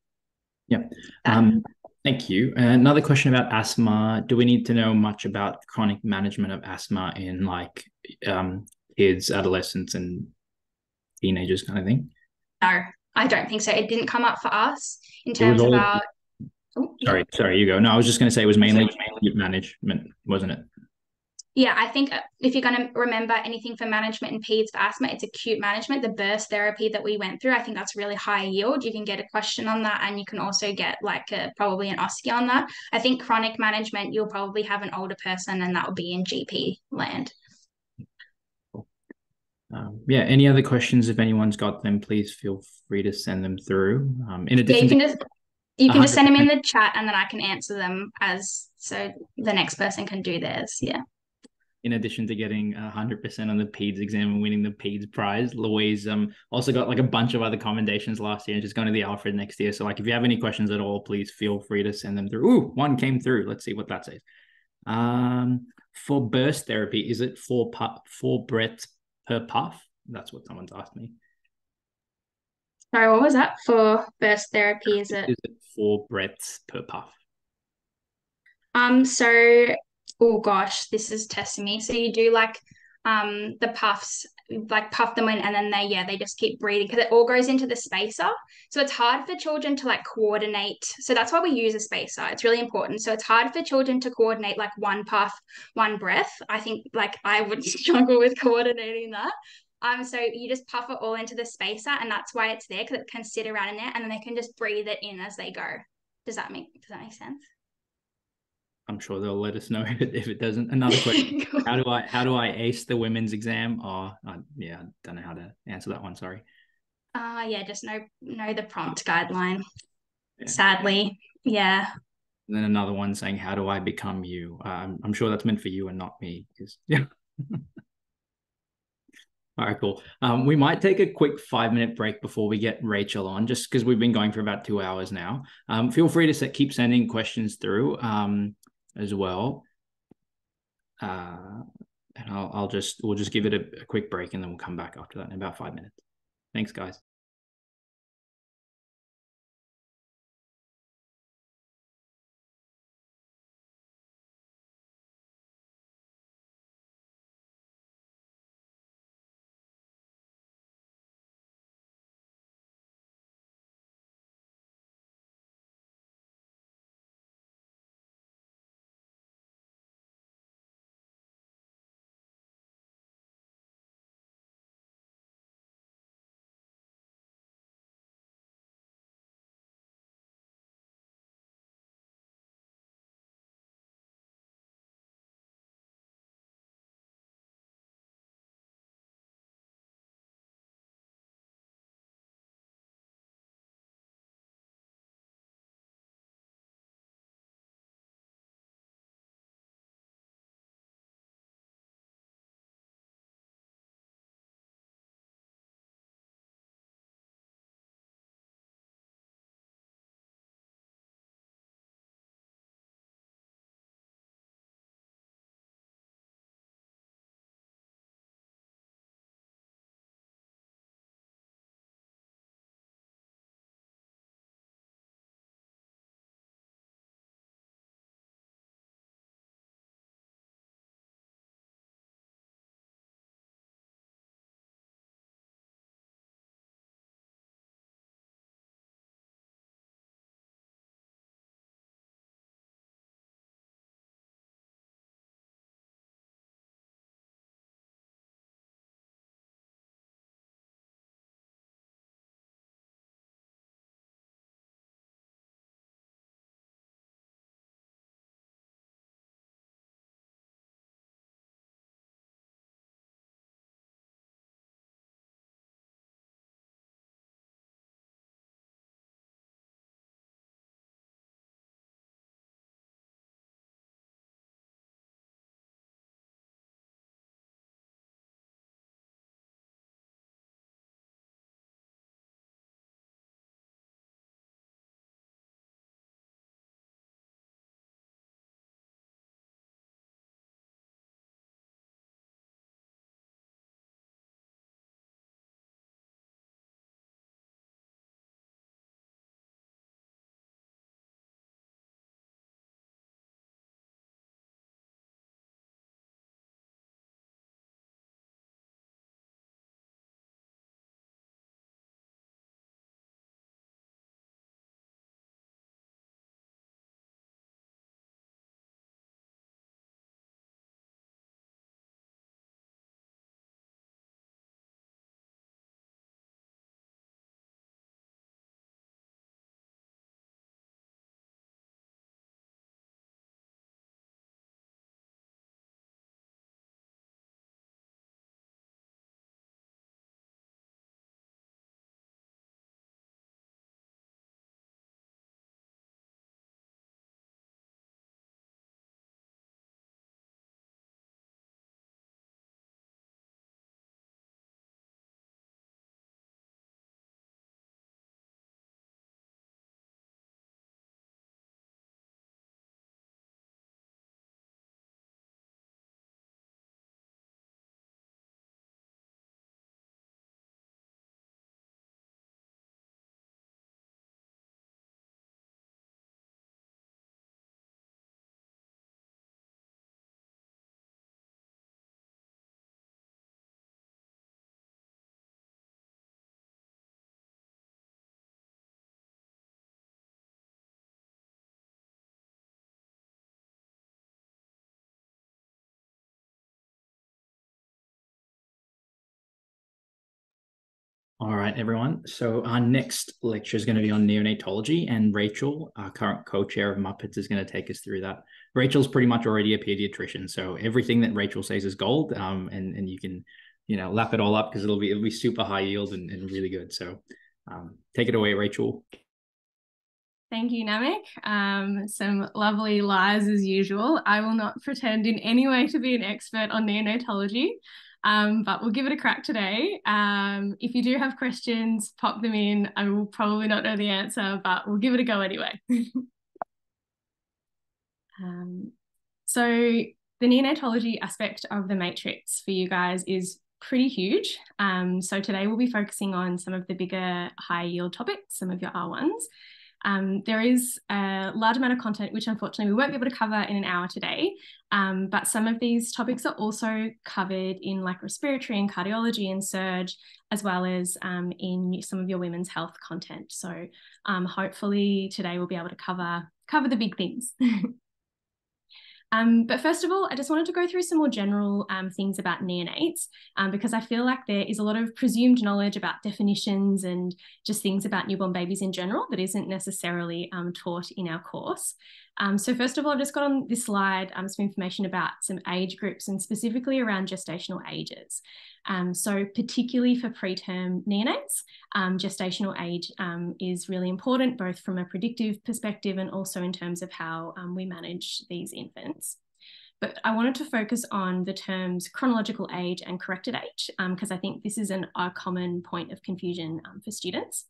Yeah. Um, thank you. another question about asthma. Do we need to know much about chronic management of asthma in like um, kids, adolescents, and teenagers kind of thing? No, I don't think so. It didn't come up for us in terms all, of our. Oh, sorry, yeah. sorry, you go. No, I was just going to say it was mainly, management, wasn't it? Yeah, I think uh, if you're going to remember anything for management and PEDS for asthma, it's acute management. The burst therapy that we went through, I think that's really high yield. You can get a question on that, and you can also get like a, probably an OSCE on that. I think chronic management, you'll probably have an older person, and that will be in GP land. Um, yeah, any other questions? If anyone's got them, please feel free to send them through. Um, in addition, yeah, you can just you can just send them in the chat, and then I can answer them as so the next person can do theirs. Yeah. In addition to getting hundred percent on the PEDS exam and winning the PEDS prize, Louise um also got like a bunch of other commendations last year and just going to the Alfred next year. So like, if you have any questions at all, please feel free to send them through. Ooh, one came through. Let's see what that says. Um, for burst therapy, is it for four breath per puff? That's what someone's asked me. Sorry, what was that for burst therapy? Is it? Is it four breaths per puff? Um. So, oh gosh, this is testing me. So you do like um the puffs like puff them in and then they yeah they just keep breathing because it all goes into the spacer. So it's hard for children to like coordinate. So that's why we use a spacer. It's really important. So it's hard for children to coordinate like one puff one breath. I think like i would struggle with coordinating that. Um so you just puff it all into the spacer and that's why it's there because it can sit around in there and then they can just breathe it in as they go. Does that make does that make sense I'm sure they'll let us know if it doesn't. Another question: How do I how do I ace the women's exam? Oh, I, yeah, I don't know how to answer that one. Sorry. Uh yeah, just know know the prompt guideline. Yeah. Sadly, yeah. And then another one saying, "How do I become you?" Um, I'm sure that's meant for you and not me, because yeah. All right, cool. Um, we might take a quick five minute break before we get Rachel on, just because we've been going for about two hours now. Um, feel free to set, keep sending questions through. Um, as well. Uh, and I'll, I'll just we'll just give it a, a quick break and then we'll come back after that in about five minutes. Thanks, guys. All right, everyone. So our next lecture is going to be on neonatology, and Rachel, our current co-chair of MUPPITS, is going to take us through that. Rachel's pretty much already a pediatrician, so everything that Rachel says is gold, um, and and you can, you know, lap it all up because it'll be it'll be super high yield and, and really good. So, um, take it away, Rachel. Thank you, Namek. Um, some lovely lies as usual. I will not pretend in any way to be an expert on neonatology. Um, but we'll give it a crack today. Um, if you do have questions, pop them in. I will probably not know the answer, but we'll give it a go anyway. um, so the neonatology aspect of the matrix for you guys is pretty huge. Um, so today we'll be focusing on some of the bigger high yield topics, some of your R1s. Um, there is a large amount of content, which unfortunately we won't be able to cover in an hour today. Um, but some of these topics are also covered in like respiratory and cardiology and surge, as well as um, in some of your women's health content. So um, hopefully today we'll be able to cover cover the big things. Um, but first of all, I just wanted to go through some more general um, things about neonates um, because I feel like there is a lot of presumed knowledge about definitions and just things about newborn babies in general that isn't necessarily um, taught in our course. Um, so first of all, I've just got on this slide um, some information about some age groups and specifically around gestational ages. Um, so particularly for preterm neonates, um, gestational age um, is really important, both from a predictive perspective and also in terms of how um, we manage these infants. But I wanted to focus on the terms chronological age and corrected age, because I think this is an, a common point of confusion for students.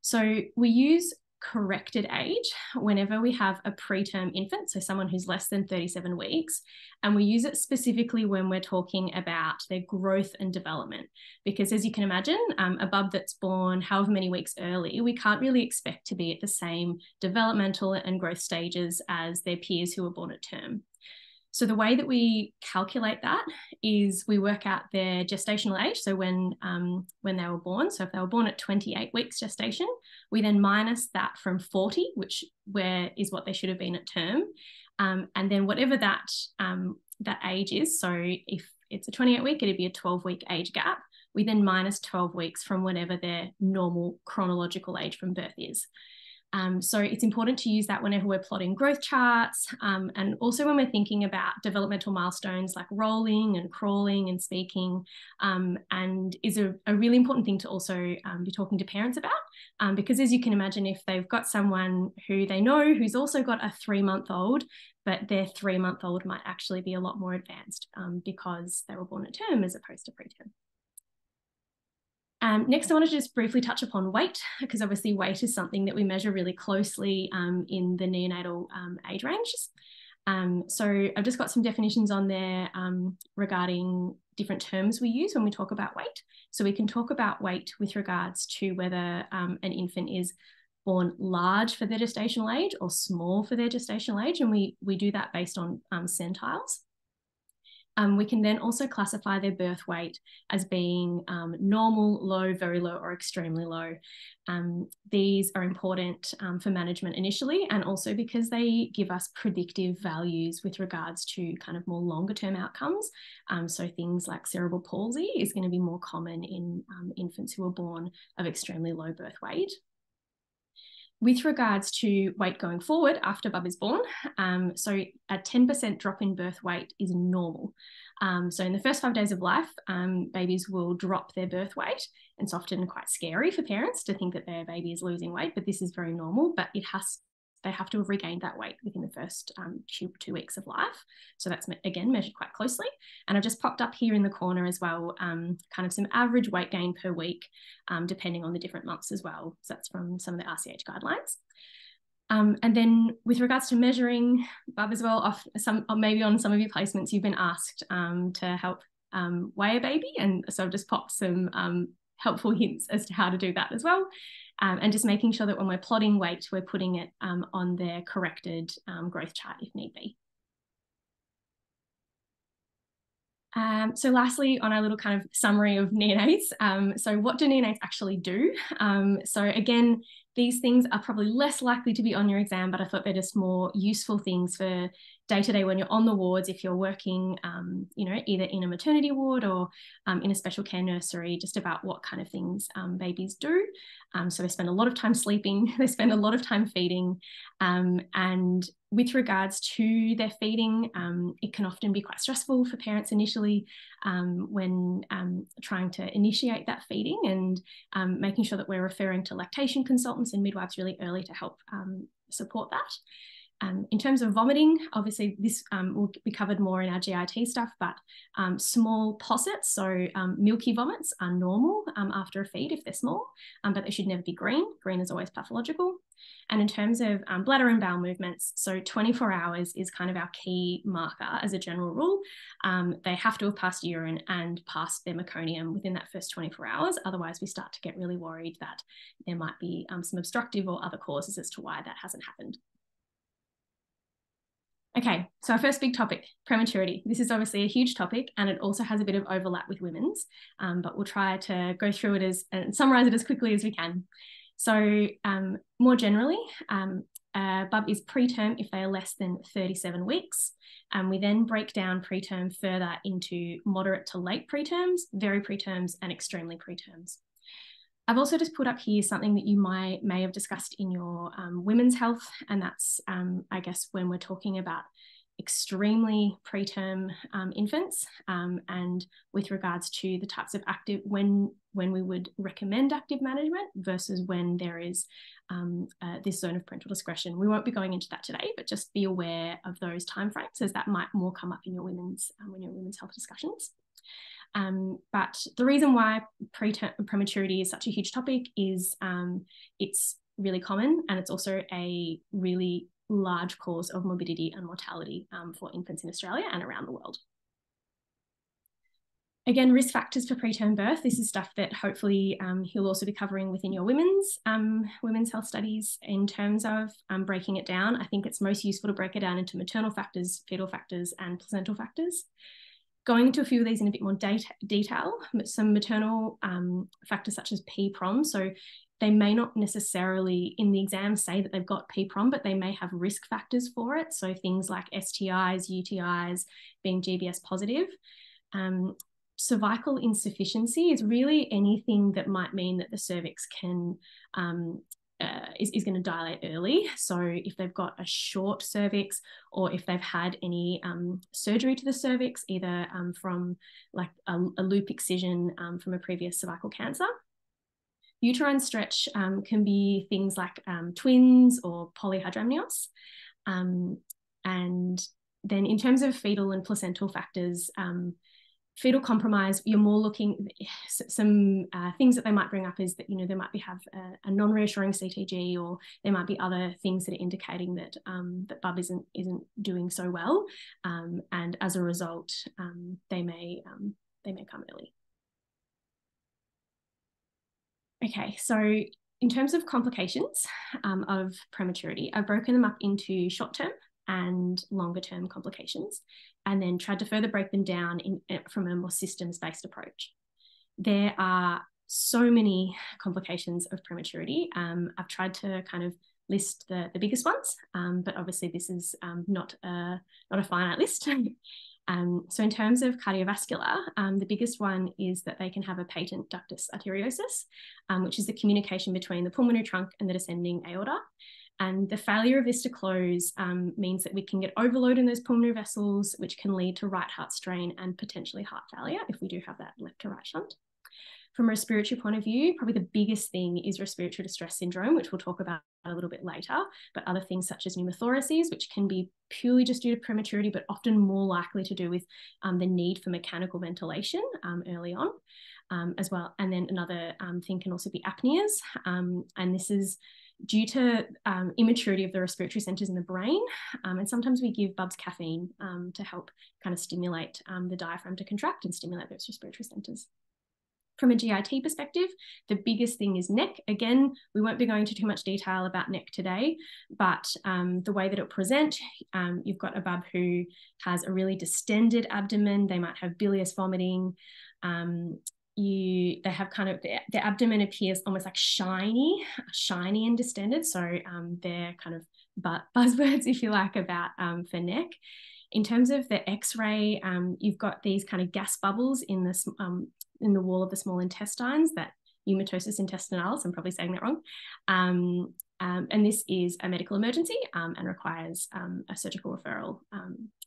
So we use corrected age whenever we have a preterm infant, so someone who's less than 37 weeks. And we use it specifically when we're talking about their growth and development. Because as you can imagine, um, a bub that's born however many weeks early, we can't really expect to be at the same developmental and growth stages as their peers who were born at term. So the way that we calculate that is we work out their gestational age. So when um, when they were born, so if they were born at 28 weeks gestation, we then minus that from 40, which where is what they should have been at term, um, and then whatever that um, that age is. So if it's a 28 week, it'd be a 12 week age gap. We then minus 12 weeks from whatever their normal chronological age from birth is. Um, so it's important to use that whenever we're plotting growth charts um, and also when we're thinking about developmental milestones like rolling and crawling and speaking um, and is a, a, really important thing to also um, be talking to parents about um, because as you can imagine if they've got someone who they know who's also got a three month old but their three month old might actually be a lot more advanced um, because they were born at term as opposed to preterm. Um, next, I want to just briefly touch upon weight, because obviously weight is something that we measure really closely um, in the neonatal um, age ranges. Um, so I've just got some definitions on there um, regarding different terms we use when we talk about weight. So we can talk about weight with regards to whether um, an infant is born large for their gestational age or small for their gestational age, and we, we do that based on centiles. Um, we can then also classify their birth weight as being um, normal, low, very low, or extremely low. Um, these are important um, for management initially, and also because they give us predictive values with regards to kind of more longer term outcomes. Um, so things like cerebral palsy is going to be more common in um, infants who are born of extremely low birth weight with regards to weight going forward after bub is born, um, so a 10% drop in birth weight is normal. Um, so in the first five days of life, um, babies will drop their birth weight. And it's often quite scary for parents to think that their baby is losing weight, but this is very normal. But it has they have to have regained that weight within the first um, two, two weeks of life. So that's, again, measured quite closely. And I've just popped up here in the corner as well, um, kind of some average weight gain per week, um, depending on the different months as well. So that's from some of the RCH guidelines. Um, and then with regards to measuring Bub as well, off some maybe on some of your placements, you've been asked um, to help um, weigh a baby. And so I've just popped some um, helpful hints as to how to do that as well um, and just making sure that when we're plotting weight, we're putting it um, on their corrected um, growth chart if need be. Um, so lastly, on our little kind of summary of neonates, um, so what do neonates actually do? Um, so again, these things are probably less likely to be on your exam, but I thought they're just more useful things for day to day when you're on the wards, if you're working, um, you know, either in a maternity ward or um, in a special care nursery, just about what kind of things um, babies do. Um, so they spend a lot of time sleeping, they spend a lot of time feeding. Um, and with regards to their feeding, um, it can often be quite stressful for parents initially when trying to initiate that feeding and making sure that we're referring to lactation consultants and midwives really early to help um, support that. Um, in terms of vomiting, obviously this um, will be covered more in our GIT stuff, but um, small possets, so um, milky vomits are normal um, after a feed if they're small, um, but they should never be green. Green is always pathological. And in terms of bladder and bowel movements, so 24 hours is kind of our key marker as a general rule. they have to have passed urine and passed their meconium within that first 24 hours. Otherwise, we start to get really worried that there might be some obstructive or other causes as to why that hasn't happened. Okay, so our first big topic, prematurity. This is obviously a huge topic and it also has a bit of overlap with women's, um, but we'll try to go through it as and summarize it as quickly as we can. So um, more generally, um, uh, bub is preterm if they are less than 37 weeks. And we then break down preterm further into moderate to late preterms, very preterms, and extremely preterms. I've also just put up here something that you might may have discussed in your um, women's health, and that's um, I guess when we're talking about extremely preterm um, infants, um, and with regards to the types of active when when we would recommend active management versus when there is um, uh, this zone of parental discretion. We won't be going into that today, but just be aware of those timeframes as that might more come up in your women's um, when your women's health discussions. Um, but the reason why prematurity is such a huge topic is um, it's really common and it's also a really large cause of morbidity and mortality um, for infants in Australia and around the world. Again, risk factors for preterm birth. This is stuff that hopefully um, you'll also be covering within your women's um, women's health studies. In terms of um, breaking it down, I think it's most useful to break it down into maternal factors, fetal factors, and placental factors going into a few of these in a bit more data, detail, some maternal um, factors such as PPROM. So they may not necessarily in the exam say that they've got PPROM, but they may have risk factors for it. So things like STIs, UTIs, being GBS positive. Um, cervical insufficiency is really anything that might mean that the cervix can um, uh, is, is going to dilate early. So if they've got a short cervix or if they've had any um, surgery to the cervix, either um, from like a, a loop excision um, from a previous cervical cancer. Uterine stretch um, can be things like um, twins or polyhydramnios. Um, and then in terms of fetal and placental factors, fetal compromise, you're more looking some uh, things that they might bring up is that you know they might be have a, a, non-reassuring CTG or there might be other things that are indicating that um, that bub isn't isn't doing so well, um, and as a result, um, they may um, they may come early. Okay, so in terms of complications um, of prematurity, I've broken them up into short term and longer term complications, and then tried to further break them down in, eh, from a more systems based approach. There are so many complications of prematurity. Um, I've tried to kind of list the, the biggest ones, um, but obviously this is um, not a not a finite list. Um, so in terms of cardiovascular, um, the biggest one is that they can have a patent ductus arteriosus, um, which is the communication between the pulmonary trunk and the descending aorta. And the failure of this to close um, means that we can get overload in those pulmonary vessels, which can lead to right heart strain and potentially heart failure if we do have that left to right shunt. From a respiratory point of view, probably the biggest thing is respiratory distress syndrome, which we'll talk about a little bit later, but other things such as pneumothoraces, which can be purely just due to prematurity, but often more likely to do with um, the need for mechanical ventilation um, early on. Um, as well. And then another um, thing can also be apneas. Um, and this is due to um, immaturity of the respiratory centers in the brain. Um, and sometimes we give bubs caffeine um, to help kind of stimulate um, the diaphragm to contract and stimulate those respiratory centers. From a GIT perspective, the biggest thing is NEC. Again, we won't be going into too much detail about NEC today, but um, the way that it'll present, um, you've got a bub who has a really distended abdomen. They might have bilious vomiting. Um, you they have kind of their, abdomen appears almost like shiny, shiny and distended. So um, they're kind of but buzzwords, if you like, about um, for NEC. In terms of the X-ray, um, you've got these kind of gas bubbles in this um, in the wall of the small intestines that pneumatosis intestinalis. I'm probably saying that wrong. Um, um, and this is a medical emergency um, and requires a surgical referral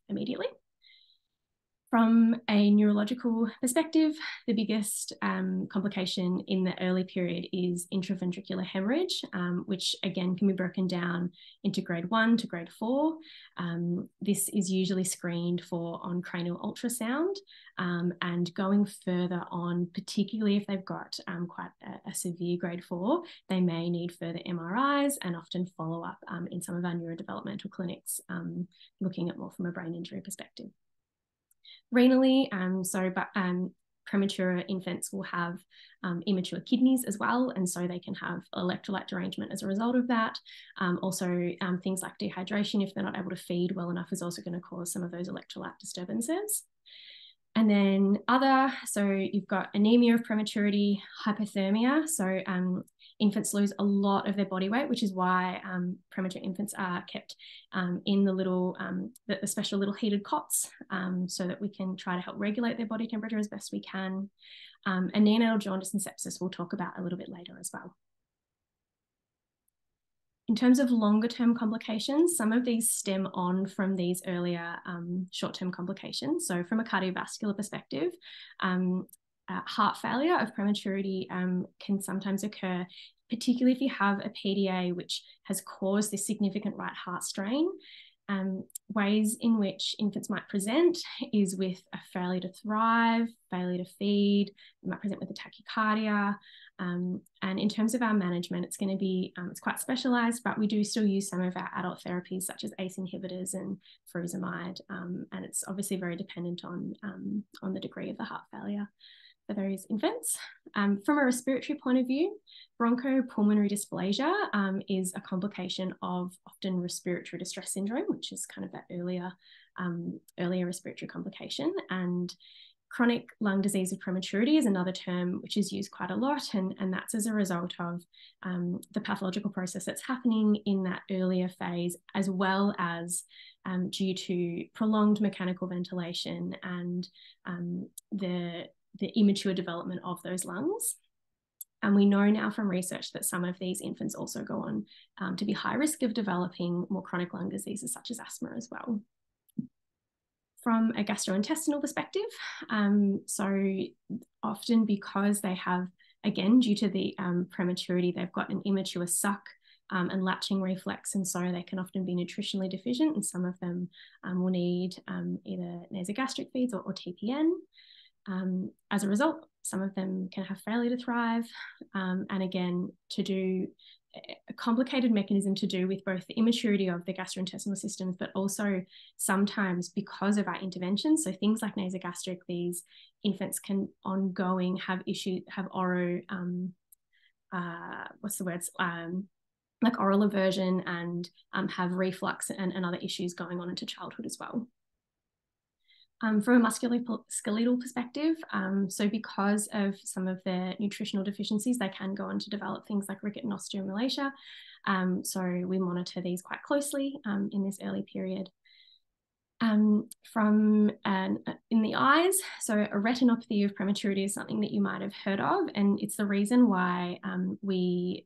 immediately. From a neurological perspective, the biggest um, complication in the early period is intraventricular hemorrhage, um, which again can be broken down into grade one to grade four. Um, this is usually screened for on cranial ultrasound um, and going further on, particularly if they've got um, quite a, a, severe grade four, they may need further MRIs and often follow up um, in some of our neurodevelopmental clinics, looking at more from a brain injury perspective renally. Um, so, but um, premature infants will have um, immature kidneys as well, and so they can have electrolyte derangement as a result of that. Um, also, um, things like dehydration, if they're not able to feed well enough, is also going to cause some of those electrolyte disturbances. And then other, so you've got anemia of prematurity, hypothermia. So um, infants lose a lot of their body weight, which is why um, premature infants are kept um, in the little, um, the, the, special little heated cots um, so that we can try to help regulate their body temperature as best we can. Um, and neonatal jaundice and sepsis we'll talk about a little bit later as well. In terms of longer term complications, some of these stem on from these earlier um, short term complications. So, from a cardiovascular perspective, um, uh, heart failure of prematurity um, can sometimes occur, particularly if you have a PDA which has caused this significant right heart strain. Um, ways in which infants might present is with a failure to thrive, failure to feed, they might present with a tachycardia. Um, and in terms of our management, it's going to be, um, it's quite specialized, but we do still use some of our adult therapies such as ACE inhibitors and furosemide. Um, and it's obviously very dependent on, um, on the degree of the heart failure for those infants. Um, from a respiratory point of view, bronchopulmonary dysplasia um, is a complication of often respiratory distress syndrome, which is kind of that earlier, um, earlier respiratory complication. And chronic lung disease of prematurity is another term which is used quite a lot, and, and that's as a result of um, the pathological process that's happening in that earlier phase, as well as um, due to prolonged mechanical ventilation and um, the the immature development of those lungs. And we know now from research that some of these infants also go on um, to be high risk of developing more chronic lung diseases such as asthma as well. From a gastrointestinal perspective, um, so often because they have, again, due to the um, prematurity, they've got an immature suck um, and latching reflex, and so they can often be nutritionally deficient, and some of them um, will need um, either nasogastric feeds or, or TPN. Um, as a result, some of them can have failure to thrive. Um, and again, to do a complicated mechanism to do with both the immaturity of the gastrointestinal systems, but also sometimes because of our interventions. So things like nasogastric, these infants can ongoing have issue, have oro, um, uh, what's the words? Um, like oral aversion and um, have reflux and, and other issues going on into childhood as well. Um, from a musculoskeletal perspective, um, so because of some of their nutritional deficiencies, they can go on to develop things like ricket and osteomalacia. Um, so we monitor these quite closely um, in this early period. Um, from an, in the eyes, so a retinopathy of prematurity is something that you might have heard of, and it's the reason why um, we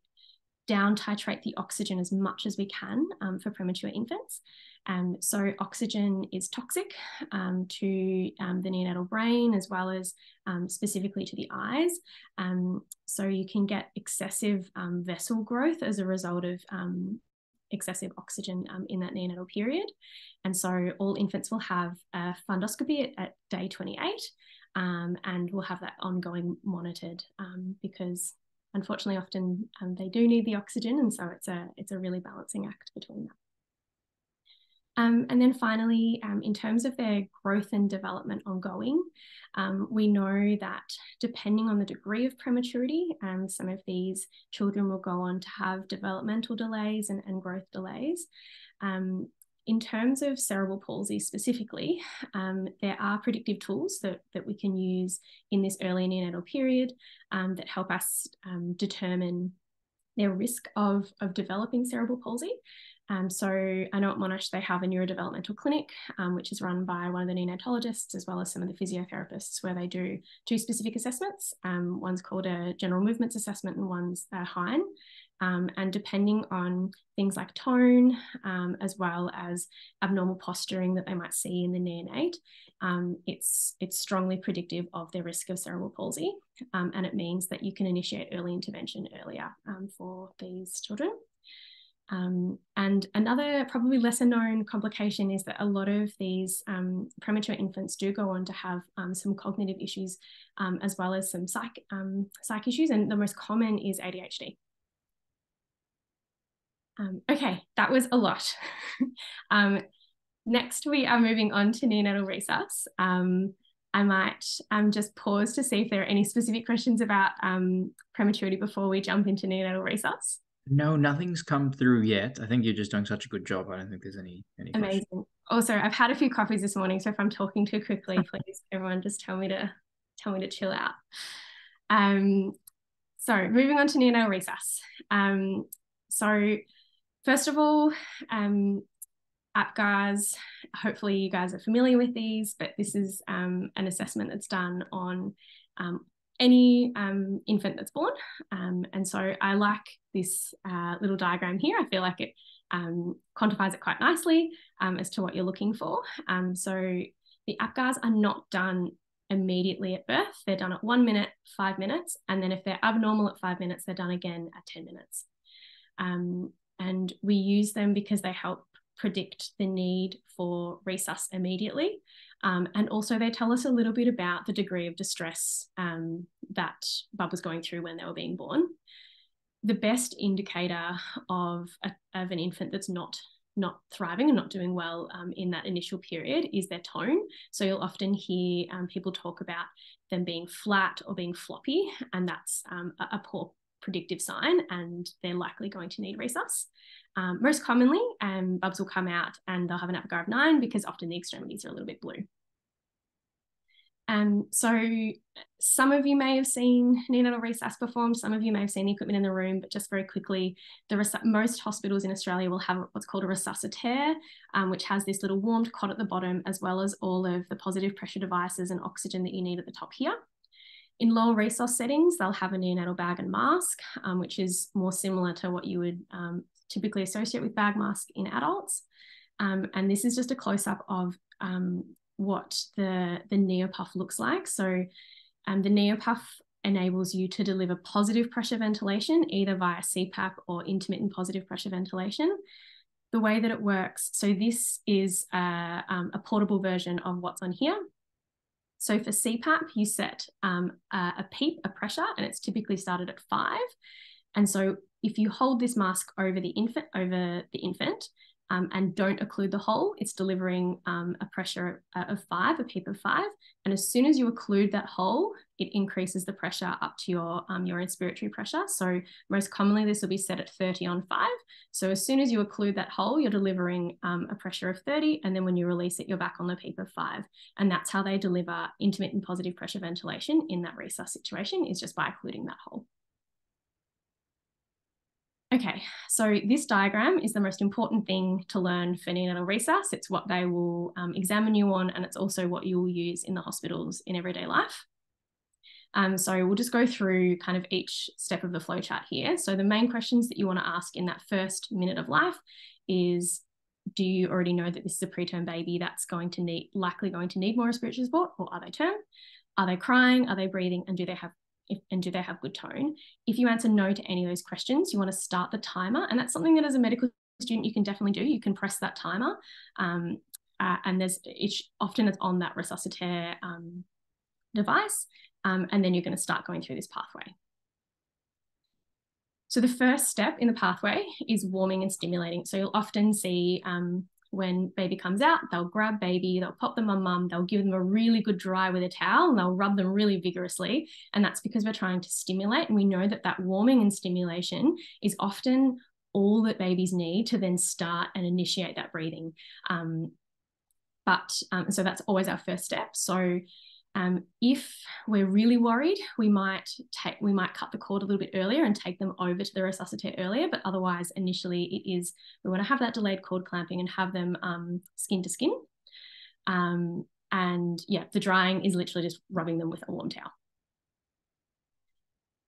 down titrate the oxygen as much as we can for premature infants. Um, so oxygen is toxic um, to um, the neonatal brain as well as um, specifically to the eyes. Um, so you can get excessive um, vessel growth as a result of excessive oxygen in that neonatal period. And so all infants will have a fundoscopy at, at day 28 and we'll have that ongoing monitored because unfortunately often they do need the oxygen and so it's a it's a really balancing act between that. Um, and then finally, um, in terms of their growth and development ongoing, um, we know that depending on the degree of prematurity, um, some of these children will go on to have developmental delays and, and growth delays. Um, in terms of cerebral palsy specifically, um, there are predictive tools that, that we can use in this early neonatal period that help us determine their risk of, of developing cerebral palsy. Um, so I know at Monash they have a neurodevelopmental clinic, um, which is run by one of the neonatologists as well as some of the physiotherapists, where they do two specific assessments. Um, one's called a general movements assessment, and one's a HINE. Um, and depending on things like tone, um, as well as abnormal posturing that they might see in the neonate, um, it's it's strongly predictive of their risk of cerebral palsy, and it means that you can initiate early intervention earlier for these children. Um, and another probably lesser known complication is that a lot of these um, premature infants do go on to have um, some cognitive issues um, as well as some psych, um, psych issues, and the most common is ADHD. Um, okay, that was a lot. next, we are moving on to neonatal resus. I might just pause to see if there are any specific questions about prematurity before we jump into neonatal resus. No, nothing's come through yet. I think you're just doing such a good job. I don't think there's any any. Amazing. Questions. Also, I've had a few coffees this morning, so if I'm talking too quickly, please everyone just tell me to tell me to chill out. Um, so moving on to neonatal resus. Um, so first of all, um, APGARs. Hopefully, you guys are familiar with these, but this is um, an assessment that's done on um, any um, infant that's born. Um, and so I like this uh, little diagram here. I feel like it um, quantifies it quite nicely um, as to what you're looking for. Um, so the APGARs are not done immediately at birth. They're done at one minute, five minutes. And then if they're abnormal at five minutes, they're done again at 10 minutes. Um, and we use them because they help predict the need for resus immediately. Um, and also, they tell us a little bit about the degree of distress um, that Bub was going through when they were being born. The best indicator of, a, of an infant that's not not thriving and not doing well um, in that initial period is their tone. So you'll often hear um, people talk about them being flat or being floppy, and that's um, a, a, poor predictive sign, and they're likely going to need resus. Um, most commonly, um, bubs will come out and they'll have an APGAR of nine because often the extremities are a little bit blue. Um, so some of you may have seen neonatal resus performed, some of you may have seen the equipment in the room, but just very quickly, the most hospitals in Australia will have what's called a resuscitaire, um, which has this little warmed cot at the bottom, as well as all of the positive pressure devices and oxygen that you need at the top here. In lower resource settings, they'll have a neonatal bag and mask, um, which is more similar to what you would um, typically associate with bag mask in adults. Um, and this is just a close up of um, what the, the neopuff looks like. So um, the neopuff enables you to deliver positive pressure ventilation either via CPAP or intermittent positive pressure ventilation. The way that it works, so this is a, um, a portable version of what's on here. So for CPAP, you set um, a, a PEEP, a pressure, and it's typically started at five. And so if you hold this mask over the infant, over the infant, um, and don't occlude the hole, it's delivering um, a pressure of five, a PEEP of five. And as soon as you occlude that hole, it increases the pressure up to your, um, your inspiratory pressure. So most commonly, this will be set at 30 on five. So as soon as you occlude that hole, you're delivering um, a pressure of 30. And then when you release it, you're back on the PEEP of five. And that's how they deliver intermittent positive pressure ventilation in that resus situation is just by occluding that hole. Okay, so this diagram is the most important thing to learn for neonatal resus. It's what they will um, examine you on, and it's also what you will use in the hospitals in everyday life. Um, so we'll just go through kind of each step of the flowchart here. So the main questions that you want to ask in that first minute of life is, do you already know that this is a preterm baby that's going to need, likely going to need more respiratory support, or are they term? Are they crying? Are they breathing? And do they have if, and do they have good tone? If you answer no to any of those questions, you want to start the timer. And that's something that as a medical student, you can definitely do. You can press that timer. Um, uh, and there's it's often it's on that resuscitaire um, device. Um, and then you're going to start going through this pathway. So the first step in the pathway is warming and stimulating. So you'll often see um, when baby comes out, they'll grab baby, they'll pop them on mum, they'll give them a really good dry with a towel, and they'll rub them really vigorously. And that's because we're trying to stimulate. And we know that that warming and stimulation is often all that babies need to then start and initiate that breathing. Um, but um, so that's always our first step. So um, if we're really worried, we might take we might cut the cord a little bit earlier and take them over to the resuscitaire earlier. But otherwise, initially, it is we want to have that delayed cord clamping and have them um, skin to skin. Um, and yeah, the drying is literally just rubbing them with a warm towel.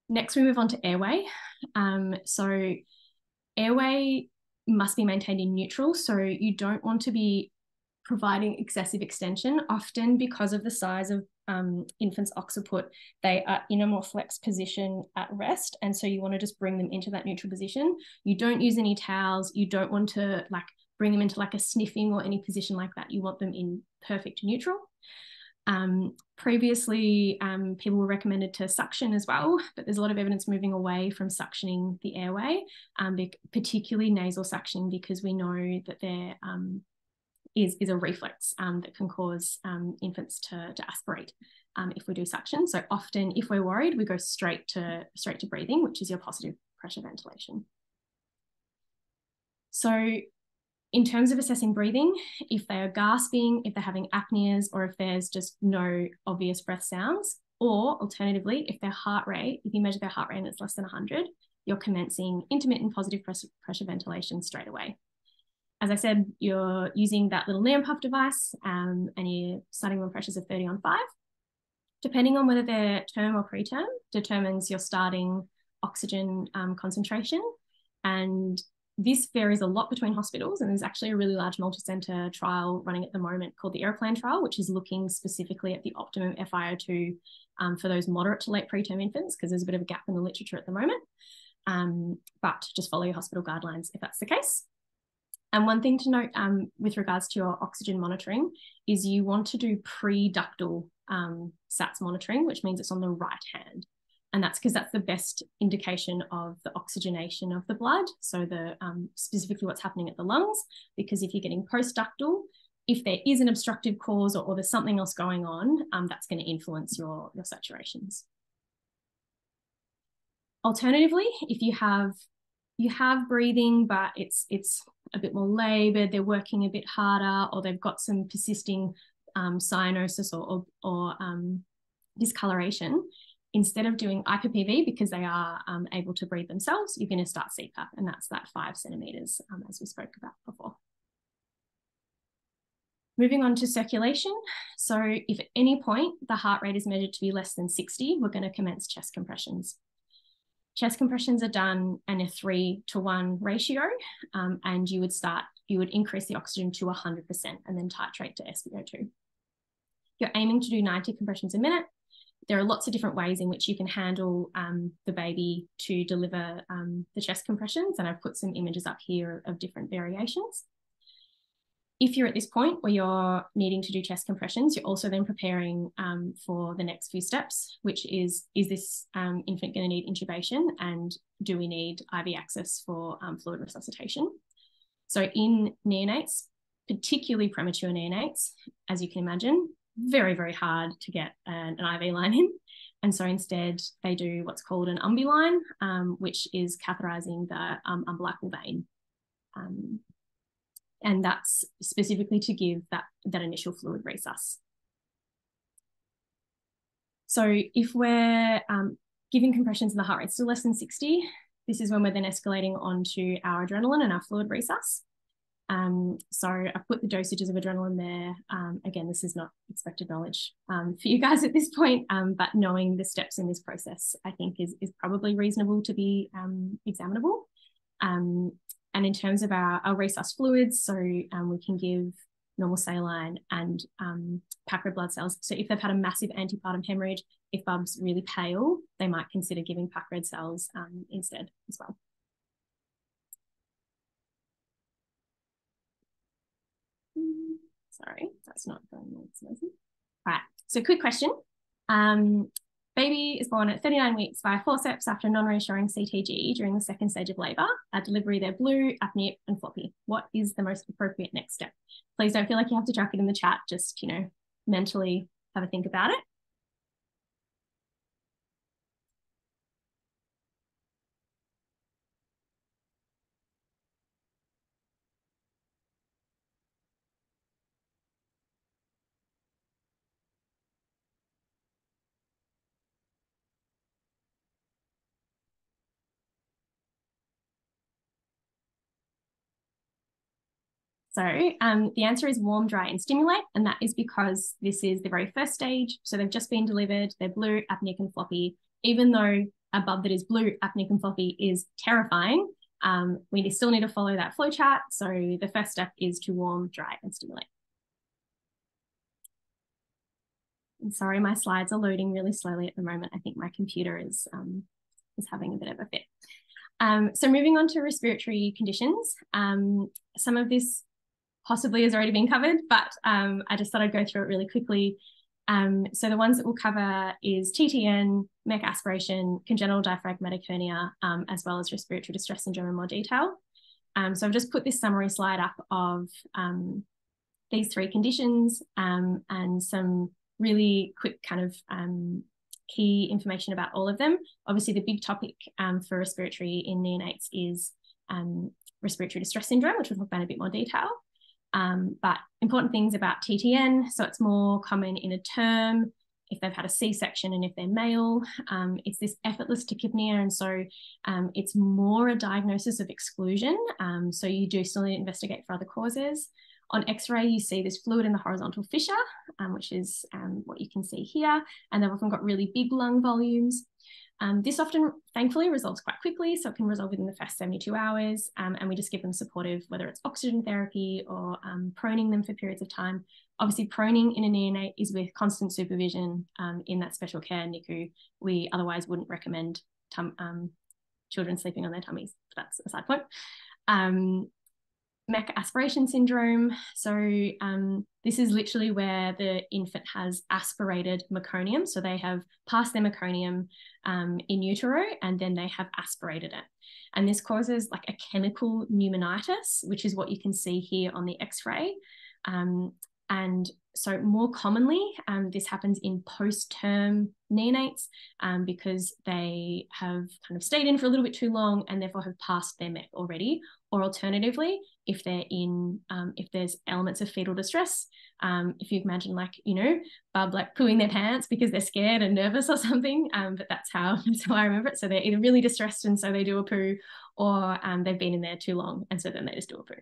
Next, we move on to airway. Um, so airway must be maintained in neutral. So you don't want to be providing excessive extension. Often, because of the size of um, infants' occiput, they are in a more flexed position at rest. And so you want to just bring them into that neutral position. You don't use any towels. You don't want to like bring them into like a sniffing or any position like that. You want them in perfect neutral. Um, previously, um, people were recommended to suction as well, but there's a lot of evidence moving away from suctioning the airway, um, particularly nasal suctioning, because we know that there um, is, is a reflex um, that can cause um, infants to, to aspirate if we do suction. So often, if we're worried, we go straight to straight to breathing, which is your positive pressure ventilation. So in terms of assessing breathing, if they are gasping, if they're having apneas, or if there's just no obvious breath sounds, or alternatively, if their heart rate, if you measure their heart rate and it's less than 100, you're commencing intermittent positive pressure ventilation straight away. As I said, you're using that little Neopuff device um, and you're starting on pressures of 30 on 5. Depending on whether they're term or preterm, determines your starting oxygen um, concentration. And this varies a lot between hospitals, and there's actually a really large multi-center trial running at the moment called the Aeroplan trial, which is looking specifically at the optimum FiO2 um, for those moderate to late preterm infants, because there's a bit of a gap in the literature at the moment. Um, but just follow your hospital guidelines if that's the case. And one thing to note um, with regards to your oxygen monitoring is you want to do pre-ductal um, SATS monitoring, which means it's on the right hand. And that's because that's the best indication of the oxygenation of the blood. So the um, specifically what's happening at the lungs because if you're getting postductal if there is an obstructive cause or, or there's something else going on um, that's going to influence your your saturations. Alternatively if you have you have breathing but it's it's a bit more labored they're working a bit harder or they've got some persisting um, cyanosis or, or, or um, discoloration instead of doing IPPV, because they are um, able to breathe themselves, you're going to start CPAP, and that's that five centimeters, um, as we spoke about before. Moving on to circulation. So if at any point the heart rate is measured to be less than 60, we're going to commence chest compressions. Chest compressions are done in a three to one ratio, um, and you would start, you would increase the oxygen to 100% and then titrate to SpO2. You're aiming to do 90 compressions a minute, there are lots of different ways in which you can handle um, the baby to deliver um, the chest compressions. And I've put some images up here of different variations. If you're at this point where you're needing to do chest compressions, you're also then preparing um, for the next few steps, which is, is this um, infant going to need intubation and do we need IV access for um, fluid resuscitation? So in neonates, particularly premature neonates, as you can imagine, very, very hard to get an, an IV line in. And so instead, they do what's called an umbi line, um, which is catheterizing the um, umbilical vein. Um, and that's specifically to give that, that initial fluid resus. So if we're um, giving compressions and the heart rate still less than 60, this is when we're then escalating onto our adrenaline and our fluid resus. Um, so I've put the dosages of adrenaline there. Um, again, this is not expected knowledge um, for you guys at this point, um, but knowing the steps in this process, I think is, is probably reasonable to be um, examinable. Um, and in terms of our, our resus fluids, so we can give normal saline and um, packed red blood cells. So if they've had a massive antepartum hemorrhage, if Bub's really pale, they might consider giving packed red cells instead as well. Sorry, that's not going All right, so quick question. Um, baby is born at 39 weeks via forceps after non-reassuring CTG during the second stage of labour. At delivery, they're blue, apneic, and floppy. What is the most appropriate next step? Please don't feel like you have to chuck it in the chat. Just, you know, mentally have a think about it. So um, the answer is warm, dry, and stimulate, and that is because this is the very first stage. So they've just been delivered. They're blue, apneic, and floppy. Even though a bub that is blue, apneic, and floppy is terrifying, um, we still need to follow that flow chart. So the first step is to warm, dry, and stimulate. And sorry, my slides are loading really slowly at the moment. I think my computer is um, is having a bit of a fit. Um, so moving on to respiratory conditions, um, some of this possibly has already been covered, but um, I just thought I'd go through it really quickly. Um, so the ones that we'll cover is TTN, MEC aspiration, congenital diaphragmatic hernia, um, as well as respiratory distress syndrome in more detail. Um, so I've just put this summary slide up of these three conditions and some really quick kind of key information about all of them. Obviously, the big topic um, for respiratory in neonates is um, respiratory distress syndrome, which we'll talk about in a bit more detail. Um, but important things about TTN, so it's more common in a term if they've had a C-section and if they're male. Um, it's this effortless tachypnea, and so um, it's more a diagnosis of exclusion. Um, so you do still investigate for other causes. On X-ray, you see this fluid in the horizontal fissure, um, which is um, what you can see here, and they've often got really big lung volumes. Um, this often, thankfully, resolves quite quickly, so it can resolve within the first 72 hours, um, and we just give them supportive, whether it's oxygen therapy or um, proning them for periods of time. Obviously, proning in a neonate is with constant supervision um, in that special care NICU. We otherwise wouldn't recommend children sleeping on their tummies. but That's a side point. Um, MEC aspiration syndrome. So um, this is literally where the infant has aspirated meconium. So they have passed their meconium um, in utero and then they have aspirated it. And this causes like a chemical pneumonitis, which is what you can see here on the X-ray. Um, and so more commonly, um, this happens in post-term neonates um, because they have kind of stayed in for a little bit too long and therefore have passed their MEC already. Or alternatively, if they're in, um, if there's elements of fetal distress, um, if you imagine like, you know, bub like pooing their pants because they're scared and nervous or something, um, but that's how, that's how I remember it. So they're either really distressed and so they do a poo or um, they've been in there too long and so then they just do a poo.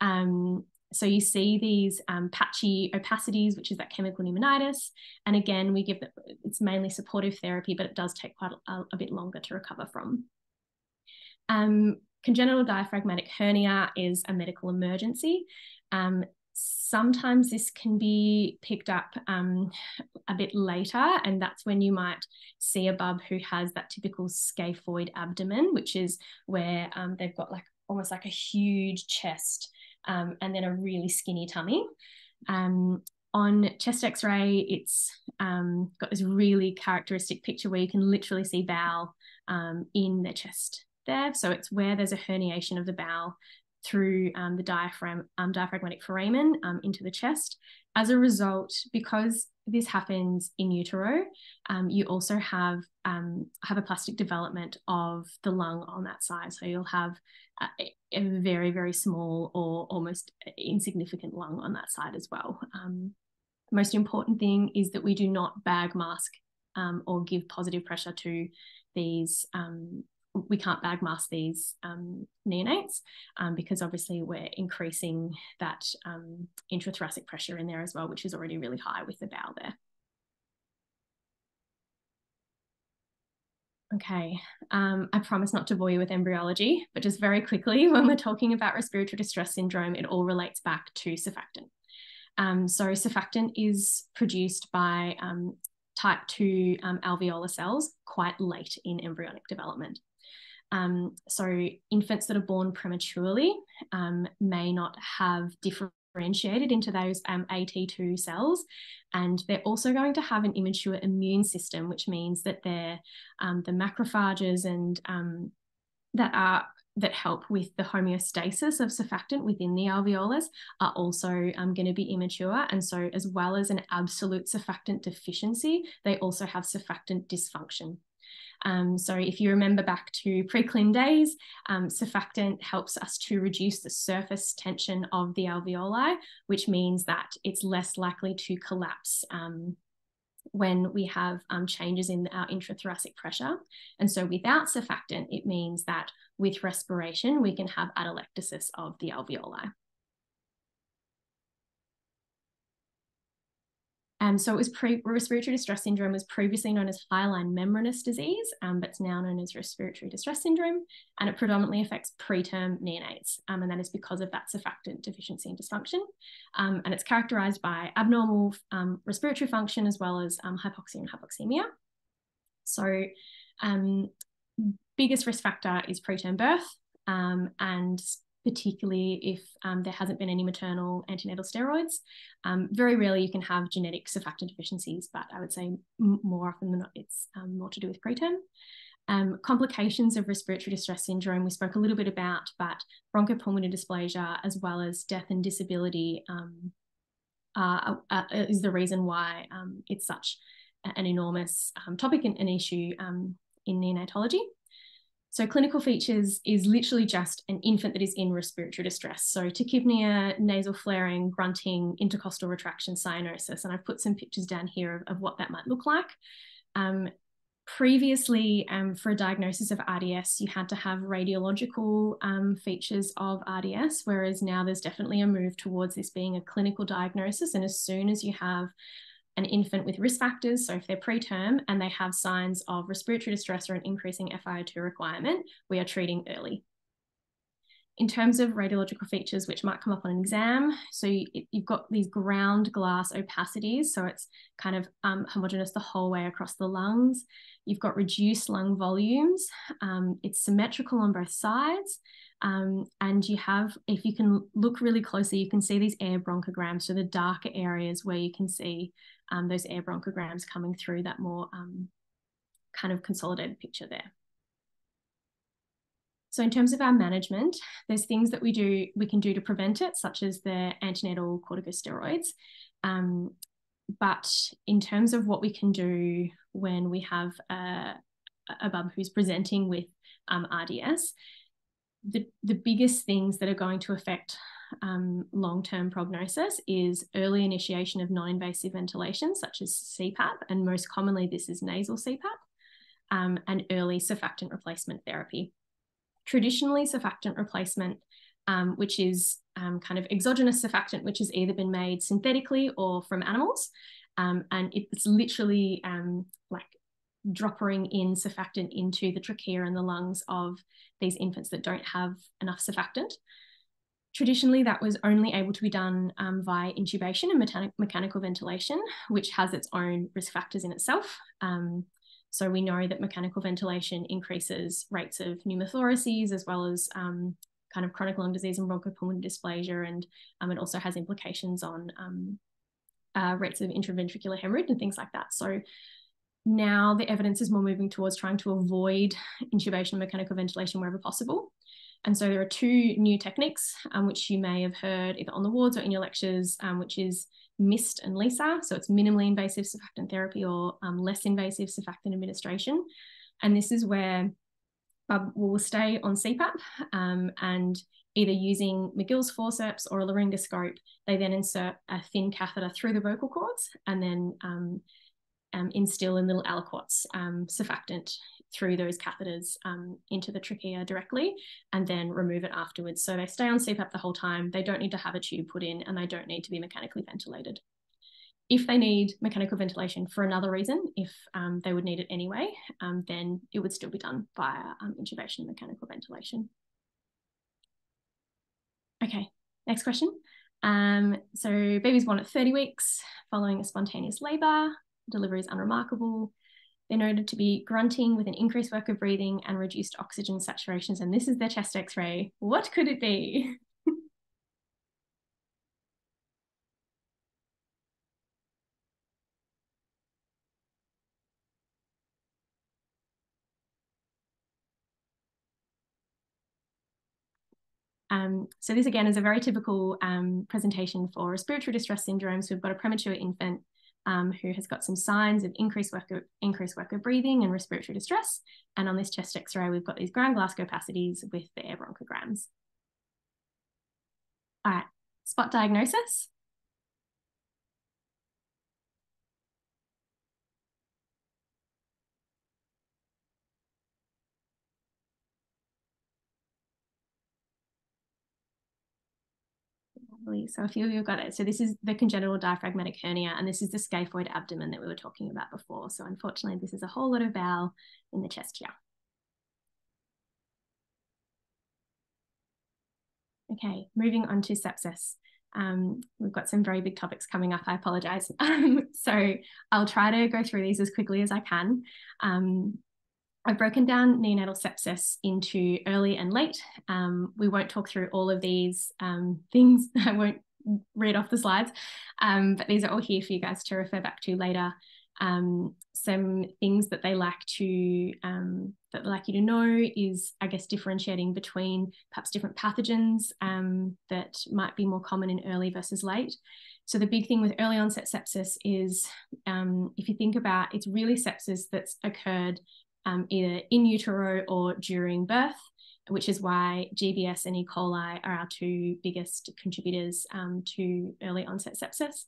Um, so you see these um, patchy opacities, which is that chemical pneumonitis. And again, we give it's mainly supportive therapy, but it does take quite a, a bit longer to recover from. Um, congenital diaphragmatic hernia is a medical emergency. Um, sometimes this can be picked up um, a bit later, and that's when you might see a bub who has that typical scaphoid abdomen, which is where um, they've got like almost like a huge chest um, and then a really skinny tummy. Um, on chest x-ray, it's um, got this really characteristic picture where you can literally see bowel um, in the chest there. So it's where there's a herniation of the bowel through um, the diaphragm, um, diaphragmatic foramen um, into the chest. As a result, because this happens in utero, um, you also have um, plastic development of the lung on that side. So you'll have a, a very very small or almost insignificant lung on that side as well. Um, most important thing is that we do not bag mask or give positive pressure to these um, we can't bag mask these um, neonates um, because obviously we're increasing that um, intrathoracic pressure in there as well, which is already really high with the bowel there. Okay, um, I promise not to bore you with embryology, but just very quickly, when we're talking about respiratory distress syndrome, it all relates back to surfactant. Um, so surfactant is produced by um, type 2 um, alveolar cells quite late in embryonic development. Um, so infants that are born prematurely um, may not have differentiated into those um, AT2 cells. And they're also going to have an immature immune system, which means that they're um, the macrophages and um, that are that help with the homeostasis of surfactant within the alveolus are also um, going to be immature. And so, as well as an absolute surfactant deficiency, they also have surfactant dysfunction. Um, so if you remember back to pre-clin days, um, surfactant helps us to reduce the surface tension of the alveoli, which means that it's less likely to collapse um, when we have um, changes in our intrathoracic pressure. And so without surfactant, it means that with respiration, we can have atelectasis of the alveoli. Um, so it was pre respiratory distress syndrome was previously known as hyaline membranous disease, um, but it's now known as respiratory distress syndrome, and it predominantly affects preterm neonates, um, and that is because of that surfactant deficiency and dysfunction. Um, and it's characterized by abnormal um, respiratory function as well as um, hypoxia and hypoxemia. So, biggest risk factor is preterm birth, and particularly if um, there hasn't been any maternal antenatal steroids. Um, very rarely you can have genetic surfactant deficiencies, but I would say more often than not, it's um, more to do with preterm. Um, complications of respiratory distress syndrome, we spoke a little bit about, but bronchopulmonary dysplasia, as well as death and disability, uh, uh, is the reason why um, it's such an enormous topic and an issue in neonatology. So clinical features is literally just an infant that is in respiratory distress. So tachypnea, nasal flaring, grunting, intercostal retraction, cyanosis. And I've put some pictures down here of, of what that might look like. Um, previously, um, for a diagnosis of RDS, you had to have radiological um, features of RDS, whereas now there's definitely a move towards this being a clinical diagnosis. And as soon as you have an infant with risk factors, so if they're preterm and they have signs of respiratory distress or an increasing FiO2 requirement, we are treating early. In terms of radiological features, which might come up on an exam, so you, have got these ground glass opacities, so it's kind of um, homogeneous the whole way across the lungs. You've got reduced lung volumes. Um, it's symmetrical on both sides. Um, and you have, if you can look really closely, you can see these air bronchograms, so the darker areas where you can see um, those air bronchograms coming through that more um, kind of consolidated picture there. So in terms of our management, there's things that we do we can do to prevent it, such as the antenatal corticosteroids. Um, but in terms of what we can do when we have a, a bub who's presenting with um, RDS, the, the biggest things that are going to affect um, long term prognosis is early initiation of non invasive ventilation, such as CPAP, and most commonly, this is nasal CPAP, um, and early surfactant replacement therapy. Traditionally, surfactant replacement, um, which is um, kind of exogenous surfactant, which has either been made synthetically or from animals, um, and it's literally um, like dropping in surfactant into the trachea and the lungs of these infants that don't have enough surfactant. Traditionally, that was only able to be done um, via intubation and mechanic mechanical ventilation, which has its own risk factors in itself. Um, so we know that mechanical ventilation increases rates of pneumothoraces as well as um, kind of chronic lung disease and bronchopulmonary dysplasia, and um, it also has implications on um, uh, rates of intraventricular hemorrhage and things like that. So now the evidence is more moving towards trying to avoid intubation and mechanical ventilation wherever possible. And so there are two new techniques, um, which you may have heard either on the wards or in your lectures, um, which is MIST and LISA. So it's minimally invasive surfactant therapy or um, less invasive surfactant administration. And this is where Bub will stay on CPAP um, and either using Magill's forceps or a laryngoscope, they then insert a thin catheter through the vocal cords and then um, instill in little aliquots um, surfactant through those catheters um, into the trachea directly and then remove it afterwards. So they stay on CPAP the whole time. They don't need to have a tube put in and they don't need to be mechanically ventilated. If they need mechanical ventilation for another reason, if um, they would need it anyway, um, then it would still be done via um, intubation and mechanical ventilation. Okay, next question. Um, so baby's born at 30 weeks following a spontaneous labour. Delivery is unremarkable. They're noted to be grunting with an increased work of breathing and reduced oxygen saturations. And this is their chest x ray. What could it be? Um, so this again is a very typical um, presentation for respiratory distress syndrome. So we've got a premature infant um, who has got some signs of increased work of, increased work of breathing and respiratory distress. And on this chest x-ray, we've got these ground glass opacities with the air bronchograms. All right, spot diagnosis. Lovely. So a few of you have got it. So this is the congenital diaphragmatic hernia, and this is the scaphoid abdomen that we were talking about before. So unfortunately, this is a whole lot of bowel in the chest here. Okay, moving on to sepsis. Um, we've got some very big topics coming up. I apologize. Um, so I'll try to go through these as quickly as I can. Um, I've broken down neonatal sepsis into early and late. Um, we won't talk through all of these um, things. I won't read off the slides, um, but these are all here for you guys to refer back to later. Um, some things that they like to um, that they like you to know is, I guess, differentiating between perhaps different pathogens um, that might be more common in early versus late. So the big thing with early onset sepsis is, if you think about, it's really sepsis that's occurred um, either in utero or during birth, which is why GBS and E. coli are our two biggest contributors um, to early onset sepsis.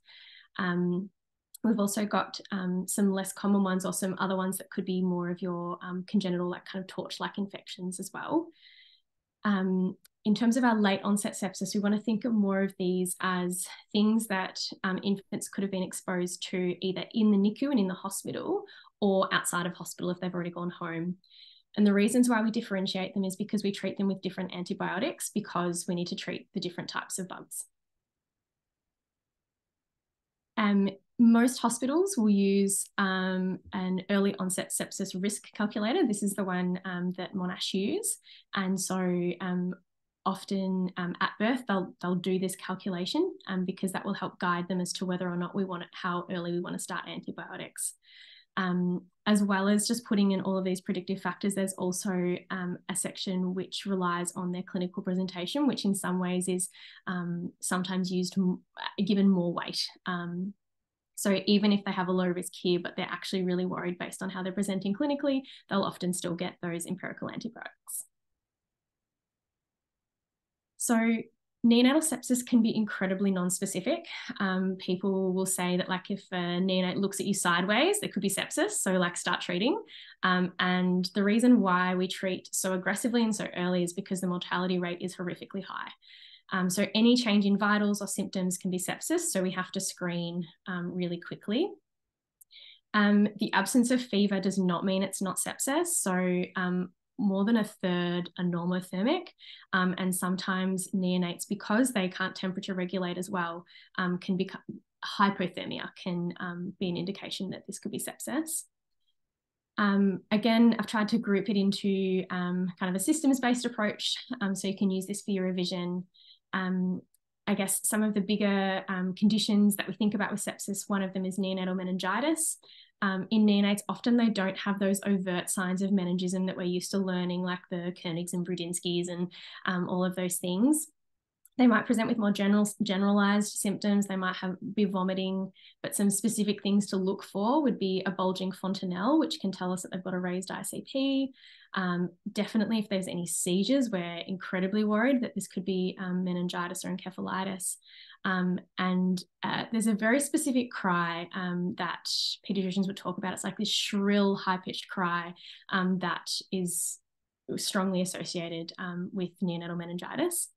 Um, we've also got um, some less common ones or some other ones that could be more of your um, congenital, like kind of torch-like infections as well. Um, in terms of our late onset sepsis, we want to think of more of these as things that infants could have been exposed to either in the NICU and in the hospital or outside of hospital if they've already gone home. And the reasons why we differentiate them is because we treat them with different antibiotics because we need to treat the different types of bugs. Um, most hospitals will use um, an early onset sepsis risk calculator. This is the one um, that Monash use. And so um, often um, at birth, they'll, they'll do this calculation um, because that will help guide them as to whether or not we want it, how early we want to start antibiotics. Um, as well as just putting in all of these predictive factors, there's also um, a section which relies on their clinical presentation, which in some ways is um, sometimes used, given more weight. Um, so even if they have a low risk here, but they're actually really worried based on how they're presenting clinically, they'll often still get those empirical antibiotics. So neonatal sepsis can be incredibly non-specific. Um, people will say that like if a neonate looks at you sideways, there could be sepsis. So like start treating. Um, and the reason why we treat so aggressively and so early is because the mortality rate is horrifically high. Um, so any change in vitals or symptoms can be sepsis. So we have to screen um, really quickly. Um, the absence of fever does not mean it's not sepsis. So um, more than a third are normothermic, um, and sometimes neonates, because they can't temperature regulate as well, um, can become hypothermia can um, be an indication that this could be sepsis. Um, again, I've tried to group it into um, kind of a systems-based approach, um, so you can use this for your revision. I guess some of the bigger conditions that we think about with sepsis, one of them is neonatal meningitis um, in neonates, often they don't have those overt signs of meningism that we're used to learning, like the Kernigs and Brudzinskis and um, all of those things. They might present with more general, generalized symptoms. They might have be vomiting, but some specific things to look for would be a bulging fontanelle, which can tell us that they've got a raised ICP. Um, definitely, if there's any seizures, we're incredibly worried that this could be um, meningitis or encephalitis. Um, and uh, there's a very specific cry um, that pediatricians would talk about. It's like this shrill, high pitched cry um, that is strongly associated um, with neonatal meningitis.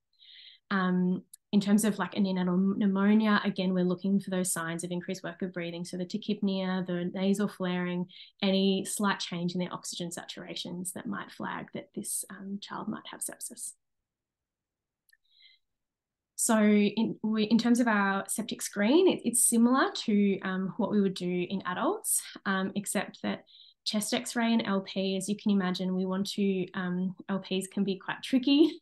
Um, in terms of like neonatal pneumonia, again, we're looking for those signs of increased work of breathing. So the tachypnea, the nasal flaring, any slight change in their oxygen saturations that might flag that this um, child might have sepsis. So in, we, in terms of our septic screen, it, it's similar to um, what we would do in adults, um, except that chest x-ray and LP, as you can imagine, we want to, um, LPs can be quite tricky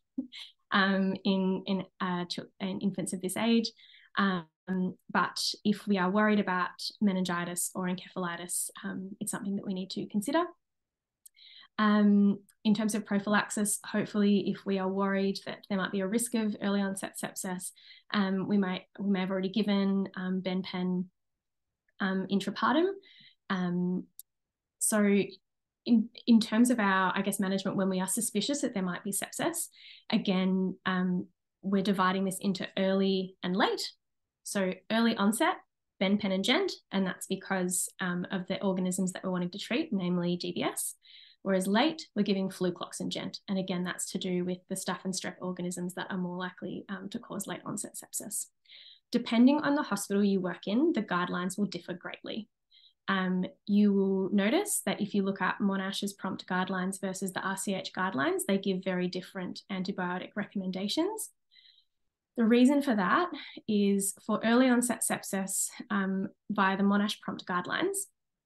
um, in, in, uh, in infants of this age. Um, but if we are worried about meningitis or encephalitis, um, it's something that we need to consider. Um, in terms of prophylaxis, hopefully, if we are worried that there might be a risk of early onset sepsis, um, we might we may have already given benpen um, intrapartum. Um, so, in in terms of our I guess management, when we are suspicious that there might be sepsis, again, um, we're dividing this into early and late. So, early onset, benpen and gent, and that's because um, of the organisms that we're wanting to treat, namely GBS. Whereas late, we're giving Fluclox and Gent. And again, that's to do with the staph and strep organisms that are more likely um, to cause late onset sepsis. Depending on the hospital you work in, the guidelines will differ greatly. Um, you will notice that if you look at Monash's prompt guidelines versus the RCH guidelines, they give very different antibiotic recommendations. The reason for that is for early onset sepsis um, via the Monash prompt guidelines,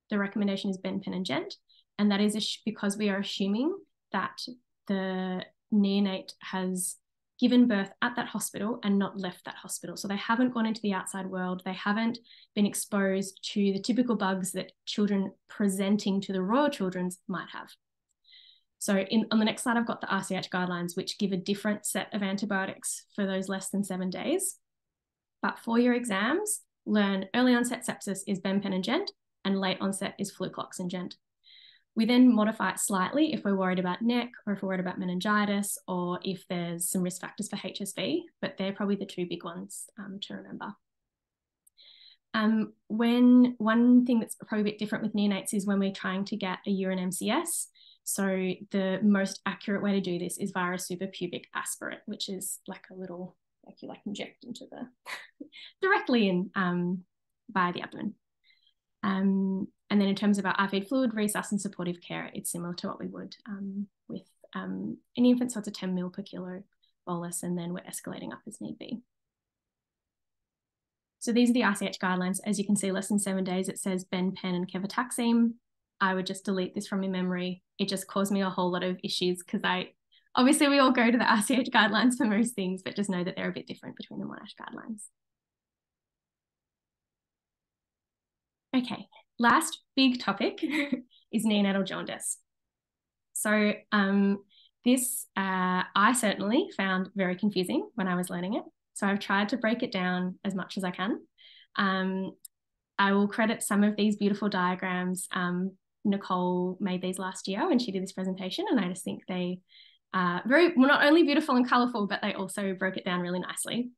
the recommendation is Ben, Pen, and Gent. And that is because we are assuming that the neonate has given birth at that hospital and not left that hospital. So they haven't gone into the outside world. They haven't been exposed to the typical bugs that children presenting to the Royal Children's might have. So in, on the next slide, I've got the RCH guidelines, which give a different set of antibiotics for those less than seven days. But for your exams, learn early onset sepsis is benpen and gent, and late onset is fluclox and gent. We then modify it slightly if we're worried about NEC or if we're worried about meningitis or if there's some risk factors for HSV, but they're probably the two big ones um, to remember. Um, when one thing that's probably a bit different with neonates is when we're trying to get a urine MCS. So the most accurate way to do this is via a suprapubic aspirate, which is like a little, like you like inject into the directly in um, via the abdomen. Um, and then in terms of our IV fluid, resus and supportive care, it's similar to what we would um, with um, an infant, so it's a 10 mil per kilo bolus, and then we're escalating up as need be. So these are the RCH guidelines. As you can see, less than seven days, it says Ben, Pen, and Cefotaxime. I would just delete this from my memory. It just caused me a whole lot of issues because I, obviously we all go to the RCH guidelines for most things, but just know that they're a bit different between the Monash guidelines. Okay, last big topic is neonatal jaundice. So um, this uh, I certainly found very confusing when I was learning it. So I've tried to break it down as much as I can. Um, I will credit some of these beautiful diagrams. Um, Nicole made these last year when she did this presentation, and I just think they are very well, not only beautiful and colourful, but they also broke it down really nicely.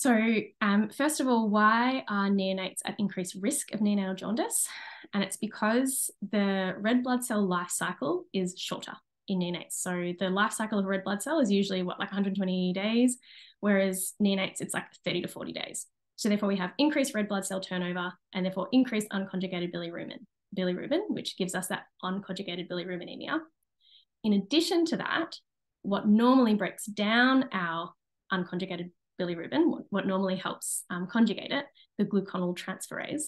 So, um, first of all, why are neonates at increased risk of neonatal jaundice? And it's because the red blood cell life cycle is shorter in neonates. So, the life cycle of a red blood cell is usually what, like 120 days, whereas neonates, it's like 30 to 40 days. So, therefore, we have increased red blood cell turnover and therefore increased unconjugated bilirubin, bilirubin which gives us that unconjugated bilirubinemia. In addition to that, what normally breaks down our unconjugated bilirubin, what, what normally helps um, conjugate it, the glucuronyl transferase,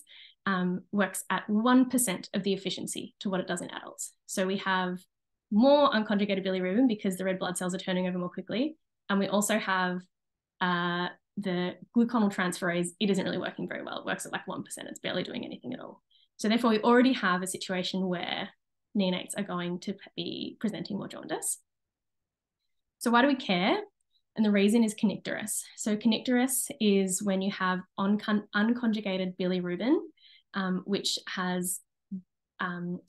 um, works at 1% of the efficiency to what it does in adults. So we have more unconjugated bilirubin because the red blood cells are turning over more quickly. And we also have uh, the glucuronyl transferase, it isn't really working very well. It works at like 1%, it's barely doing anything at all. So therefore, we already have a situation where neonates are going to be presenting more jaundice. So why do we care? And the reason is kernicterus. So kernicterus is when you have uncon- unconjugated bilirubin, um, which has um,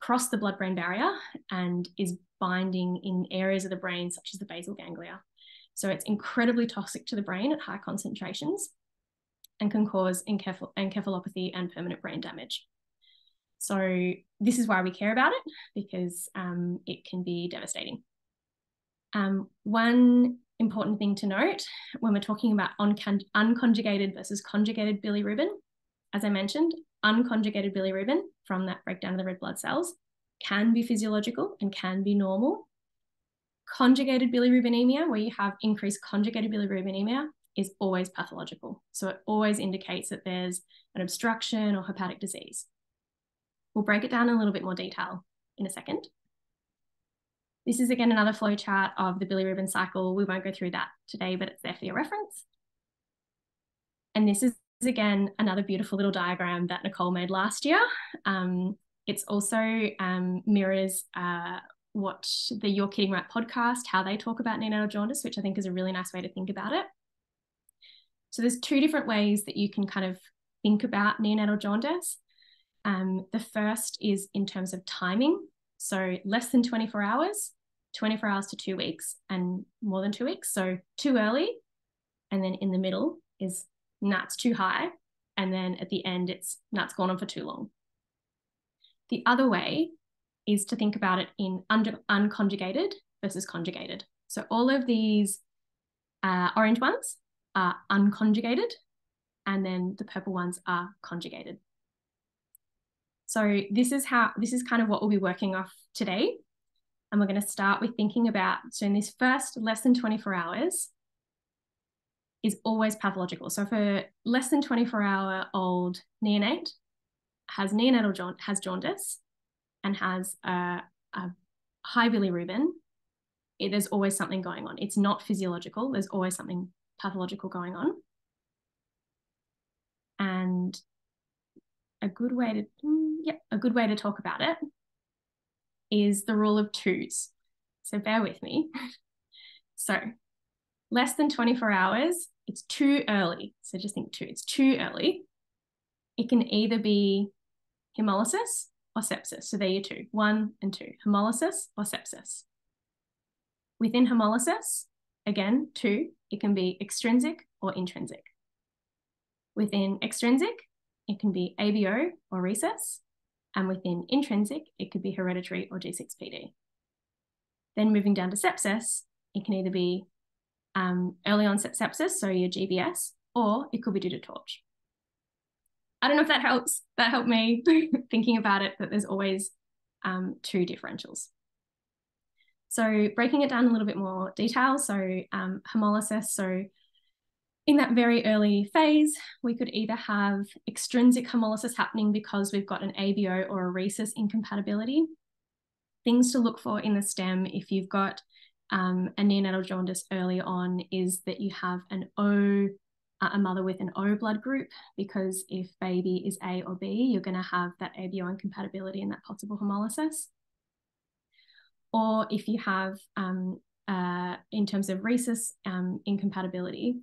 crossed the blood-brain barrier and is binding in areas of the brain, such as the basal ganglia. So it's incredibly toxic to the brain at high concentrations and can cause encephal- encephalopathy and permanent brain damage. So this is why we care about it because um, it can be devastating. Um, one important thing to note when we're talking about unconjugated versus conjugated bilirubin. As I mentioned, unconjugated bilirubin from that breakdown of the red blood cells can be physiological and can be normal. Conjugated bilirubinemia, where you have increased conjugated bilirubinemia, is always pathological. So it always indicates that there's an obstruction or hepatic disease. We'll break it down in a little bit more detail in a second. This is again another flow chart of the Billy bilirubin cycle. We won't go through that today, but it's there for your reference. And this is again another beautiful little diagram that Nicole made last year. Um, it's also um, mirrors uh, what the You're Kidding Right podcast, how they talk about neonatal jaundice, which I think is a really nice way to think about it. So there's two different ways that you can kind of think about neonatal jaundice. Um, the first is in terms of timing. So less than 24 hours, 24 hours to two weeks, and more than two weeks. So too early. And then in the middle is nuts too high. And then at the end, it's nuts gone on for too long. The other way is to think about it in under, unconjugated versus conjugated. So all of these uh, orange ones are unconjugated, and then the purple ones are conjugated. So this is how this is kind of what we'll be working off today. And we're going to start with thinking about so in this first less than 24 hours is always pathological. So for less than 24 hour old neonate has neonatal has jaundice and has a, a high bilirubin, it, there's always something going on. It's not physiological. There's always something pathological going on. And a good way to mm, yeah, a good way to talk about it is the rule of twos. So bear with me. so less than 24 hours, it's too early. So just think two, it's too early. It can either be hemolysis or sepsis. So there you two, one and two, hemolysis or sepsis. Within hemolysis, again, two, it can be extrinsic or intrinsic. Within extrinsic, it can be ABO or rhesus, And within intrinsic, it could be hereditary or G6PD. Then moving down to sepsis, it can either be um, early onset sepsis, so your GBS, or it could be due to torch. I don't know if that helps. That helped me thinking about it, that there's always um, two differentials. So breaking it down a little bit more detail. So um, hemolysis. So in that very early phase, we could either have extrinsic hemolysis happening because we've got an ABO or a rhesus incompatibility. Things to look for in the stem if you've got um, a neonatal jaundice early on is that you have an O, a mother with an O blood group, because if baby is A or B, you're going to have that ABO incompatibility and that possible hemolysis. Or if you have, um, uh, in terms of rhesus um, incompatibility,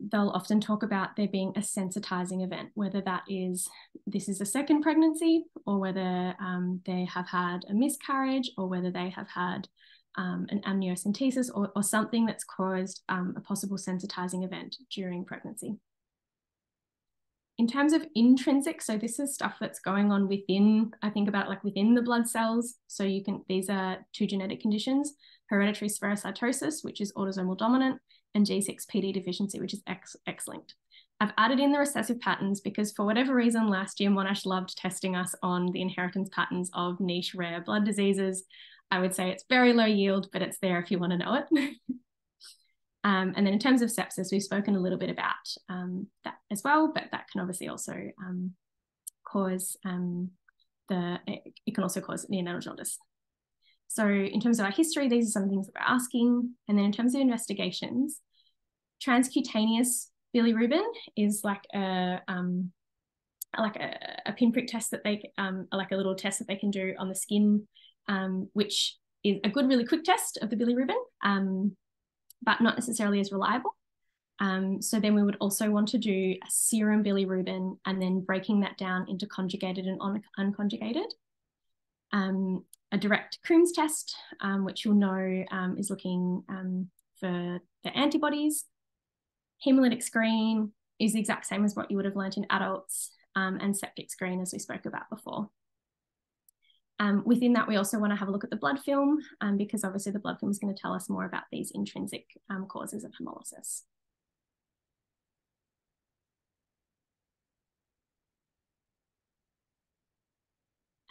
they'll often talk about there being a sensitizing event, whether that is this is a second pregnancy, or whether um, they have had a miscarriage, or whether they have had um, an amniocentesis or, or, something that's caused um, a possible sensitizing event during pregnancy. In terms of intrinsic, so this is stuff that's going on within, I think about like within the blood cells. So you can, these are two genetic conditions, hereditary spherocytosis, which is autosomal dominant, and G6PD deficiency, which is X, X-linked. I've added in the recessive patterns because for whatever reason, last year Monash loved testing us on the inheritance patterns of niche rare blood diseases. I would say it's very low yield, but it's there if you want to know it. um, and then in terms of sepsis, we've spoken a little bit about um, that as well, but that can obviously also um, cause um, the, it, it can also cause neonatal jaundice. So in terms of our history, these are some things that we're asking. And then in terms of investigations, transcutaneous bilirubin is like a um, like a, a, pinprick test that they um, like a little test that they can do on the skin um, which is a good, really quick test of the bilirubin, um, but not necessarily as reliable. Um, so then we would also want to do a serum bilirubin and then breaking that down into conjugated and un unconjugated. Um, a direct Coombs test, um, which you'll know um, is looking for the antibodies. Hemolytic screen is the exact same as what you would have learned in adults and septic screen as we spoke about before. Um, within that, we also want to have a look at the blood film um, because obviously the blood film is going to tell us more about these intrinsic um, causes of hemolysis.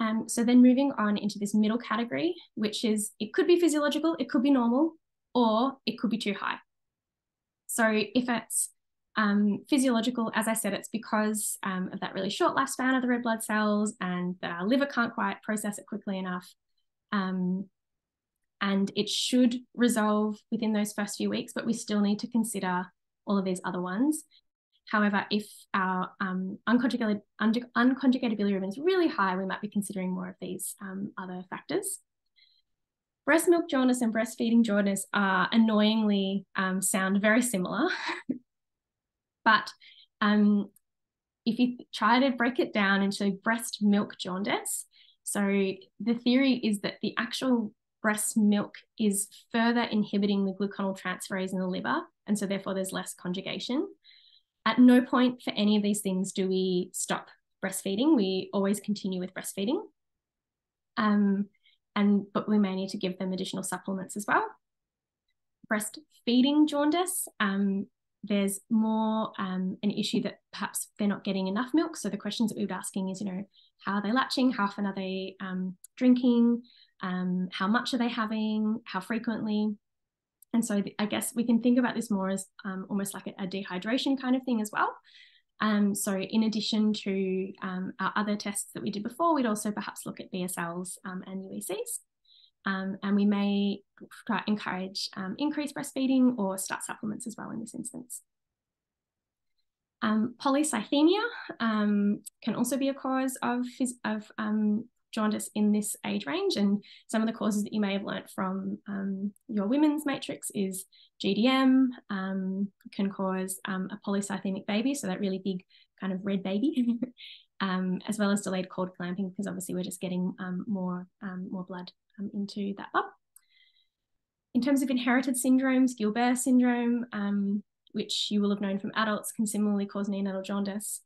Um, so then moving on into this middle category, which is it could be physiological, it could be normal, or it could be too high. So if it's um, physiological, as I said, it's because um, of that really short lifespan of the red blood cells and our liver can't quite process it quickly enough. Um, and it should resolve within those first few weeks, but we still need to consider all of these other ones. However, if our um, unconjugated, unconjugated bilirubin is really high, we might be considering more of these um, other factors. Breast milk jaundice and breastfeeding jaundice are annoyingly um, sound very similar. But um, if you try to break it down into breast milk jaundice, so the theory is that the actual breast milk is further inhibiting the glucuronyl transferase in the liver, and so therefore there's less conjugation. At no point for any of these things do we stop breastfeeding. We always continue with breastfeeding. Um, and but we may need to give them additional supplements as well. Breastfeeding jaundice, um, there's more um, an issue that perhaps they're not getting enough milk. So the questions that we would be asking is, you know, how are they latching? How often are they um, drinking? Um, how much are they having? How frequently? And so I guess we can think about this more as um, almost like a, a, dehydration kind of thing as well. Um, so in addition to um, our other tests that we did before, we'd also perhaps look at BSLs and UECs. Um, and we may encourage um, increased breastfeeding or start supplements as well in this instance. Um, polycythemia um, can also be a cause of, of um, jaundice in this age range. And some of the causes that you may have learnt from um, your women's matrix is GDM can cause a polycythemic baby, so that really big kind of red baby. Um, as well as delayed cord clamping, because obviously we're just getting um, more um, more blood um, into that bub. In terms of inherited syndromes, Gilbert syndrome, um, which you will have known from adults, can similarly cause neonatal jaundice.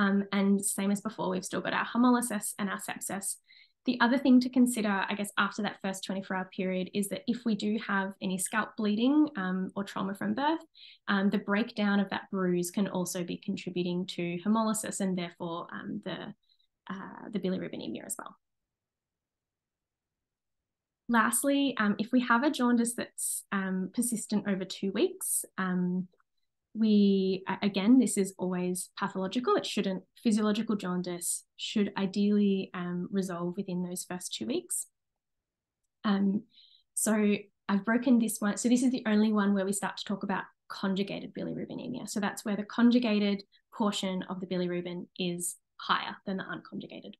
Um, and same as before, we've still got our hemolysis and our sepsis. The other thing to consider, I guess, after that first 24 hour period is that if we do have any scalp bleeding um, or trauma from birth, um, the breakdown of that bruise can also be contributing to hemolysis and therefore um, the, uh, the bilirubinemia as well. Lastly, um, if we have a jaundice that's um, persistent over two weeks, um, we again, this is always pathological. It shouldn't. Physiological jaundice should ideally um, resolve within those first two weeks. Um, so I've broken this one. So this is the only one where we start to talk about conjugated bilirubinemia. So that's where the conjugated portion of the bilirubin is higher than the unconjugated.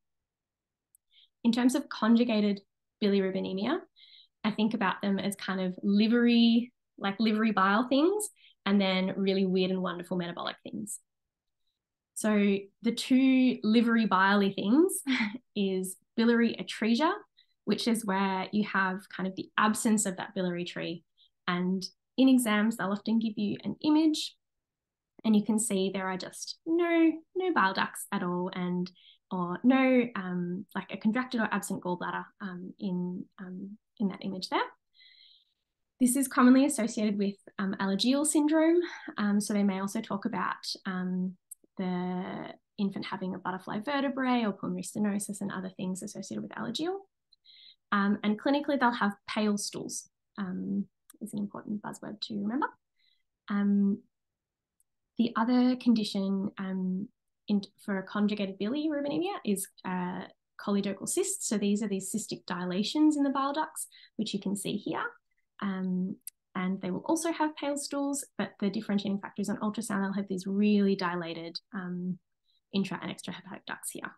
In terms of conjugated bilirubinemia, I think about them as kind of livery, like livery bile things, and then really weird and wonderful metabolic things. So the two livery bile things is biliary atresia, which is where you have kind of the absence of that biliary tree. And in exams, they'll often give you an image and you can see there are just no no bile ducts at all and or no um, like a contracted or absent gallbladder um, in, um, in that image there. This is commonly associated with um, Alagille syndrome. Um, so they may also talk about um, the infant having a butterfly vertebrae or pulmonary stenosis and other things associated with Alagille. and clinically, they'll have pale stools, is an important buzzword to remember. the other condition in, for conjugated bilirubinemia is uh, cysts. So these are these cystic dilations in the bile ducts, which you can see here. Um, and they will also have pale stools, but the differentiating factors on ultrasound, they'll have these really dilated um, intra and extrahepatic ducts here.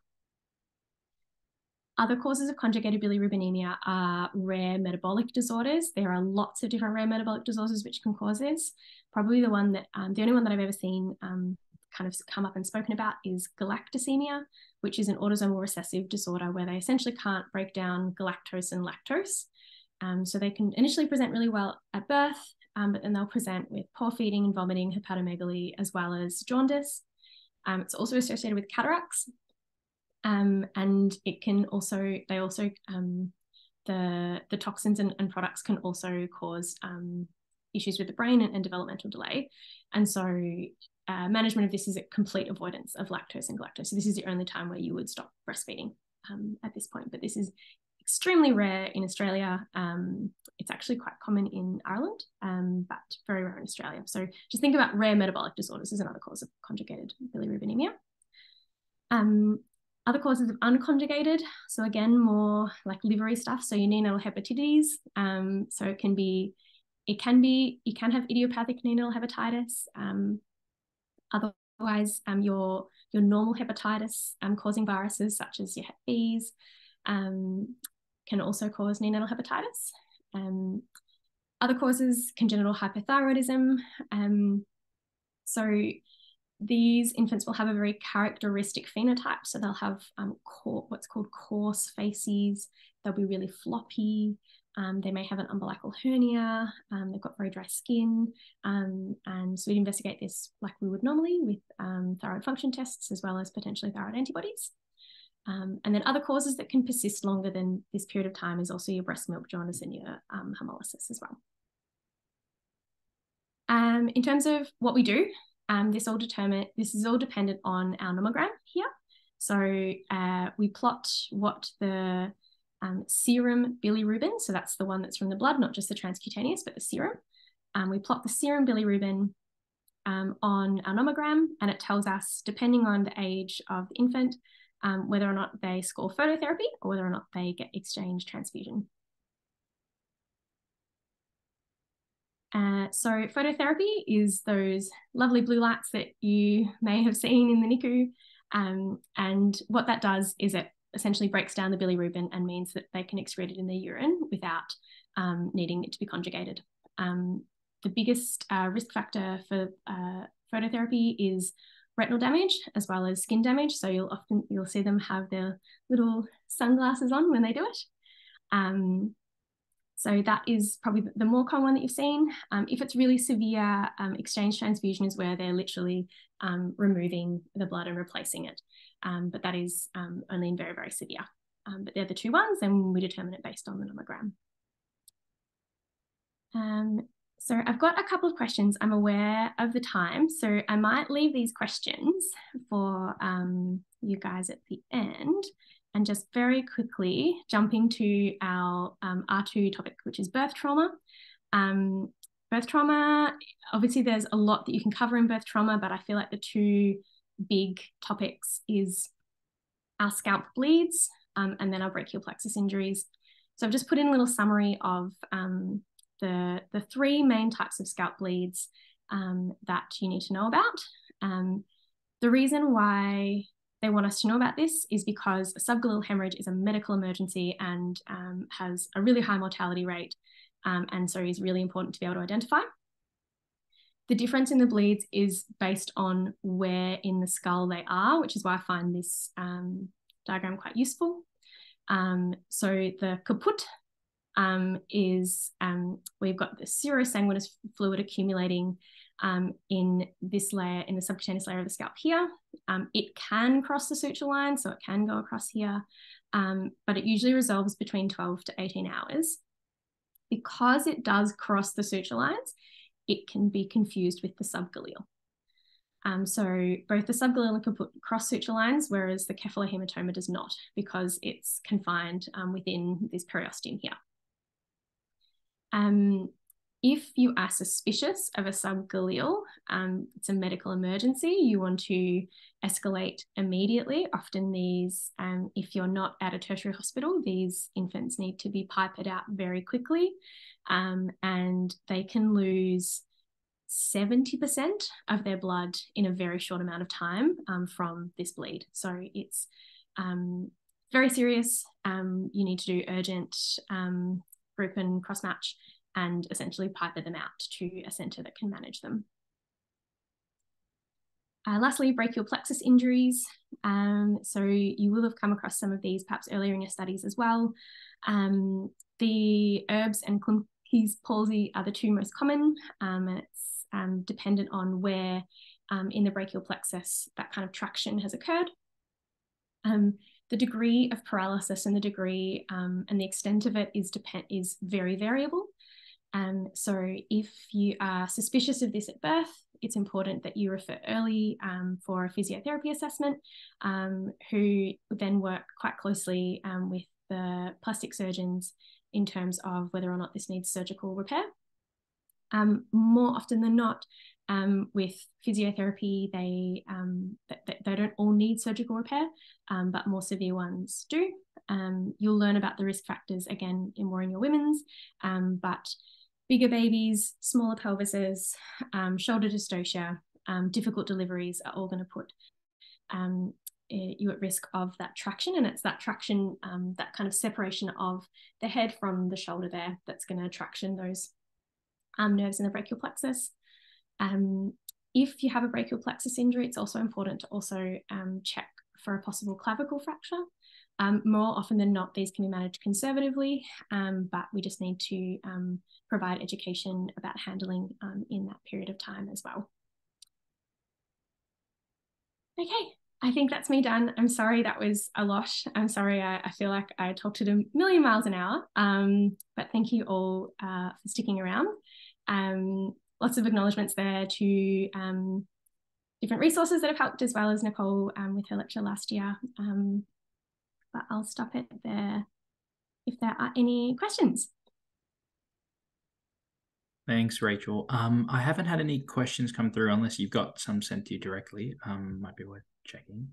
Other causes of conjugated bilirubinemia are rare metabolic disorders. There are lots of different rare metabolic disorders which can cause this. Probably the one that, um, the only one that I've ever seen um, kind of come up and spoken about is galactosemia, which is an autosomal recessive disorder where they essentially can't break down galactose and lactose. Um, so they can initially present really well at birth, um, but then they'll present with poor feeding and vomiting, hepatomegaly, as well as jaundice. Um, it's also associated with cataracts. Um, and it can also, they also, um, the, the toxins and, and, products can also cause um, issues with the brain and, and developmental delay. And so uh, management of this is a complete avoidance of lactose and galactose. So this is the only time where you would stop breastfeeding um, at this point. But this is extremely rare in Australia. Um, it's actually quite common in Ireland, um, but very rare in Australia. So just think about rare metabolic disorders as another cause of conjugated bilirubinemia. Um, other causes of unconjugated, so again, more like livery stuff. So neonatal hepatitis. Um, so it can be, it can be, you can have idiopathic neonatal hepatitis. Um, otherwise, um, your your normal hepatitis um, causing viruses such as your Hep B's um, can also cause neonatal hepatitis. Um, other causes, congenital hypothyroidism. Um, so these infants will have a very characteristic phenotype. So they'll have um, what's called coarse faces. They'll be really floppy. Um, they may have an umbilical hernia, um, they've got very dry skin, um, and so we'd investigate this like we would normally with um, thyroid function tests as well as potentially thyroid antibodies. Um, and then other causes that can persist longer than this period of time is also your breast milk jaundice and your um, hemolysis as well. Um, in terms of what we do, um, this all determine this is all dependent on our nomogram here. So uh, we plot what the um, serum bilirubin, so that's the one that's from the blood, not just the transcutaneous, but the serum. Um, we plot the serum bilirubin on our nomogram, and it tells us, depending on the age of the infant, um, whether or not they score phototherapy or whether or not they get exchange transfusion. Uh, so phototherapy is those lovely blue lights that you may have seen in the NICU. Um, and what that does is it essentially breaks down the bilirubin and means that they can excrete it in their urine without um, needing it to be conjugated. Um, the biggest uh, risk factor for uh, phototherapy is retinal damage as well as skin damage. So you'll often you'll see them have their little sunglasses on when they do it. Um, so that is probably the more common one that you've seen. Um, if it's really severe, um, exchange transfusion is where they're literally um, removing the blood and replacing it. Um, but that is um, only in very, very severe. But they're the two ones, and we determine it based on the nomogram. So I've got a couple of questions. I'm aware of the time, so I might leave these questions for you guys at the end and just very quickly jumping to our um, R2 topic, which is birth trauma. Um, birth trauma, obviously, there's a lot that you can cover in birth trauma, but I feel like the two big topics is our scalp bleeds um, and then our brachial plexus injuries. So I've just put in a little summary of um, the, the three main types of scalp bleeds um, that you need to know about. Um, the reason why they want us to know about this is because a subgaleal hemorrhage is a medical emergency and um, has a really high mortality rate, um, and so is really important to be able to identify. The difference in the bleeds is based on where in the skull they are, which is why I find this um, diagram quite useful. Um, so the caput um, is um, we've got the serosanguinous fluid accumulating um, in this layer, in the subcutaneous layer of the scalp here. Um, it can cross the suture line, so it can go across here, um, but it usually resolves between 12 to 18 hours. Because it does cross the suture lines, it can be confused with the subgaleal. Um, so both the subgaleal can put cross suture lines, whereas the cephalohematoma does not because it's confined um, within this periosteum here. Um, if you are suspicious of a subgaleal, um, it's a medical emergency, you want to escalate immediately. Often, these, um, if you're not at a tertiary hospital, these infants need to be piped out very quickly um, and they can lose 70% of their blood in a very short amount of time um, from this bleed. So, it's um, very serious. Um, you need to do urgent group and cross match and essentially pipe them out to a centre that can manage them. Uh, lastly, brachial plexus injuries. Um, so you will have come across some of these perhaps earlier in your studies as well. Um, the Erb's and Klumpke's palsy are the two most common, um, and it's um, dependent on where um, in the brachial plexus that kind of traction has occurred. Um, the degree of paralysis and the degree and the extent of it is depend is very variable. Um, so if you are suspicious of this at birth, it's important that you refer early um, for a physiotherapy assessment, um, who then work quite closely um, with the plastic surgeons in terms of whether or not this needs surgical repair. Um, more often than not, um, with physiotherapy, they, they, they don't all need surgical repair, but more severe ones do. you'll learn about the risk factors again in more in your women's, but bigger babies, smaller pelvises, um, shoulder dystocia, um, difficult deliveries are all going to put um, you at risk of that traction. And it's that traction, um, that kind of separation of the head from the shoulder there that's going to traction those um, nerves in the brachial plexus. Um, if you have a brachial plexus injury, it's also important to also check for a possible clavicle fracture. Um, more often than not, these can be managed conservatively, um, but we just need to um, provide education about handling um, in that period of time as well. Okay, I think that's me done. I'm sorry that was a lot. I'm sorry. I, I feel like I talked at a million miles an hour. Um, but thank you all uh, for sticking around. Um, lots of acknowledgements there to um, different resources that have helped, as well as Nicole um, with her lecture last year. Um, but I'll stop it there if there are any questions. Thanks, Rachel. Um, I haven't had any questions come through unless you've got some sent to you directly. Um, might be worth checking.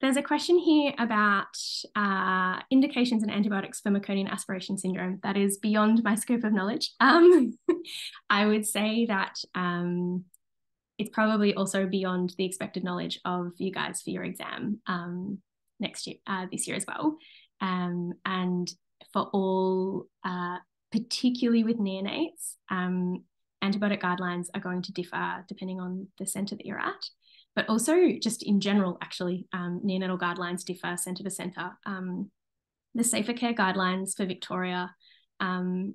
There's a question here about uh, indications and antibiotics for meconium aspiration syndrome. That is beyond my scope of knowledge. Um, I would say that um, it's probably also beyond the expected knowledge of you guys for your exam um, next year, uh, this year as well. Um, and for all, uh, particularly with neonates, um, antibiotic guidelines are going to differ depending on the centre that you're at. But also, just in general, actually, um, neonatal guidelines differ centre to centre. Um, the safer care guidelines for Victoria, um,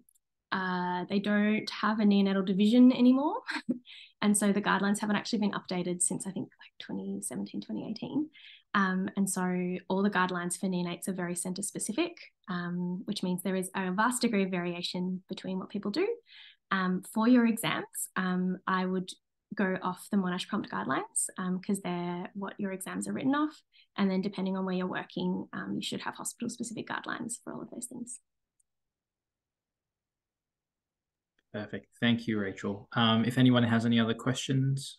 uh, they don't have a neonatal division anymore. and so the guidelines haven't actually been updated since I think like 2017, 2018. Um, and so all the guidelines for neonates are very centre specific, um, which means there is a vast degree of variation between what people do. Um, for your exams, um, I would go off the Monash prompt guidelines because um, they're what your exams are written off. And then depending on where you're working, um, you should have hospital specific guidelines for all of those things. Perfect. Thank you, Rachel. if anyone has any other questions,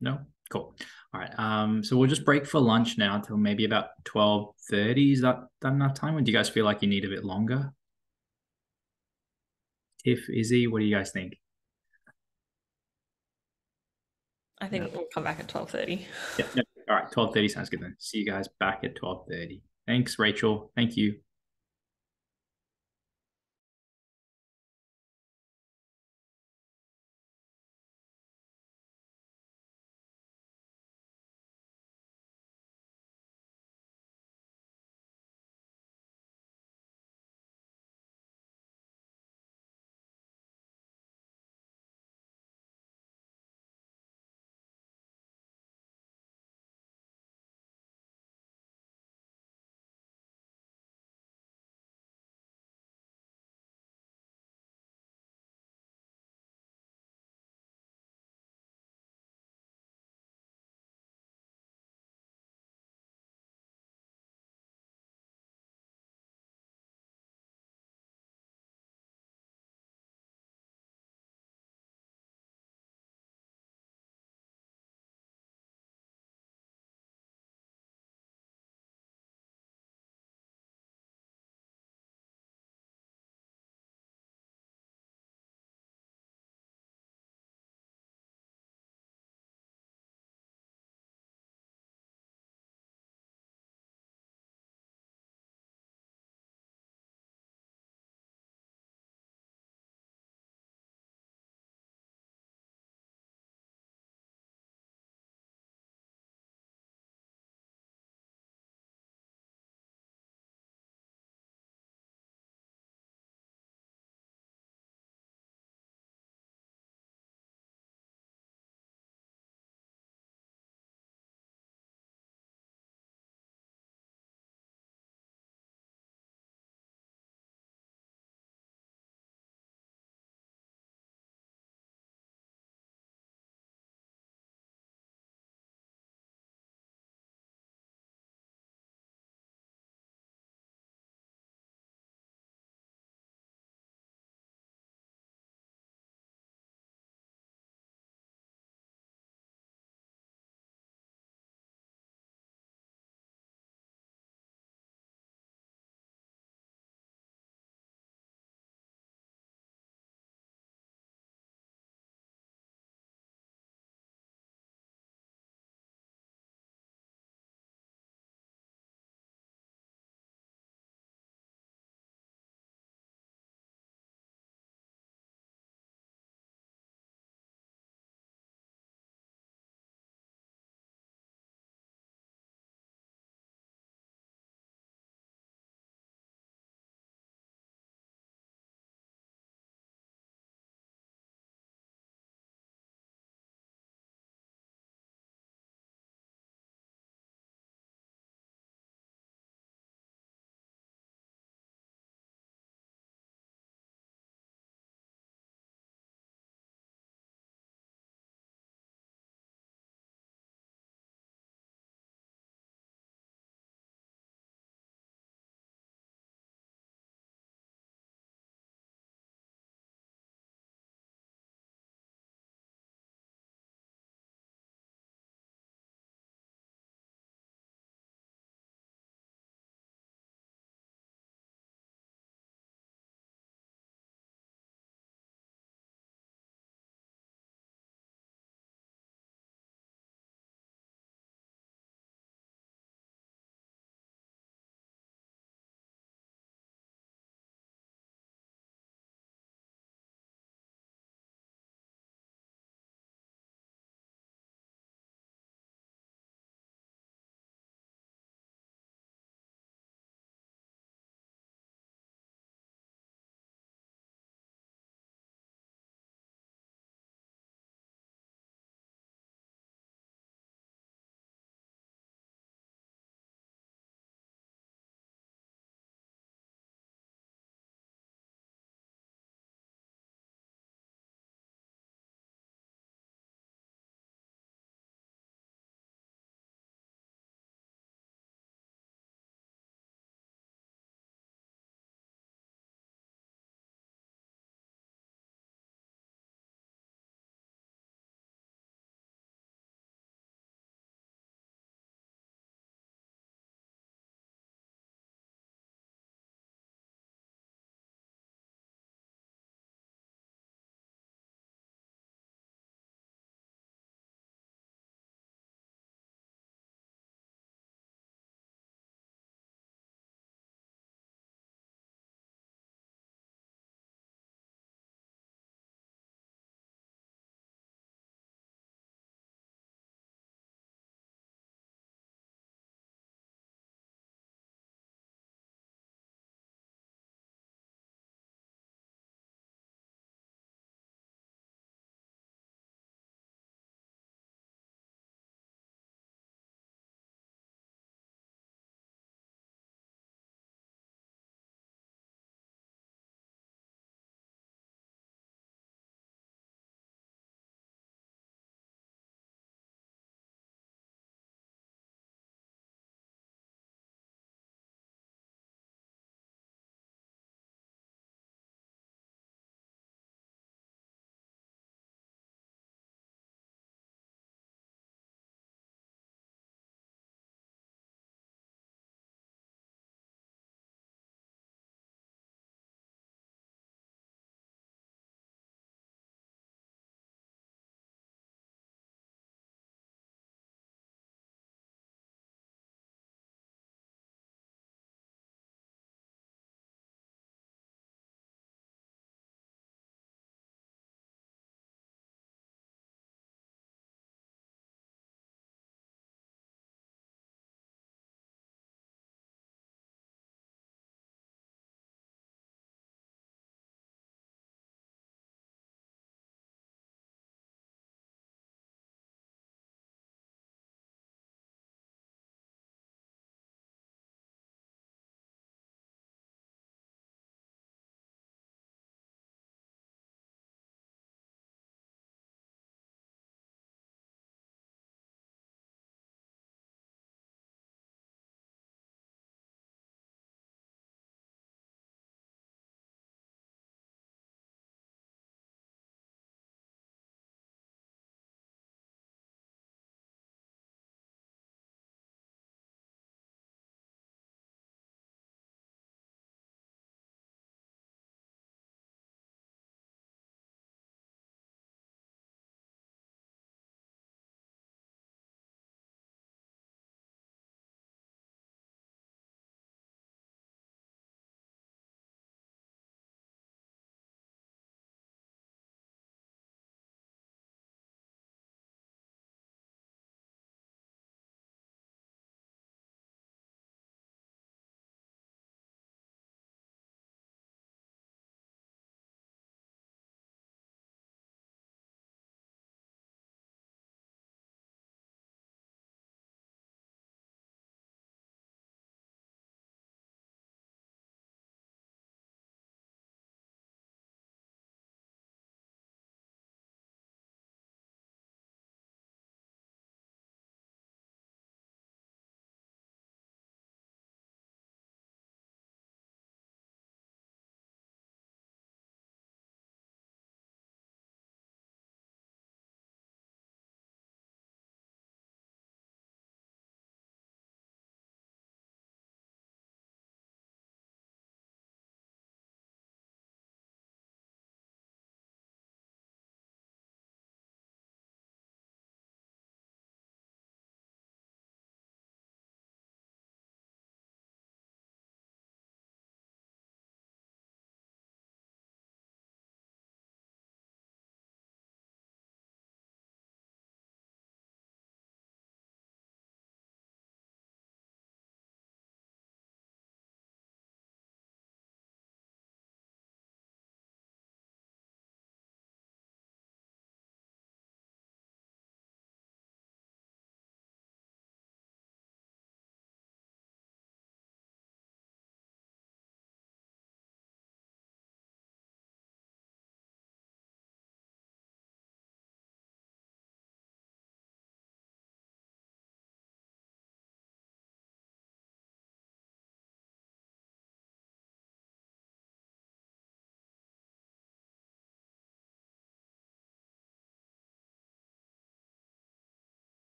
no? Cool. All right. Um, so we'll just break for lunch now until maybe about 12.30. Is that, that enough time? Or do you guys feel like you need a bit longer? Tiff, Izzy, what do you guys think? I think we'll come back at 12.30. Yeah, yeah. All right. 12.30 sounds good then. See you guys back at 12.30. Thanks, Rachel. Thank you.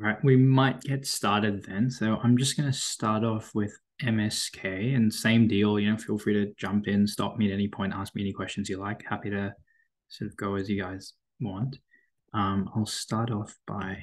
All right, we might get started then. So I'm just going to start off with MSK and same deal. You know, feel free to jump in, stop me at any point, ask me any questions you like. Happy to sort of go as you guys want. Um, I'll start off by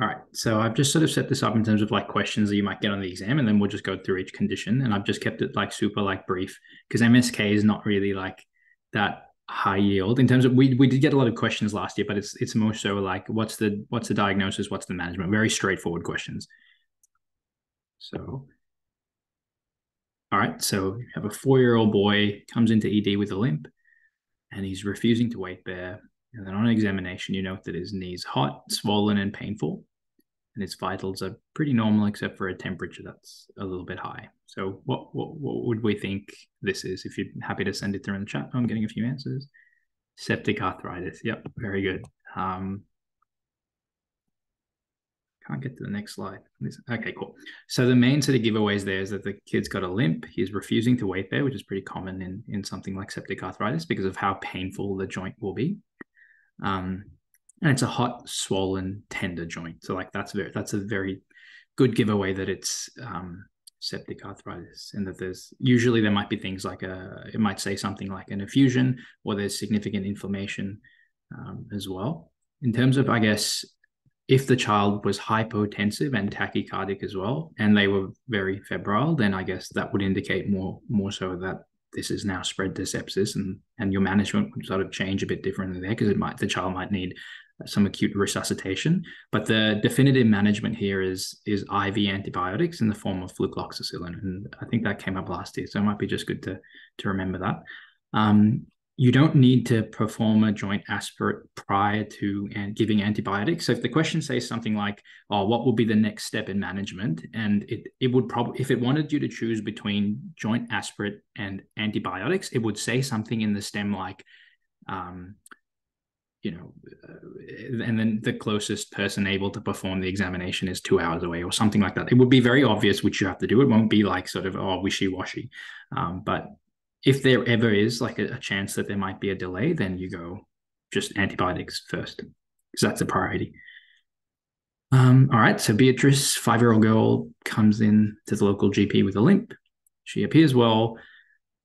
All right. So I've just sort of set this up in terms of like questions that you might get on the exam, and then we'll just go through each condition. And I've just kept it like super like brief because MSK is not really like that high yield in terms of we we did get a lot of questions last year, but it's it's more so like what's the what's the diagnosis, what's the management? Very straightforward questions. So all right, so you have a four-year-old boy comes into ED with a limp and he's refusing to weight bear and then on examination, you note that his knee's hot, swollen, and painful. And his vitals are pretty normal except for a temperature that's a little bit high. So what what, what would we think this is? If you're happy to send it through in the chat, I'm getting a few answers. Septic arthritis. Yep, very good. Um, can't get to the next slide. Okay, cool. So the main sort of giveaways there is that the kid's got a limp. He's refusing to weight bear, which is pretty common in, in something like septic arthritis because of how painful the joint will be. Um, and it's a hot, swollen, tender joint. So like that's very that's a very good giveaway that it's um, septic arthritis, and that there's usually there might be things like a it might say something like an effusion or there's significant inflammation um, as well. In terms of I guess if the child was hypotensive and tachycardic as well, and they were very febrile, then I guess that would indicate more more so that this is now spread to sepsis and and your management would sort of change a bit differently there because it might the child might need some acute resuscitation. But the definitive management here is is iv antibiotics in the form of flucloxacillin. And i think that came up last year so it might be just good to to remember that. Um, you don't need to perform a joint aspirate prior to and giving antibiotics. So if the question says something like, "Oh, what will be the next step in management?" and it it would probably if it wanted you to choose between joint aspirate and antibiotics, it would say something in the stem like, um, you know, uh, and then the closest person able to perform the examination is two hours away or something like that. It would be very obvious which you have to do. It won't be like sort of oh wishy washy, um, but if there ever is like a, a, chance that there might be a delay, then you go just antibiotics first because that's a priority. Um, all right, so Beatrice, five year old girl, comes in to the local GP with a limp. She appears well,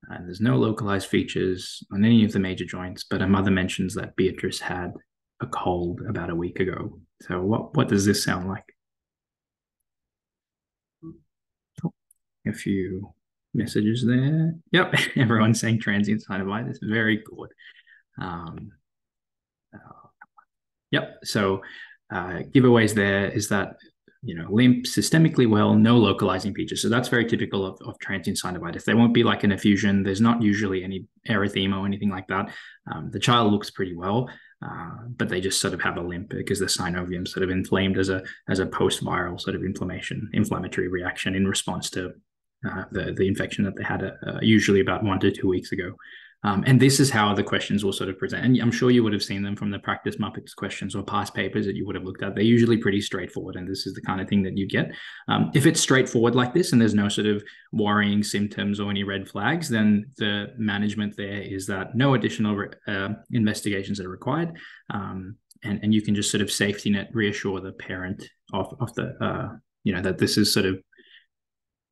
and there's no localized features on any of the major joints, but her mother mentions that Beatrice had a cold about a week ago. So, what, what does this sound like? A few messages there. Yep, everyone's saying transient synovitis. Very good. Um, uh, yep. So uh, giveaways there is that you know limp systemically well, no localizing features. So that's very typical of, of transient synovitis. There won't be like an effusion. There's not usually any erythema or anything like that. Um, the child looks pretty well. Uh, but they just sort of have a limp because the synovium sort of inflamed as a as a post viral sort of inflammation inflammatory reaction in response to uh, the the infection that they had uh, usually about one to two weeks ago. Um, and this is how the questions will sort of present. And I'm sure you would have seen them from the practice MUPPITS questions or past papers that you would have looked at. They're usually pretty straightforward. And this is the kind of thing that you get. Um, if it's straightforward like this and there's no sort of worrying symptoms or any red flags, then the management there is that no additional uh, investigations are required. Um, and, and you can just sort of safety net reassure the parent of, of the, uh, you know, that this is sort of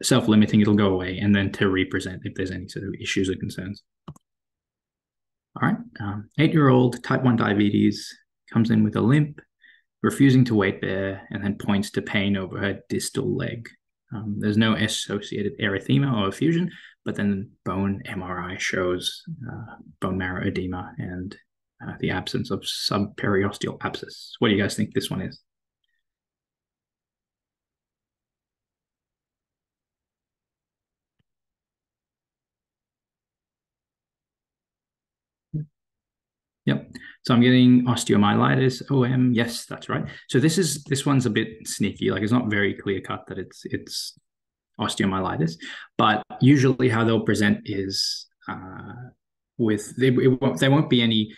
self-limiting, it'll go away, and then to represent if there's any sort of issues or concerns. All right, um, eight-year-old type 1 diabetes comes in with a limp, refusing to weight bear, and then points to pain over her distal leg. Um, there's no associated erythema or effusion, but then bone MRI shows uh, bone marrow edema and uh, the absence of subperiosteal abscess. What do you guys think this one is? Yep. So I'm getting osteomyelitis, OM. Yes, that's right. So this is this one's a bit sneaky. Like it's not very clear cut that it's it's osteomyelitis, but usually how they'll present is uh, with they, won't, there won't be any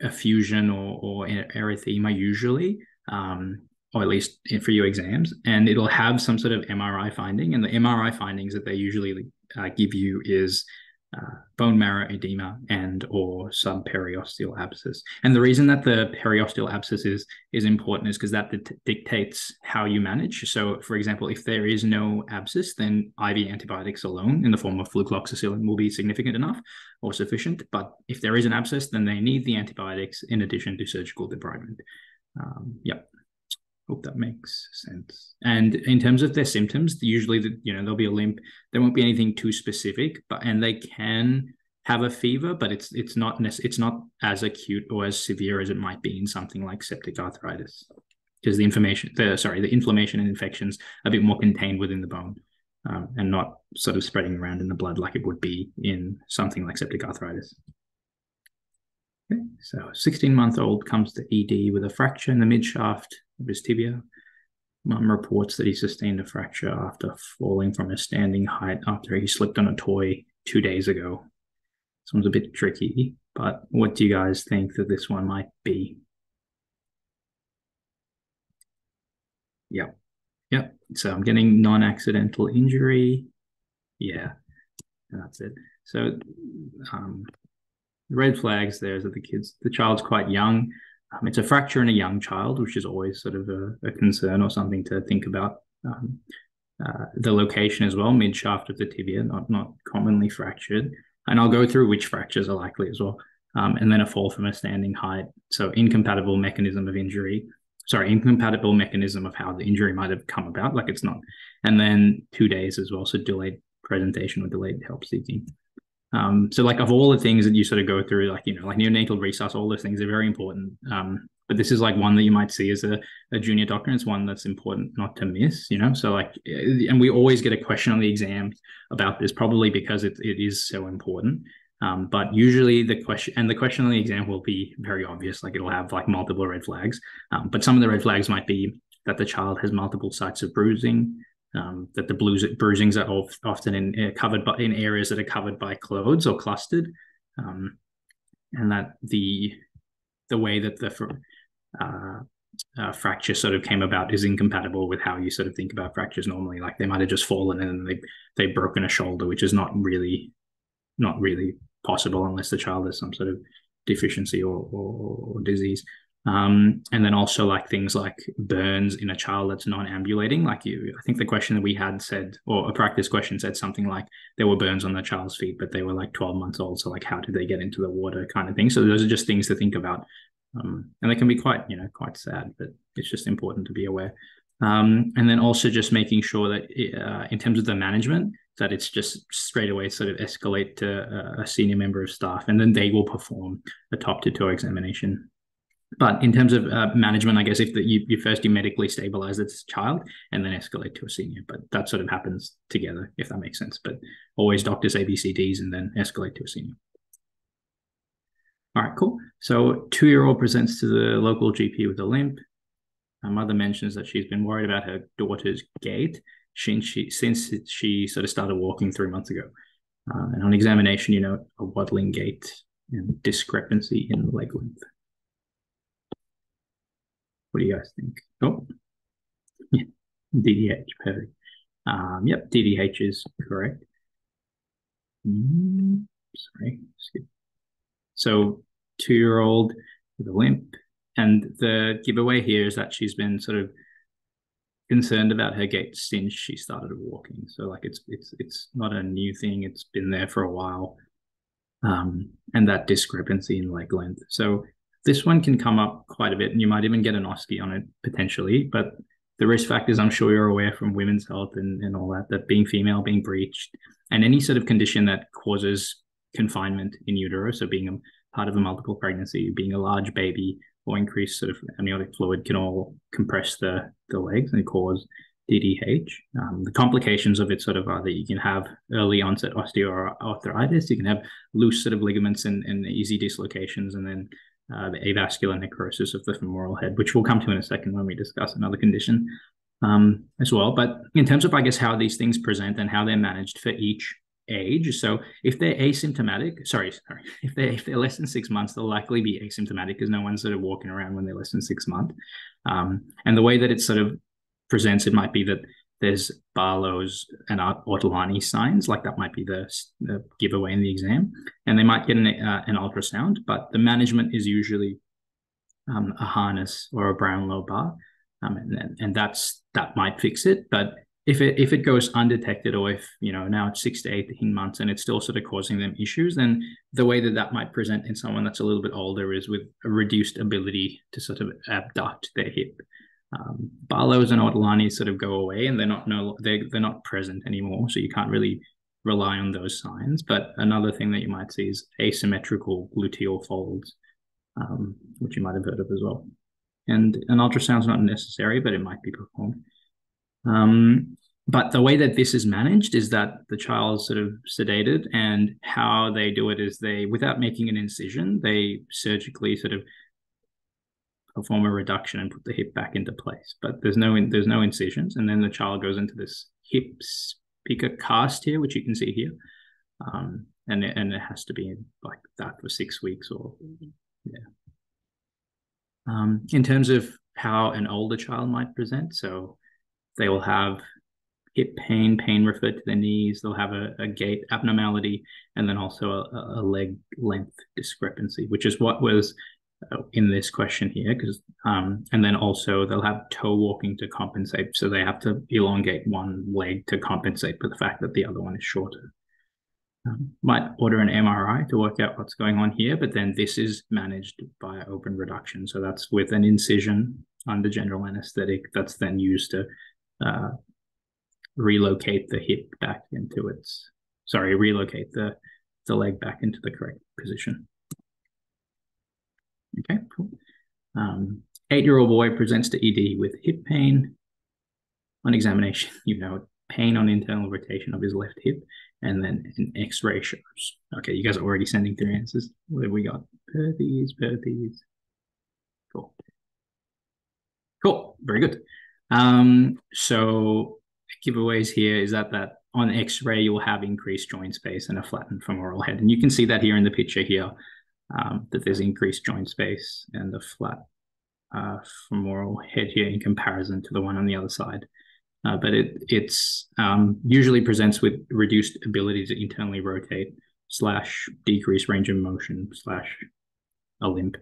effusion or, or erythema usually, um, or at least for your exams, and it'll have some sort of MRI finding. And the MRI findings that they usually uh, give you is uh, bone marrow edema and or subperiosteal abscess. And the reason that the periosteal abscess is is important is because that dictates how you manage. So, for example, if there is no abscess, then IV antibiotics alone in the form of flucloxacillin will be significant enough or sufficient. But if there is an abscess, then they need the antibiotics in addition to surgical debridement. Um, yep. Hope that makes sense. And in terms of their symptoms, usually the, you know there'll be a limp. There won't be anything too specific, but and they can have a fever, but it's it's not it's not as acute or as severe as it might be in something like septic arthritis, because the information, the sorry, the inflammation and infections are a bit more contained within the bone, um, and not sort of spreading around in the blood like it would be in something like septic arthritis. Okay, so 16 month old comes to ED with a fracture in the mid shaft of his tibia. Mum reports that he sustained a fracture after falling from a standing height after he slipped on a toy two days ago. This one's a bit tricky, but what do you guys think that this one might be? Yep. Yep. So I'm getting non accidental injury. Yeah. That's it. So, um, red flags there is that the kids, the child's quite young. Um, it's a fracture in a young child, which is always sort of a, a concern or something to think about. Um, uh, the location as well, mid shaft of the tibia, not not commonly fractured. And I'll go through which fractures are likely as well. Um, and then a fall from a standing height. So incompatible mechanism of injury. Sorry, incompatible mechanism of how the injury might have come about, like it's not. And then two days as well. So delayed presentation or delayed help seeking. Um, so like of all the things that you sort of go through, like, you know, like neonatal resus, all those things are very important. Um, but this is like one that you might see as a, a junior doctor. And it's one that's important not to miss, you know? So like, eh, and we always get a question on the exam about this, probably because it, it is so important. Um, but usually the question and the question on the exam will be very obvious, like it'll have like multiple red flags. Um, but some of the red flags might be that the child has multiple sites of bruising, um, that the blues, bruisings are often in uh, covered in areas that are covered by clothes or clustered, um, and that the the way that the uh, uh, fracture sort of came about is incompatible with how you sort of think about fractures normally. Like they might have just fallen and they they've broken a shoulder, which is not really not really possible unless the child has some sort of deficiency or, or, or disease. Um, and then also like things like burns in a child that's non-ambulating. Like you, I think the question that we had said, or a practice question said something like there were burns on the child's feet, but they were like 12 months old. So like, how did they get into the water kind of thing? So those are just things to think about. Um, and they can be quite, you know, quite sad, but it's just important to be aware. Um, and then also just making sure that uh, in terms of the management, that it's just straight away sort of escalate to a, a senior member of staff, and then they will perform a top to toe examination but in terms of uh, management, I guess if you, you first you medically stabilize this child and then escalate to a senior, but that sort of happens together, if that makes sense. But always doctors ABCDs and then escalate to a senior. All right, cool. So two-year-old presents to the local GP with a limp. Her mother mentions that she's been worried about her daughter's gait since she, since she sort of started walking three months ago. Uh, and on examination, you know, a waddling gait and discrepancy in leg length. What do you guys think? Oh, yeah, DDH, perfect. Um, yep, DDH is correct. Mm, sorry. So two-year-old with a limp. And the giveaway here is that she's been sort of concerned about her gait since she started walking. So like it's it's it's not a new thing. It's been there for a while. Um, and that discrepancy in leg length. So this one can come up quite a bit, and you might even get an OSCE on it potentially. But the risk factors, I'm sure you're aware from women's health and, and all that, that being female, being breached, and any sort of condition that causes confinement in utero, so being a part of a multiple pregnancy, being a large baby, or increased sort of amniotic fluid can all compress the, the legs and cause DDH. Um, the complications of it sort of are that you can have early onset osteoarthritis, you can have loose sort of ligaments and, and easy dislocations, and then uh, the avascular necrosis of the femoral head, which we'll come to in a second when we discuss another condition um, as well. But in terms of, I guess, how these things present and how they're managed for each age. So if they're asymptomatic, sorry, sorry, if they if they're less than six months, they'll likely be asymptomatic because no one's sort of walking around when they're less than six months. Um, and the way that it sort of presents, it might be that there's Barlow's and Ortolani signs, like that might be the, the giveaway in the exam, and they might get an, uh, an ultrasound, but the management is usually um, a harness or a Brownlow bar, um, and, and that's that might fix it. But if it if it goes undetected, or if you know now it's six to eighteen months and it's still sort of causing them issues, then the way that that might present in someone that's a little bit older is with a reduced ability to sort of abduct their hip. Um, Barlow's and Ortolani sort of go away, and they're not no they're they're not present anymore, so you can't really rely on those signs. But another thing that you might see is asymmetrical gluteal folds um, which you might have heard of as well. And an ultrasound is not necessary, but it might be performed. Um, but the way that this is managed is that the child is sort of sedated, and how they do it is they, without making an incision, they surgically sort of perform a reduction and put the hip back into place. But there's no there's no incisions, and then the child goes into this hip spica cast here, which you can see here, um, and and it has to be like that for six weeks or yeah. Um, in terms of how an older child might present, so they will have hip pain, pain referred to the knees. They'll have a, a gait abnormality, and then also a, a, leg length discrepancy, which is what was in this question here. Because um, and then also they'll have toe walking to compensate, so they have to elongate one leg to compensate for the fact that the other one is shorter. Um, might order an MRI to work out what's going on here, but then this is managed by open reduction. So that's with an incision under general anesthetic that's then used to uh, relocate the hip back into its, sorry, relocate the, the leg back into the correct position. Okay, cool. Um, Eight-year-old boy presents to ED with hip pain. On examination, you know, pain on internal rotation of his left hip and then an X-ray shows. Okay, you guys are already sending through answers. What have we got? Perthes, Perthes. Cool. Cool. Very good. Um, so giveaways here is that that on X-ray you'll have increased joint space and a flattened femoral head, and you can see that here in the picture here um, that there's increased joint space and a flat uh, femoral head here in comparison to the one on the other side uh, but it it's um, usually presents with reduced ability to internally rotate slash decreased range of motion slash a limp.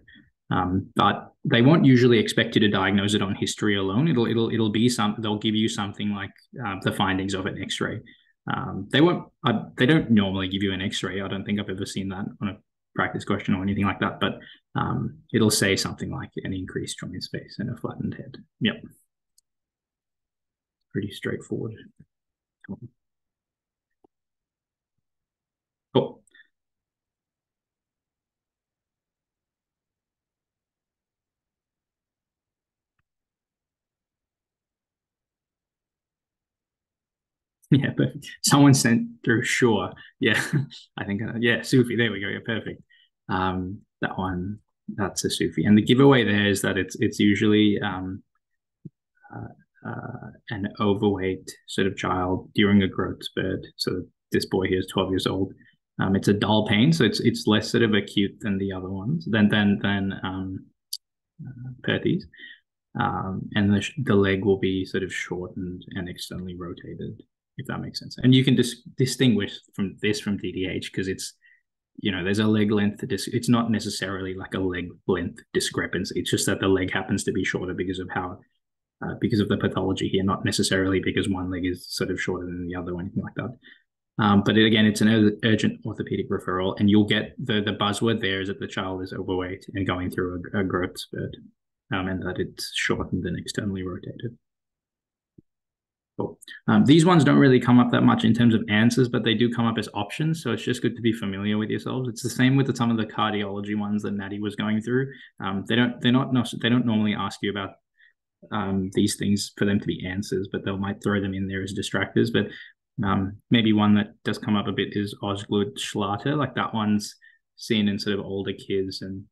Um, but they won't usually expect you to diagnose it on history alone. It'll it'll it'll be some. They'll give you something like uh, the findings of an X-ray. Um, they won't. Uh, they don't normally give you an X-ray. I don't think I've ever seen that on a practice question or anything like that. But um, it'll say something like an increased joint space and a flattened head. Yep pretty straightforward. Cool. Yeah, but someone sent through. Sure. Yeah, I think. Uh, yeah, SUFE. There we go. Yeah, perfect. Um, that one. That's a SUFE. And the giveaway there is that it's it's usually um, uh, uh, an overweight sort of child during a growth spurt. So this boy here is 12 years old. Um, it's a dull pain, so it's it's less sort of acute than the other ones, than than than um, uh, Perthes. Um, and the, the leg will be sort of shortened and externally rotated, if that makes sense. And you can dis- distinguish from this from DDH because it's, you know, there's a leg length. Dis- it's not necessarily like a leg length discrepancy. It's just that the leg happens to be shorter because of how uh, because of the pathology here, not necessarily because one leg is sort of shorter than the other or anything like that. Um, but it, again, it's an urgent orthopedic referral, and you'll get the the buzzword there is that the child is overweight and going through a, a growth spurt, um, and that it's shortened and externally rotated. Cool. Um, these ones don't really come up that much in terms of answers, but they do come up as options. So it's just good to be familiar with yourselves. It's the same with the, some of the cardiology ones that Natty was going through. Um, they don't they're not they don't normally ask you about um, these things for them to be answers, but they might throw them in there as distractors. But um, maybe one that does come up a bit is Osgood Schlatter. Like that one's seen in sort of older kids and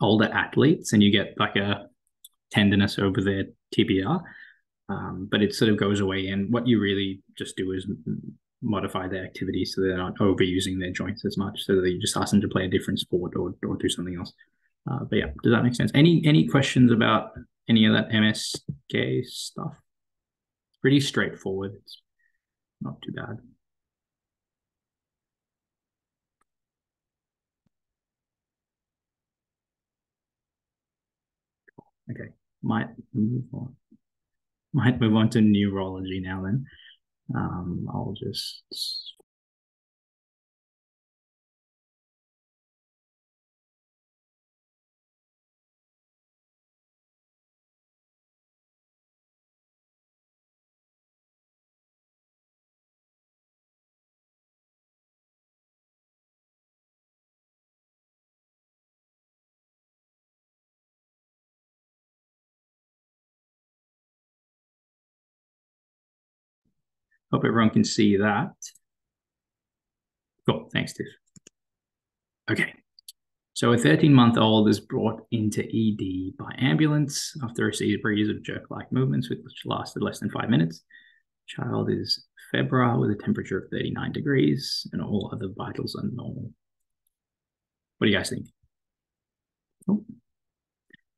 older athletes, and you get like a tenderness over their tibia. Um, but it sort of goes away, and what you really just do is modify their activity so they're not overusing their joints as much. So that you just ask them to play a different sport or or do something else. Uh, but yeah, does that make sense? Any any questions about any of that MSK stuff? Pretty straightforward. It's not too bad. Okay, might move on. Might move on to neurology now then. Um, I'll just Hope everyone can see that. Cool. Thanks, Tiff. Okay. So a 13-month-old is brought into ED by ambulance after a series of jerk-like movements which lasted less than five minutes. Child is febrile with a temperature of 39 degrees and all other vitals are normal. What do you guys think? Oh.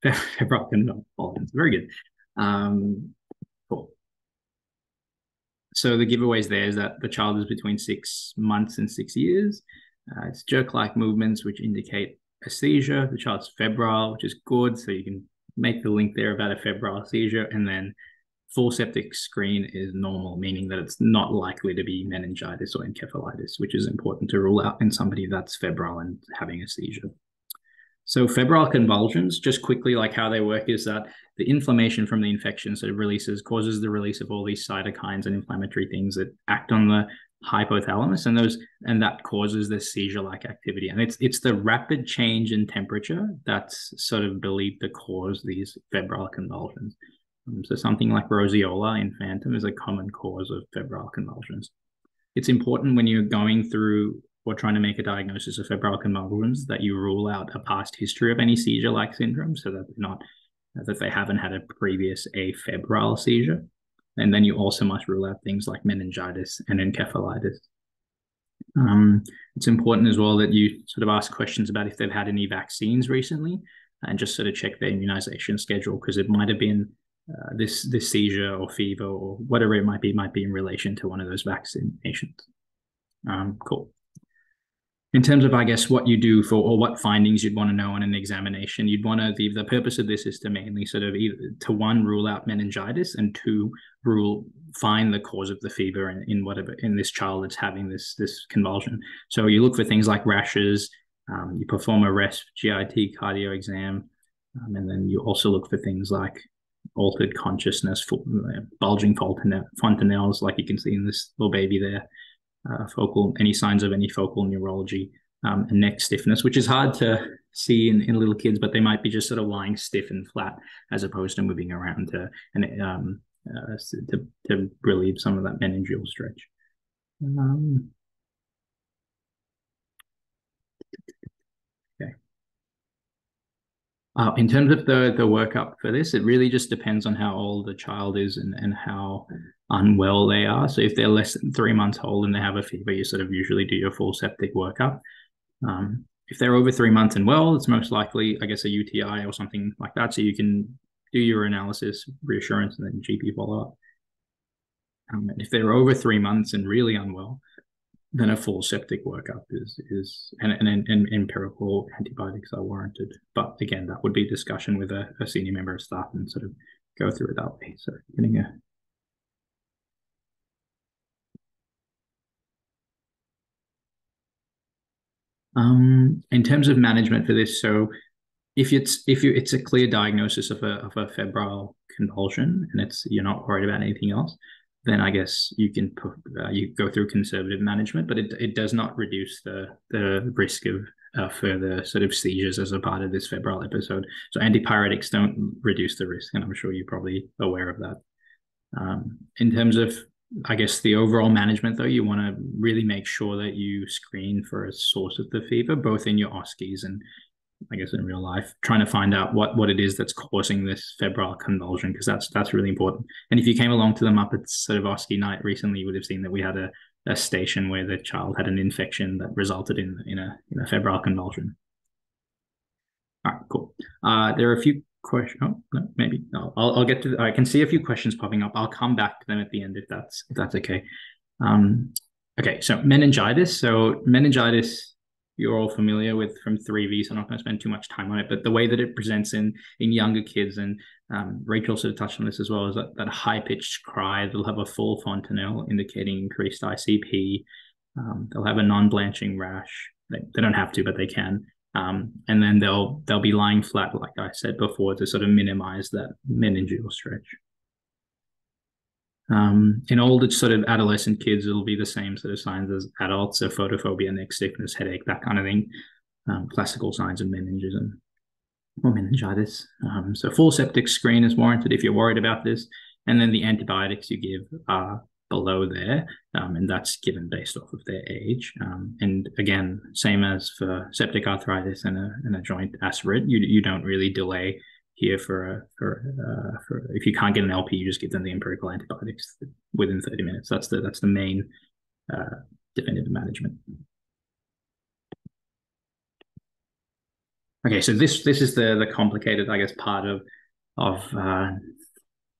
Febrile convulsions. Very good. Um, cool. So the giveaways there is that the child is between six months and six years. Uh, it's jerk-like movements which indicate a seizure. The child's febrile, which is good. So you can make the link there about a febrile seizure. And then full septic screen is normal, meaning that it's not likely to be meningitis or encephalitis, which is important to rule out in somebody that's febrile and having a seizure. So febrile convulsions, just quickly, like how they work is that the inflammation from the infection sort of releases, causes the release of all these cytokines and inflammatory things that act on the hypothalamus and those and that causes this seizure-like activity. And it's it's the rapid change in temperature that's sort of believed to cause these febrile convulsions. Um, so something like roseola infantum is a common cause of febrile convulsions. It's important when you're going through or trying to make a diagnosis of febrile convulsions that you rule out a past history of any seizure-like syndrome so that they're not that they haven't had a previous afebrile seizure. And then you also must rule out things like meningitis and encephalitis. Um, it's important as well that you sort of ask questions about if they've had any vaccines recently and just sort of check their immunization schedule because it might have been uh, this this seizure or fever or whatever it might be might be in relation to one of those vaccinations. Um, cool in terms of i guess what you do for or what findings you'd want to know on an examination you'd want to the, the purpose of this is to mainly sort of either to one rule out meningitis and two rule find the cause of the fever in, in whatever in this child that's having this this convulsion. So you look for things like rashes um, you perform a resp git cardio exam um, and then you also look for things like altered consciousness uh, bulging fontanelles like you can see in this little baby there uh, focal, any signs of any focal neurology um, and neck stiffness, which is hard to see in, in little kids, but they might be just sort of lying stiff and flat as opposed to moving around to and um, uh, to, to relieve some of that meningeal stretch. Um, okay. Uh, in terms of the the workup for this, it really just depends on how old the child is and, and how unwell they are. So if they're less than three months old and they have a fever, you sort of usually do your full septic workup. Um, if they're over three months and well, it's most likely, I guess, a UTI or something like that. So you can do your analysis, reassurance, and then GP follow up. Um, if they're over three months and really unwell, then a full septic workup is is and, and, and empirical antibiotics are warranted. But again, that would be discussion with a, a senior member of staff and sort of go through it that way. So getting a Um, in terms of management for this, so if it's if you it's a clear diagnosis of a of a febrile convulsion and it's you're not worried about anything else, then I guess you can put, uh, you go through conservative management, but it it does not reduce the the risk of uh, further sort of seizures as a part of this febrile episode. So antipyretics don't reduce the risk, and I'm sure you're probably aware of that. Um, in terms of I guess the overall management, though, you want to really make sure that you screen for a source of the fever, both in your OSCEs and I guess in real life, trying to find out what what it is that's causing this febrile convulsion, because that's that's really important. And if you came along to the MUPPITS sort of OSCE night recently, you would have seen that we had a a station where the child had an infection that resulted in in a in a febrile convulsion. All right, cool. Uh, there are a few questions. Oh, no, maybe no. I'll, I'll get to. I can see a few questions popping up. I'll come back to them at the end if that's if that's okay. Um, okay, so meningitis. So meningitis you're all familiar with from 3V, so I'm not going to spend too much time on it. But the way that it presents in in younger kids, and um, Rachel sort of touched on this as well, is that, that high pitched cry. They'll have a full fontanelle indicating increased ICP. Um, they'll have a non blanching rash. They, they don't have to, but they can. Um, and then they'll they'll be lying flat, like I said before, to sort of minimize that meningeal stretch. Um, in older sort of adolescent kids, it'll be the same sort of signs as adults, so photophobia, neck stiffness, headache, that kind of thing. Um, classical signs of meningism or meningitis. Um, so full septic screen is warranted if you're worried about this. And then the antibiotics you give are below there, um, and that's given based off of their age. Um, and again, same as for septic arthritis and a, and a joint aspirate, you, you don't really delay here for a, for uh, for if you can't get an LP, you just give them the empirical antibiotics within 30 minutes. That's the that's the main uh, definitive management. Okay, so this this is the the complicated, I guess, part of of uh,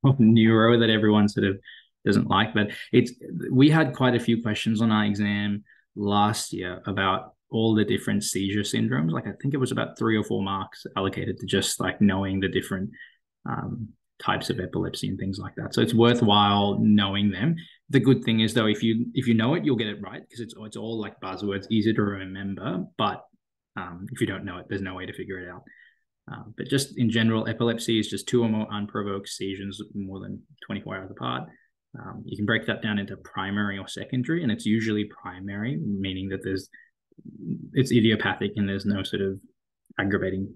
of neuro that everyone sort of doesn't like. But it's we had quite a few questions on our exam last year about all the different seizure syndromes. Like I think it was about three or four marks allocated to just like knowing the different um, types of epilepsy and things like that. So it's worthwhile knowing them. The good thing is though, if you if you know it, you'll get it right because it's it's all like buzzwords, easy to remember. But um, if you don't know it, there's no way to figure it out. Uh, but just in general, epilepsy is just two or more unprovoked seizures more than 24 hours apart. Um, you can break that down into primary or secondary, and it's usually primary, meaning that there's it's idiopathic and there's no sort of aggravating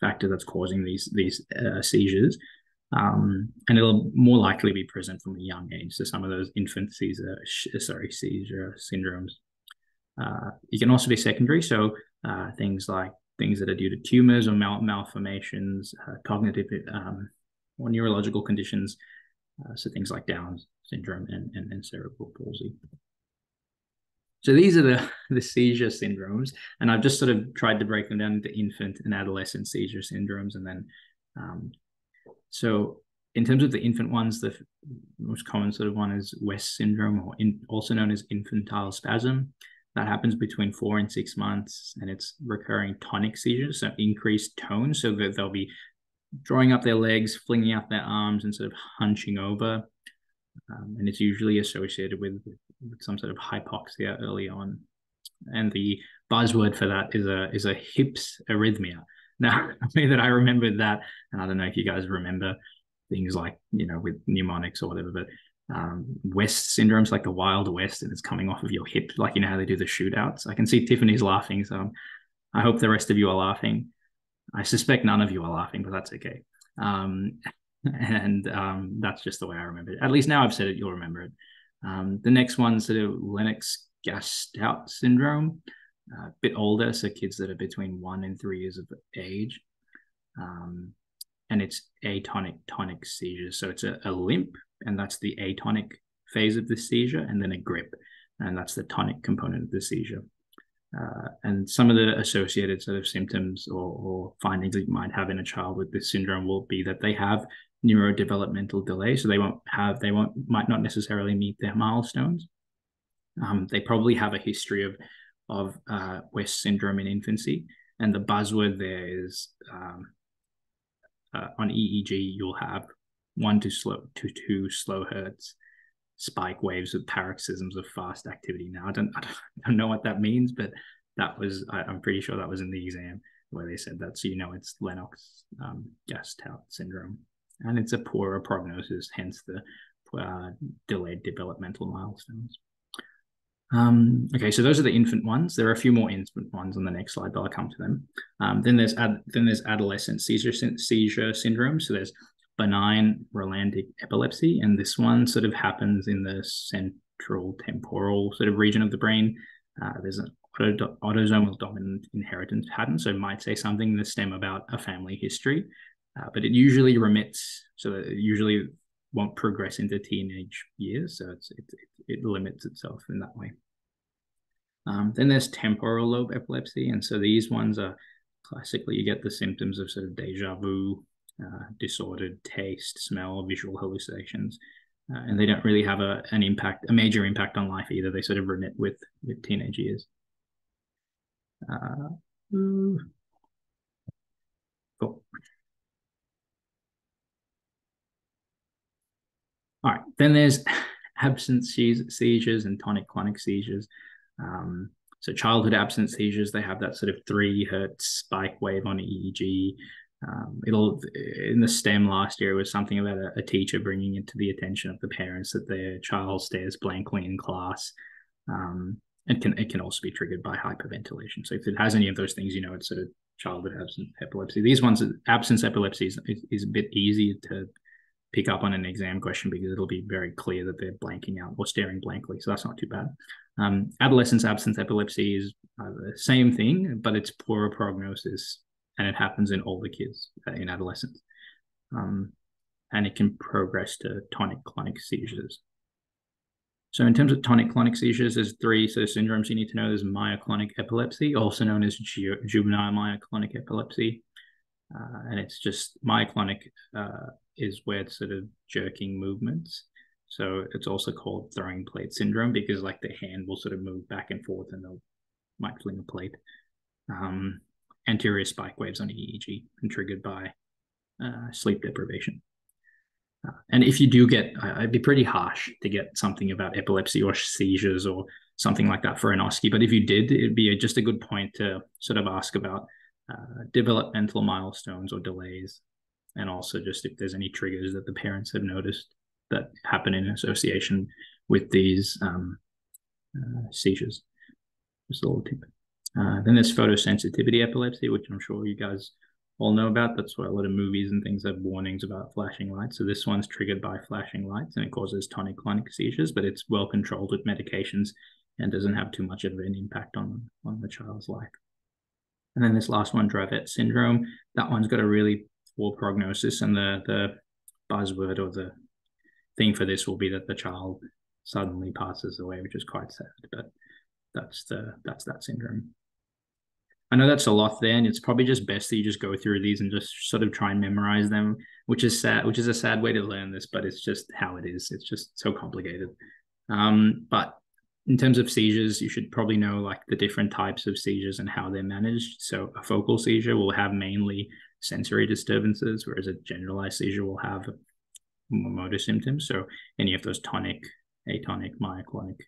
factor that's causing these these uh, seizures. Um, and it'll more likely be present from a young age. So some of those infant seizure, sorry, seizure syndromes. Uh, you can also be secondary. So uh, things like things that are due to tumors or mal- malformations, uh, cognitive um, or neurological conditions. Uh, so things like Down syndrome and, and, and cerebral palsy. So these are the, the seizure syndromes, and I've just sort of tried to break them down into infant and adolescent seizure syndromes, and then um, so in terms of the infant ones, the most common sort of one is West syndrome, or in, also known as infantile spasm. That happens between four and six months, and it's recurring tonic seizures, so increased tone, so that they'll be drawing up their legs, flinging out their arms, and sort of hunching over. Um, and it's usually associated with, with some sort of hypoxia early on. And the buzzword for that is a is a hypsarrhythmia. Now, I mean that I remembered that, and I don't know if you guys remember things like you know with mnemonics or whatever, but um, West syndrome's like the Wild West, and it's coming off of your hip, like you know how they do the shootouts. I can see Tiffany's laughing, so I hope the rest of you are laughing. I suspect none of you are laughing, but that's okay. Um, and um, that's just the way I remember it. At least now I've said it, you'll remember it. Um, the next one's sort of Lennox-Gastaut syndrome, a uh, bit older, so kids that are between one and three years of age. Um, and it's atonic tonic seizure. So it's a, a limp, and that's the atonic phase of the seizure, and then a grip, and that's the tonic component of the seizure. Uh, and some of the associated sort of symptoms or, or, findings that you might have in a child with this syndrome will be that they have neurodevelopmental delay, so they won't have they won't might not necessarily meet their milestones. Um, they probably have a history of of uh, West syndrome in infancy, and the buzzword there is um, uh, on EEG you'll have one to slow to two slow hertz spike waves with paroxysms of fast activity. Now I don't I don't know what that means, but that was I, am pretty sure that was in the exam where they said that. So you know it's Lennox um, Gastaut syndrome and it's a poorer prognosis, hence the uh, delayed developmental milestones. Um, okay, so those are the infant ones. There are a few more infant ones on the next slide, but I'll come to them. Um, then there's ad- then there's adolescent seizure seizure syndrome. So there's benign Rolandic epilepsy, and this one sort of happens in the central temporal sort of region of the brain. Uh, there's an auto- autosomal dominant inheritance pattern, so it might say something in the stem about a family history. Uh, but it usually remits. So it usually won't progress into teenage years, so it's, it, it limits itself in that way. Um, then there's temporal lobe epilepsy, and so these ones are classically you get the symptoms of sort of deja vu, uh, disordered taste, smell, visual hallucinations, uh, and they don't really have a an impact, a major impact on life either. They sort of remit with with teenage years. Uh, cool. All right, then there's absence seizures and tonic-clonic seizures. Um, so childhood absence seizures, they have that sort of three hertz spike wave on EEG. Um, it'll in the STEM last year was something about a, a, teacher bringing it to the attention of the parents that their child stares blankly in class. Um, and can it can also be triggered by hyperventilation. So if it has any of those things, you know it's sort of childhood absent epilepsy. These ones, absence epilepsy is, is a bit easier to pick up on an exam question because it'll be very clear that they're blanking out or staring blankly. So that's not too bad. Um, adolescence absence epilepsy is uh, the same thing, but it's poorer prognosis and it happens in older kids uh, in adolescence. Um, and it can progress to tonic-clonic seizures. So in terms of tonic-clonic seizures, there's three sort of syndromes you need to know. There's myoclonic epilepsy, also known as ju juvenile myoclonic epilepsy. Uh, and it's just myoclonic uh, is where it's sort of jerking movements. So it's also called throwing plate syndrome because like the hand will sort of move back and forth and they'll might fling a plate. Um, anterior spike waves on EEG and triggered by uh, sleep deprivation. Uh, and if you do get, uh, it'd be pretty harsh to get something about epilepsy or seizures or something like that for an OSCE. But if you did, it'd be a, just a good point to sort of ask about uh, developmental milestones or delays, and also just if there's any triggers that the parents have noticed that happen in association with these um, uh, seizures. Just a little tip. Uh, then there's photosensitivity epilepsy, which I'm sure you guys all know about. That's why a lot of movies and things have warnings about flashing lights. So this one's triggered by flashing lights and it causes tonic-clonic seizures, but it's well controlled with medications and doesn't have too much of an impact on, on the child's life. And then this last one, Dravet syndrome, that one's got a really poor prognosis. And the, the buzzword or the thing for this will be that the child suddenly passes away, which is quite sad. But that's the that's that syndrome. I know that's a lot there, and it's probably just best that you just go through these and just sort of try and memorize them, which is sad, which is a sad way to learn this, but it's just how it is. It's just so complicated. Um, but in terms of seizures, you should probably know like the different types of seizures and how they're managed. So a focal seizure will have mainly sensory disturbances, whereas a generalized seizure will have motor symptoms. So any of those tonic, atonic, myoclonic,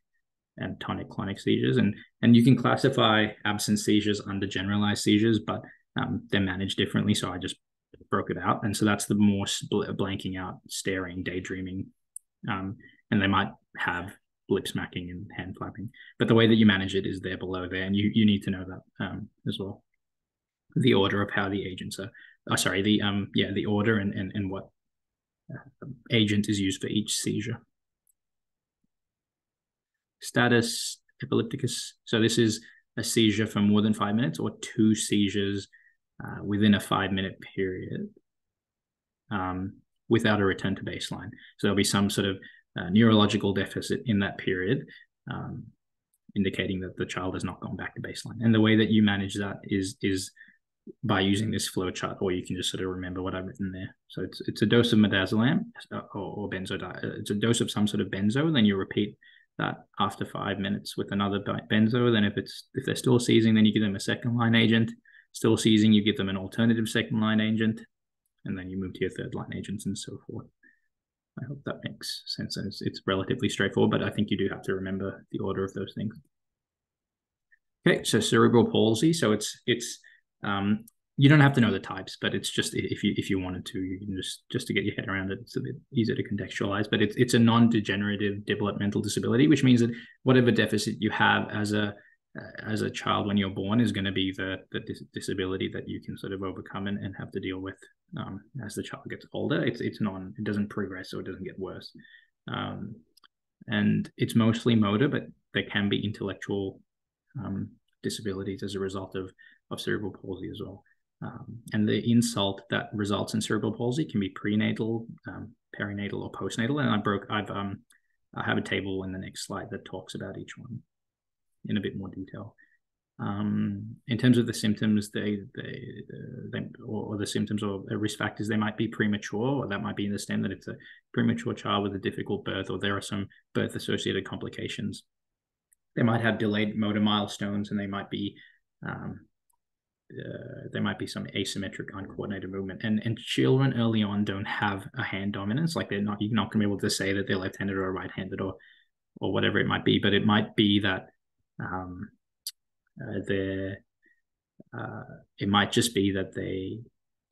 and tonic-clonic seizures. And and you can classify absent seizures under generalized seizures, but um, they're managed differently. So I just broke it out. And so that's the more blanking out, staring, daydreaming. Um, and they might have lip smacking and hand flapping. But the way that you manage it is there below there, and you you need to know that um, as well. The order of how the agents are. Oh, sorry, the um yeah the order and and and what uh, agent is used for each seizure. Status epilepticus. So this is a seizure for more than five minutes, or two seizures uh, within a five minute period. Um, without a return to baseline. So there'll be some sort of uh, neurological deficit in that period, um, indicating that the child has not gone back to baseline. And the way that you manage that is is by using this flow chart, or you can just sort of remember what I've written there. So it's it's a dose of midazolam uh, or, or benzo. Uh, it's a dose of some sort of benzo. Then you repeat that after five minutes with another benzo. Then if it's if they're still seizing, then you give them a second line agent. Still seizing, you give them an alternative second line agent, and then you move to your third line agents and so forth. I hope that makes sense. And it's, it's relatively straightforward, but I think you do have to remember the order of those things. Okay, so cerebral palsy. So it's it's um, you don't have to know the types, but it's just if you if you wanted to, you can just just to get your head around it. It's a bit easier to contextualize. But it's it's a non-degenerative developmental disability, which means that whatever deficit you have as a as a child when you're born is going to be the the dis- disability that you can sort of overcome and, and have to deal with um, as the child gets older. It's it's non it doesn't progress or it doesn't get worse, um, and it's mostly motor, but there can be intellectual um, disabilities as a result of of cerebral palsy as well. Um, and the insult that results in cerebral palsy can be prenatal, um, perinatal or postnatal. And I broke, I've, um, I have a table in the next slide that talks about each one in a bit more detail. Um, in terms of the symptoms, they, they, they or, or, the symptoms or risk factors, they might be premature, or that might be in the stem that it's a premature child with a difficult birth, or there are some birth associated complications. They might have delayed motor milestones, and they might be um, uh, there might be some asymmetric uncoordinated movement. And and children early on don't have a hand dominance. Like they're not you're not going to be able to say that they're left-handed or right-handed or or whatever it might be but it might be that um uh, they're uh, it might just be that they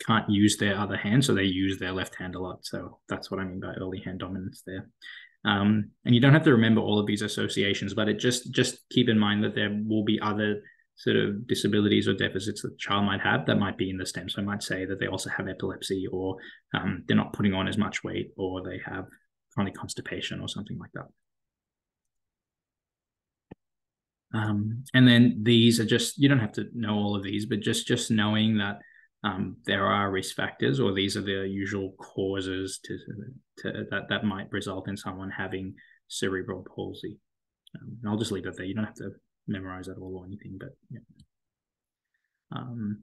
can't use their other hand so they use their left hand a lot. So that's what i mean by early hand dominance there. Um, and you don't have to remember all of these associations but it just just keep in mind that there will be other sort of disabilities or deficits that the child might have that might be in the stem. So I might say that they also have epilepsy or um, they're not putting on as much weight or they have chronic constipation or something like that. Um, and then these are just you don't have to know all of these, but just just knowing that um, there are risk factors or these are the usual causes to, to that that might result in someone having cerebral palsy. Um, I'll just leave it there. You don't have to memorize that all or anything, but yeah. Um,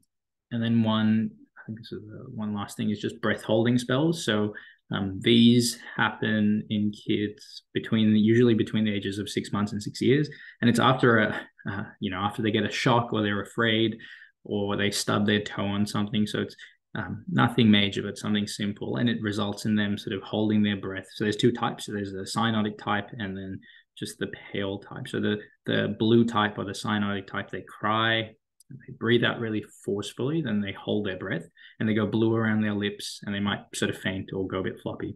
and then one, I think this is the one last thing is just breath holding spells. So um, these happen in kids between usually between the ages of six months and six years, and it's after a uh, you know after they get a shock or they're afraid or they stub their toe on something. So it's um, nothing major, but something simple, and it results in them sort of holding their breath. So there's two types. So there's the cyanotic type, and then just the pale type. So the the blue type or the cyanotic type, they cry, they breathe out really forcefully, then they hold their breath and they go blue around their lips and they might sort of faint or go a bit floppy.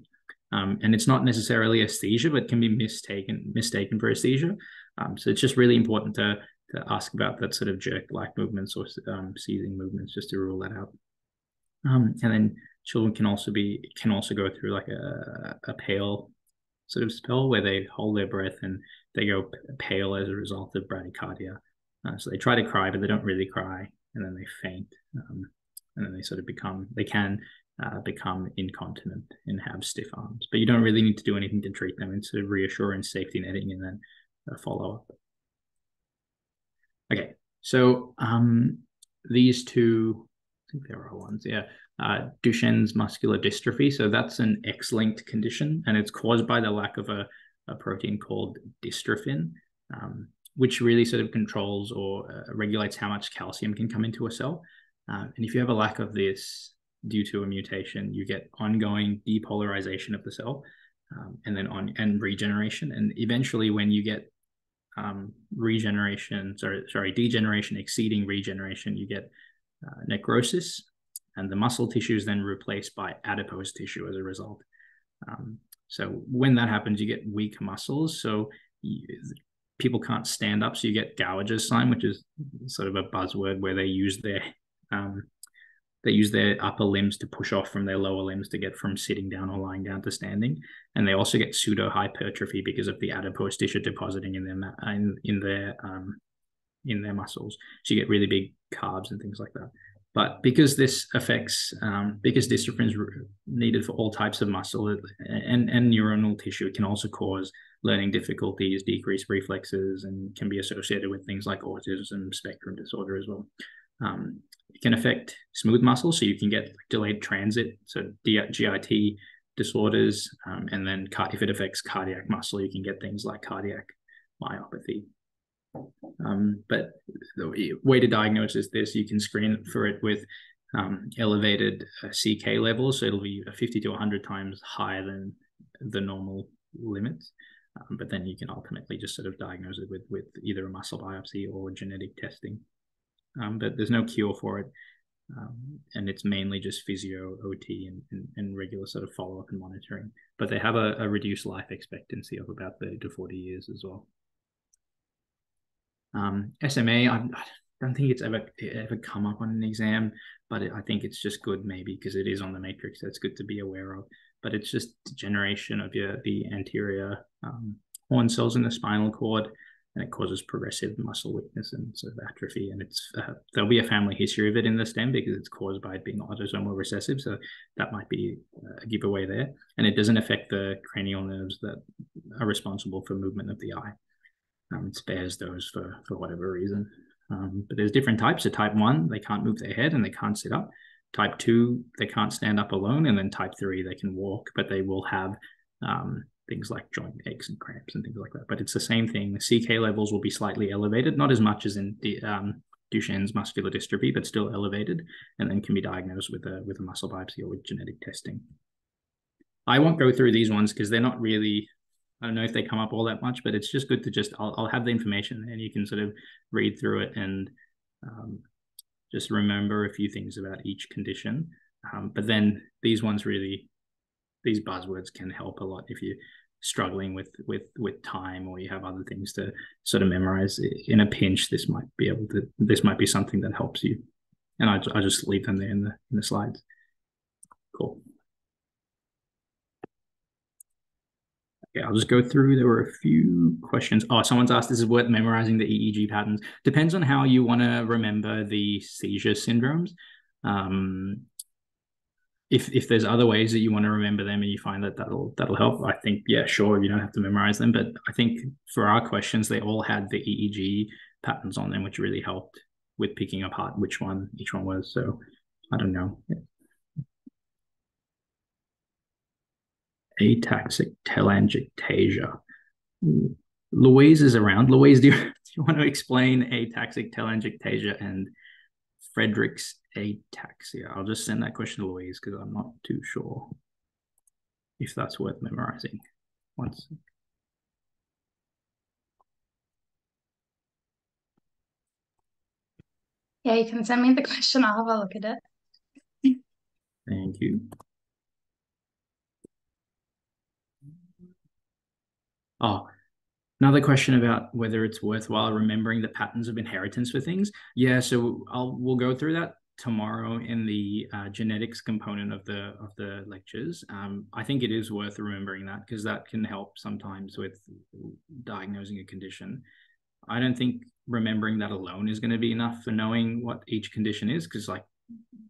Um, and it's not necessarily a seizure, but can be mistaken mistaken for a seizure. Um, so it's just really important to to ask about that sort of jerk-like movements or um, seizing movements, just to rule that out. Um, and then children can also be can also go through like a, a pale sort of spell where they hold their breath and they go pale as a result of bradycardia. Uh, so they try to cry, but they don't really cry, and then they faint, um, and then they sort of become they can uh, become incontinent and have stiff arms. But you don't really need to do anything to treat them. It's sort of reassurance, safety netting, and then a follow up. Okay, so um, these two, I think there are ones, yeah uh, Duchenne's muscular dystrophy. So that's an X-linked condition, and it's caused by the lack of a, a protein called dystrophin, um, which really sort of controls or uh, regulates how much calcium can come into a cell. Uh, and if you have a lack of this due to a mutation, you get ongoing depolarization of the cell, um, and then on and regeneration. And eventually, when you get um, regeneration, sorry, sorry, degeneration exceeding regeneration, you get uh, necrosis, and the muscle tissue is then replaced by adipose tissue as a result. Um, so when that happens, you get weak muscles. So you, people can't stand up. So you get Gower's sign, which is sort of a buzzword where they use their um, they use their upper limbs to push off from their lower limbs to get from sitting down or lying down to standing. And they also get pseudo hypertrophy because of the adipose tissue depositing in their in, in their um, in their muscles. So you get really big carbs and things like that. But because this affects, um, because dystrophin is needed for all types of muscle and, and neuronal tissue, it can also cause learning difficulties, decreased reflexes, and can be associated with things like autism spectrum disorder as well. Um, it can affect smooth muscle, so you can get delayed transit, so GIT disorders, um, and then if it affects cardiac muscle, you can get things like cardiac myopathy. Um, but the way to diagnose is this: you can screen for it with um, elevated uh, CK levels, so it'll be 50 to 100 times higher than the normal limits. Um, but then you can ultimately just sort of diagnose it with with either a muscle biopsy or genetic testing. Um, but there's no cure for it, um, and it's mainly just physio, OT, and, and, and regular sort of follow up and monitoring. But they have a, a reduced life expectancy of about 30 to 40 years as well. Um, SMA, I, I don't think it's ever ever come up on an exam, but it, I think it's just good maybe because it is on the matrix. That's good to be aware of. But it's just degeneration of your the anterior um, horn cells in the spinal cord. and it causes progressive muscle weakness and sort of atrophy. And it's uh, there'll be a family history of it in the stem because it's caused by it being autosomal recessive. So that might be a giveaway there. And it doesn't affect the cranial nerves that are responsible for movement of the eye. Um, it spares those for for whatever reason. Um, but there's different types. So type one, they can't move their head and they can't sit up. Type two, they can't stand up alone, and then type three, they can walk, but they will have um, things like joint aches and cramps and things like that. But it's the same thing. The CK levels will be slightly elevated, not as much as in um, Duchenne's muscular dystrophy, but still elevated, and then can be diagnosed with a with a muscle biopsy or with genetic testing. I won't go through these ones because they're not really. I don't know if they come up all that much, but it's just good to just I'll, I'll have the information and you can sort of read through it and um, just remember a few things about each condition. Um, but then these ones really, these buzzwords can help a lot if you're struggling with with with time or you have other things to sort of memorize. In a pinch this might be able to this might be something that helps you. And i, I just leave them there in the in the slides. Cool okay i'll just go through. There were a few questions. Oh someone's asked this is worth memorizing the eeg patterns. Depends on how you want to remember the seizure syndromes. Um, if if there's other ways that you want to remember them and you find that that'll that'll help i think yeah sure you don't have to memorize them but i think for our questions they all had the eeg patterns on them which really helped with picking apart which one each one was so i don't know ataxia telangiectasia louise is around louise do you, do you want to explain ataxia telangiectasia and Friedreich's ataxia? I'll just send that question to Louise because I'm not too sure if that's worth memorizing. Once. Yeah, you can send me the question. I'll have a look at it. Thank you. Oh, Another question about whether it's worthwhile remembering the patterns of inheritance for things. Yeah, so I'll we'll go through that tomorrow in the uh, genetics component of the of the lectures. Um, I think it is worth remembering that because that can help sometimes with diagnosing a condition. I don't think remembering that alone is going to be enough for knowing what each condition is because like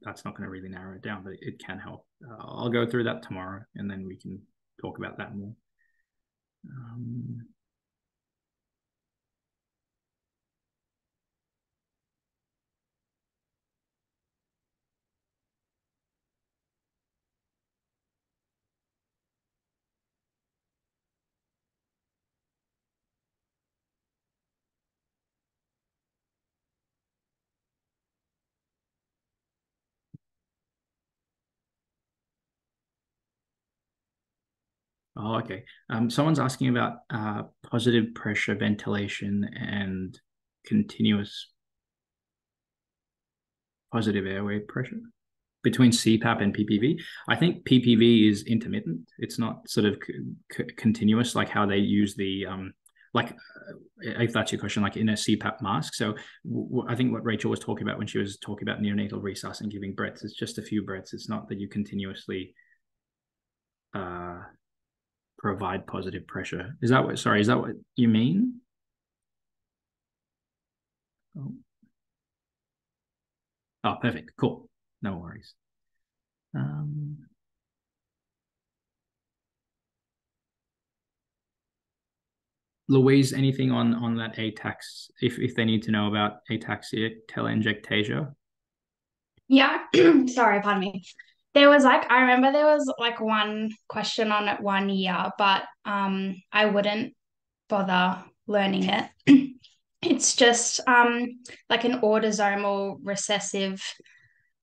that's not going to really narrow it down, but it can help. Uh, I'll go through that tomorrow and then we can talk about that more. Um, Oh, okay. Um, someone's asking about uh, positive pressure ventilation and continuous positive airway pressure between CPAP and PPV. I think PPV is intermittent. It's not sort of continuous like how they use the um, like uh, if that's your question, like in a CPAP mask. So I think what Rachel was talking about when she was talking about neonatal resus and giving breaths, it's just a few breaths. It's not that you continuously uh, provide positive pressure. Is that what, sorry, is that what you mean? Oh, oh perfect. Cool. No worries. Um, Louise, anything on on that ATAX, if, if they need to know about ataxia telangiectasia? Yeah, sorry, pardon me there was like I remember there was like one question on it one year, but um I wouldn't bother learning it. it's just um like an autosomal recessive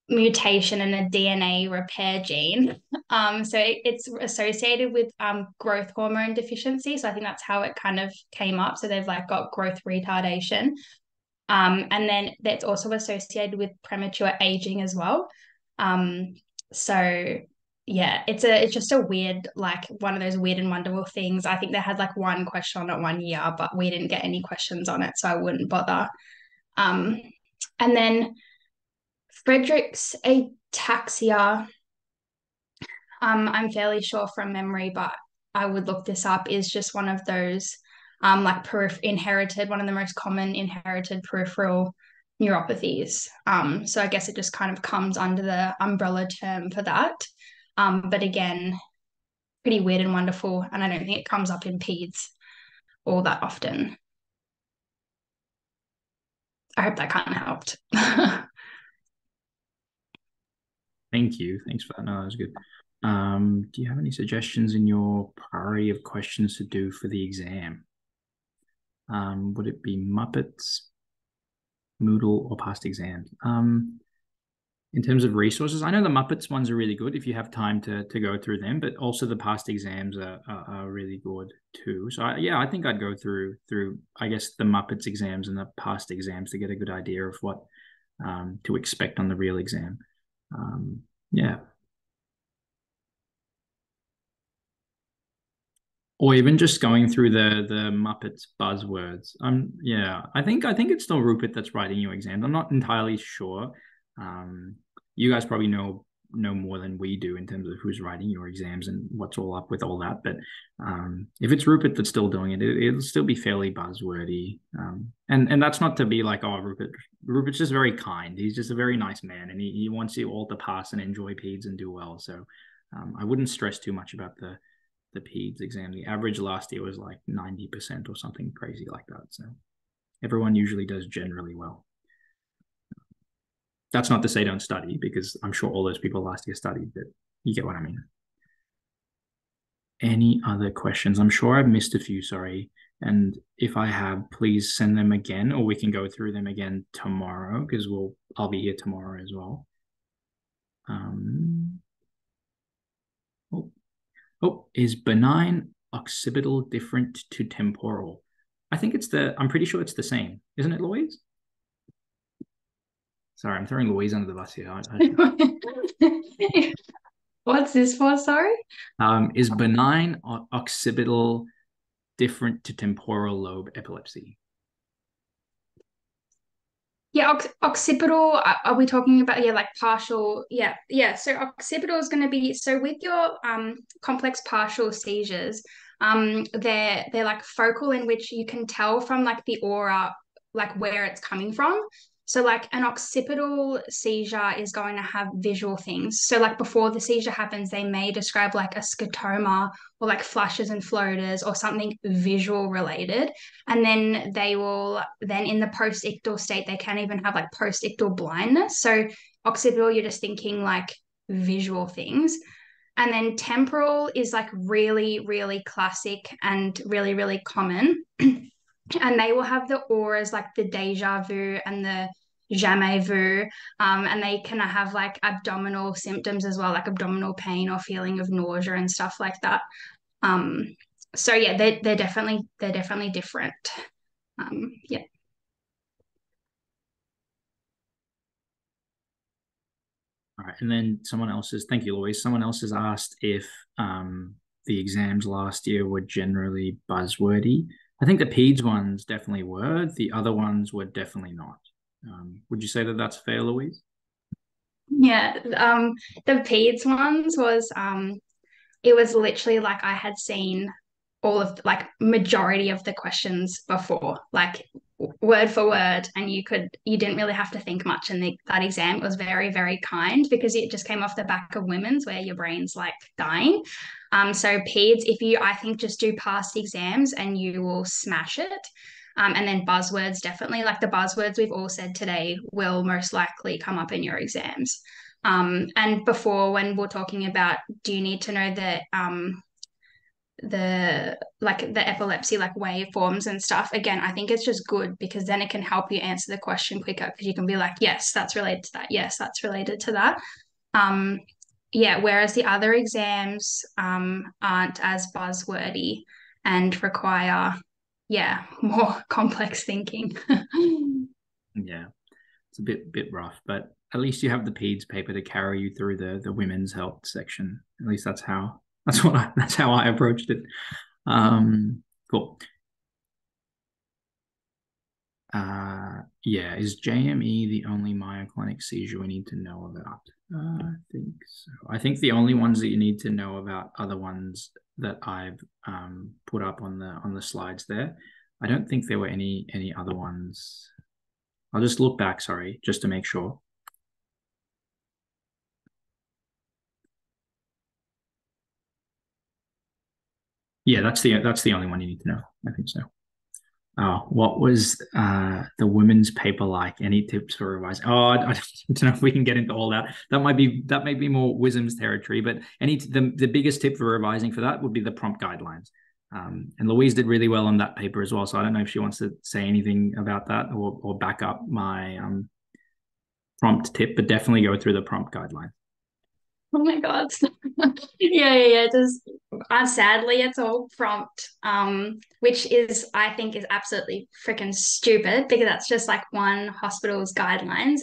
mutation in a DNA repair gene. Um, so it, it's associated with um, growth hormone deficiency. So I think that's how it kind of came up. So they've like got growth retardation. Um, and then that's also associated with premature aging as well. Um, so yeah, it's a it's just a weird like one of those weird and wonderful things. I think they had like one question on it one year, but we didn't get any questions on it, so I wouldn't bother. Um, and then Friedreich's ataxia. Um, I'm fairly sure from memory, but I would look this up. Is just one of those um, like perif- inherited, one of the most common inherited peripheral neuropathies. Um, so I guess it just kind of comes under the umbrella term for that. Um, but again, pretty weird and wonderful. And I don't think it comes up in PEDS all that often. I hope that kind of helped. Thank you. Thanks for that. No, that was good. Um, do you have any suggestions in your priority of questions to do for the exam? Um, would it be MUPPITS, Moodle, or past exams? Um, in terms of resources, I know the MUPPITS ones are really good if you have time to to go through them, but also the past exams are, are, are really good too. So I, yeah, I think I'd go through through I guess the MUPPITS exams and the past exams to get a good idea of what um, to expect on the real exam. Um, yeah. Or even just going through the the MUPPITS buzzwords. Um, yeah, I think I think it's still Rupert that's writing your exams. I'm not entirely sure. Um, you guys probably know know more than we do in terms of who's writing your exams and what's all up with all that. But um, if it's Rupert that's still doing it, it will still be fairly buzzwordy. Um, and and that's not to be like, oh, Rupert. Rupert's just very kind. He's just a very nice man, and he, he wants you all to pass and enjoy PEDS and do well. So um, I wouldn't stress too much about the the PEDS exam. The average last year was like ninety percent or something crazy like that. So everyone usually does generally well that's not to say don't study because I'm sure all those people last year studied, but you get what I mean. Any other questions? I'm sure I've missed a few, sorry. And if I have, please send them again, or we can go through them again tomorrow because we'll I'll be here tomorrow as well. Um, oh, is benign occipital different to temporal? I think it's the. I'm pretty sure it's the same, isn't it, Louise? Sorry, I'm throwing Louise under the bus here. I, I... What's this for? Sorry. Um, is benign occipital different to temporal lobe epilepsy? Yeah, occipital. Are we talking about yeah, like partial? Yeah, yeah. So occipital is going to be so with your um complex partial seizures. Um, they're they're like focal in which you can tell from like the aura like where it's coming from. So, like an occipital seizure is going to have visual things. So, like before the seizure happens, they may describe like a scotoma or like flashes and floaters or something visual related. And then they will, then in the post ictal state, they can even have like post ictal blindness. So, occipital, you're just thinking like visual things. And then temporal is like really, really classic and really, really common. and they will have the auras like the deja vu and the jamais vu um, and they can have like abdominal symptoms as well like abdominal pain or feeling of nausea and stuff like that um, so yeah they're, they're definitely they're definitely different um, yeah all right and then someone else is thank you louise someone else has asked if um, the exams last year were generally buzzwordy I think the PEDS ones definitely were. The other ones were definitely not. Um, would you say that that's fair, Louise? Yeah, um, the PEDS ones was um, it was literally like I had seen all of like majority of the questions before, like word for word, and you could you didn't really have to think much. And the, that exam was very very kind because it just came off the back of women's where your brain's like dying. Um, so PEDS, if you I think just do past exams and you will smash it. Um, and then buzzwords, definitely. Like the buzzwords we've all said today will most likely come up in your exams. Um, and before, when we're talking about, do you need to know the um, the like the epilepsy like waveforms and stuff? Again i think it's just good because then it can help you answer the question quicker because you can be like yes that's related to that. Yes that's related to that. Um yeah whereas the other exams um aren't as buzzwordy and require yeah more complex thinking. Yeah it's a bit bit rough but at least you have the peds paper to carry you through the the women's health section. At least that's how that's what I, that's how i approached it. Um cool uh yeah is jme the only myoclonic seizure we need to know about uh, i think so i think the only ones that you need to know about are the ones that I've um, put up on the on the slides there. I don't think there were any any other ones. I'll just look back, sorry, just to make sure. Yeah, that's the that's the only one you need to know. I think so. Oh, what was uh, the women's paper like? Any tips for revising? Oh, I, don't know if we can get into all that. That might be that might be more wisdom's territory. But any the the biggest tip for revising for that would be the prompt guidelines. Um, and Louise did really well on that paper as well. So I don't know if she wants to say anything about that or or back up my um, prompt tip, but definitely go through the prompt guideline. Oh my god. yeah, yeah, yeah. Just uh, sadly it's all prompt. Um, which is I think is absolutely freaking stupid because that's just like one hospital's guidelines.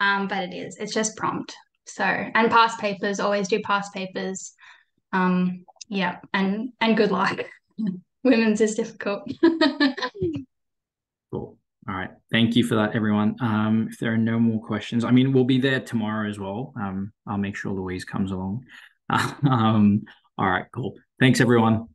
Um, but it is. It's just prompt. So and past papers, always do past papers. Um, yeah, and and good luck. Women's is difficult. All right. Thank you for that, everyone. Um, if there are no more questions, I mean, we'll be there tomorrow as well. Um, I'll make sure Louise comes along. um, all right, cool. Thanks, everyone.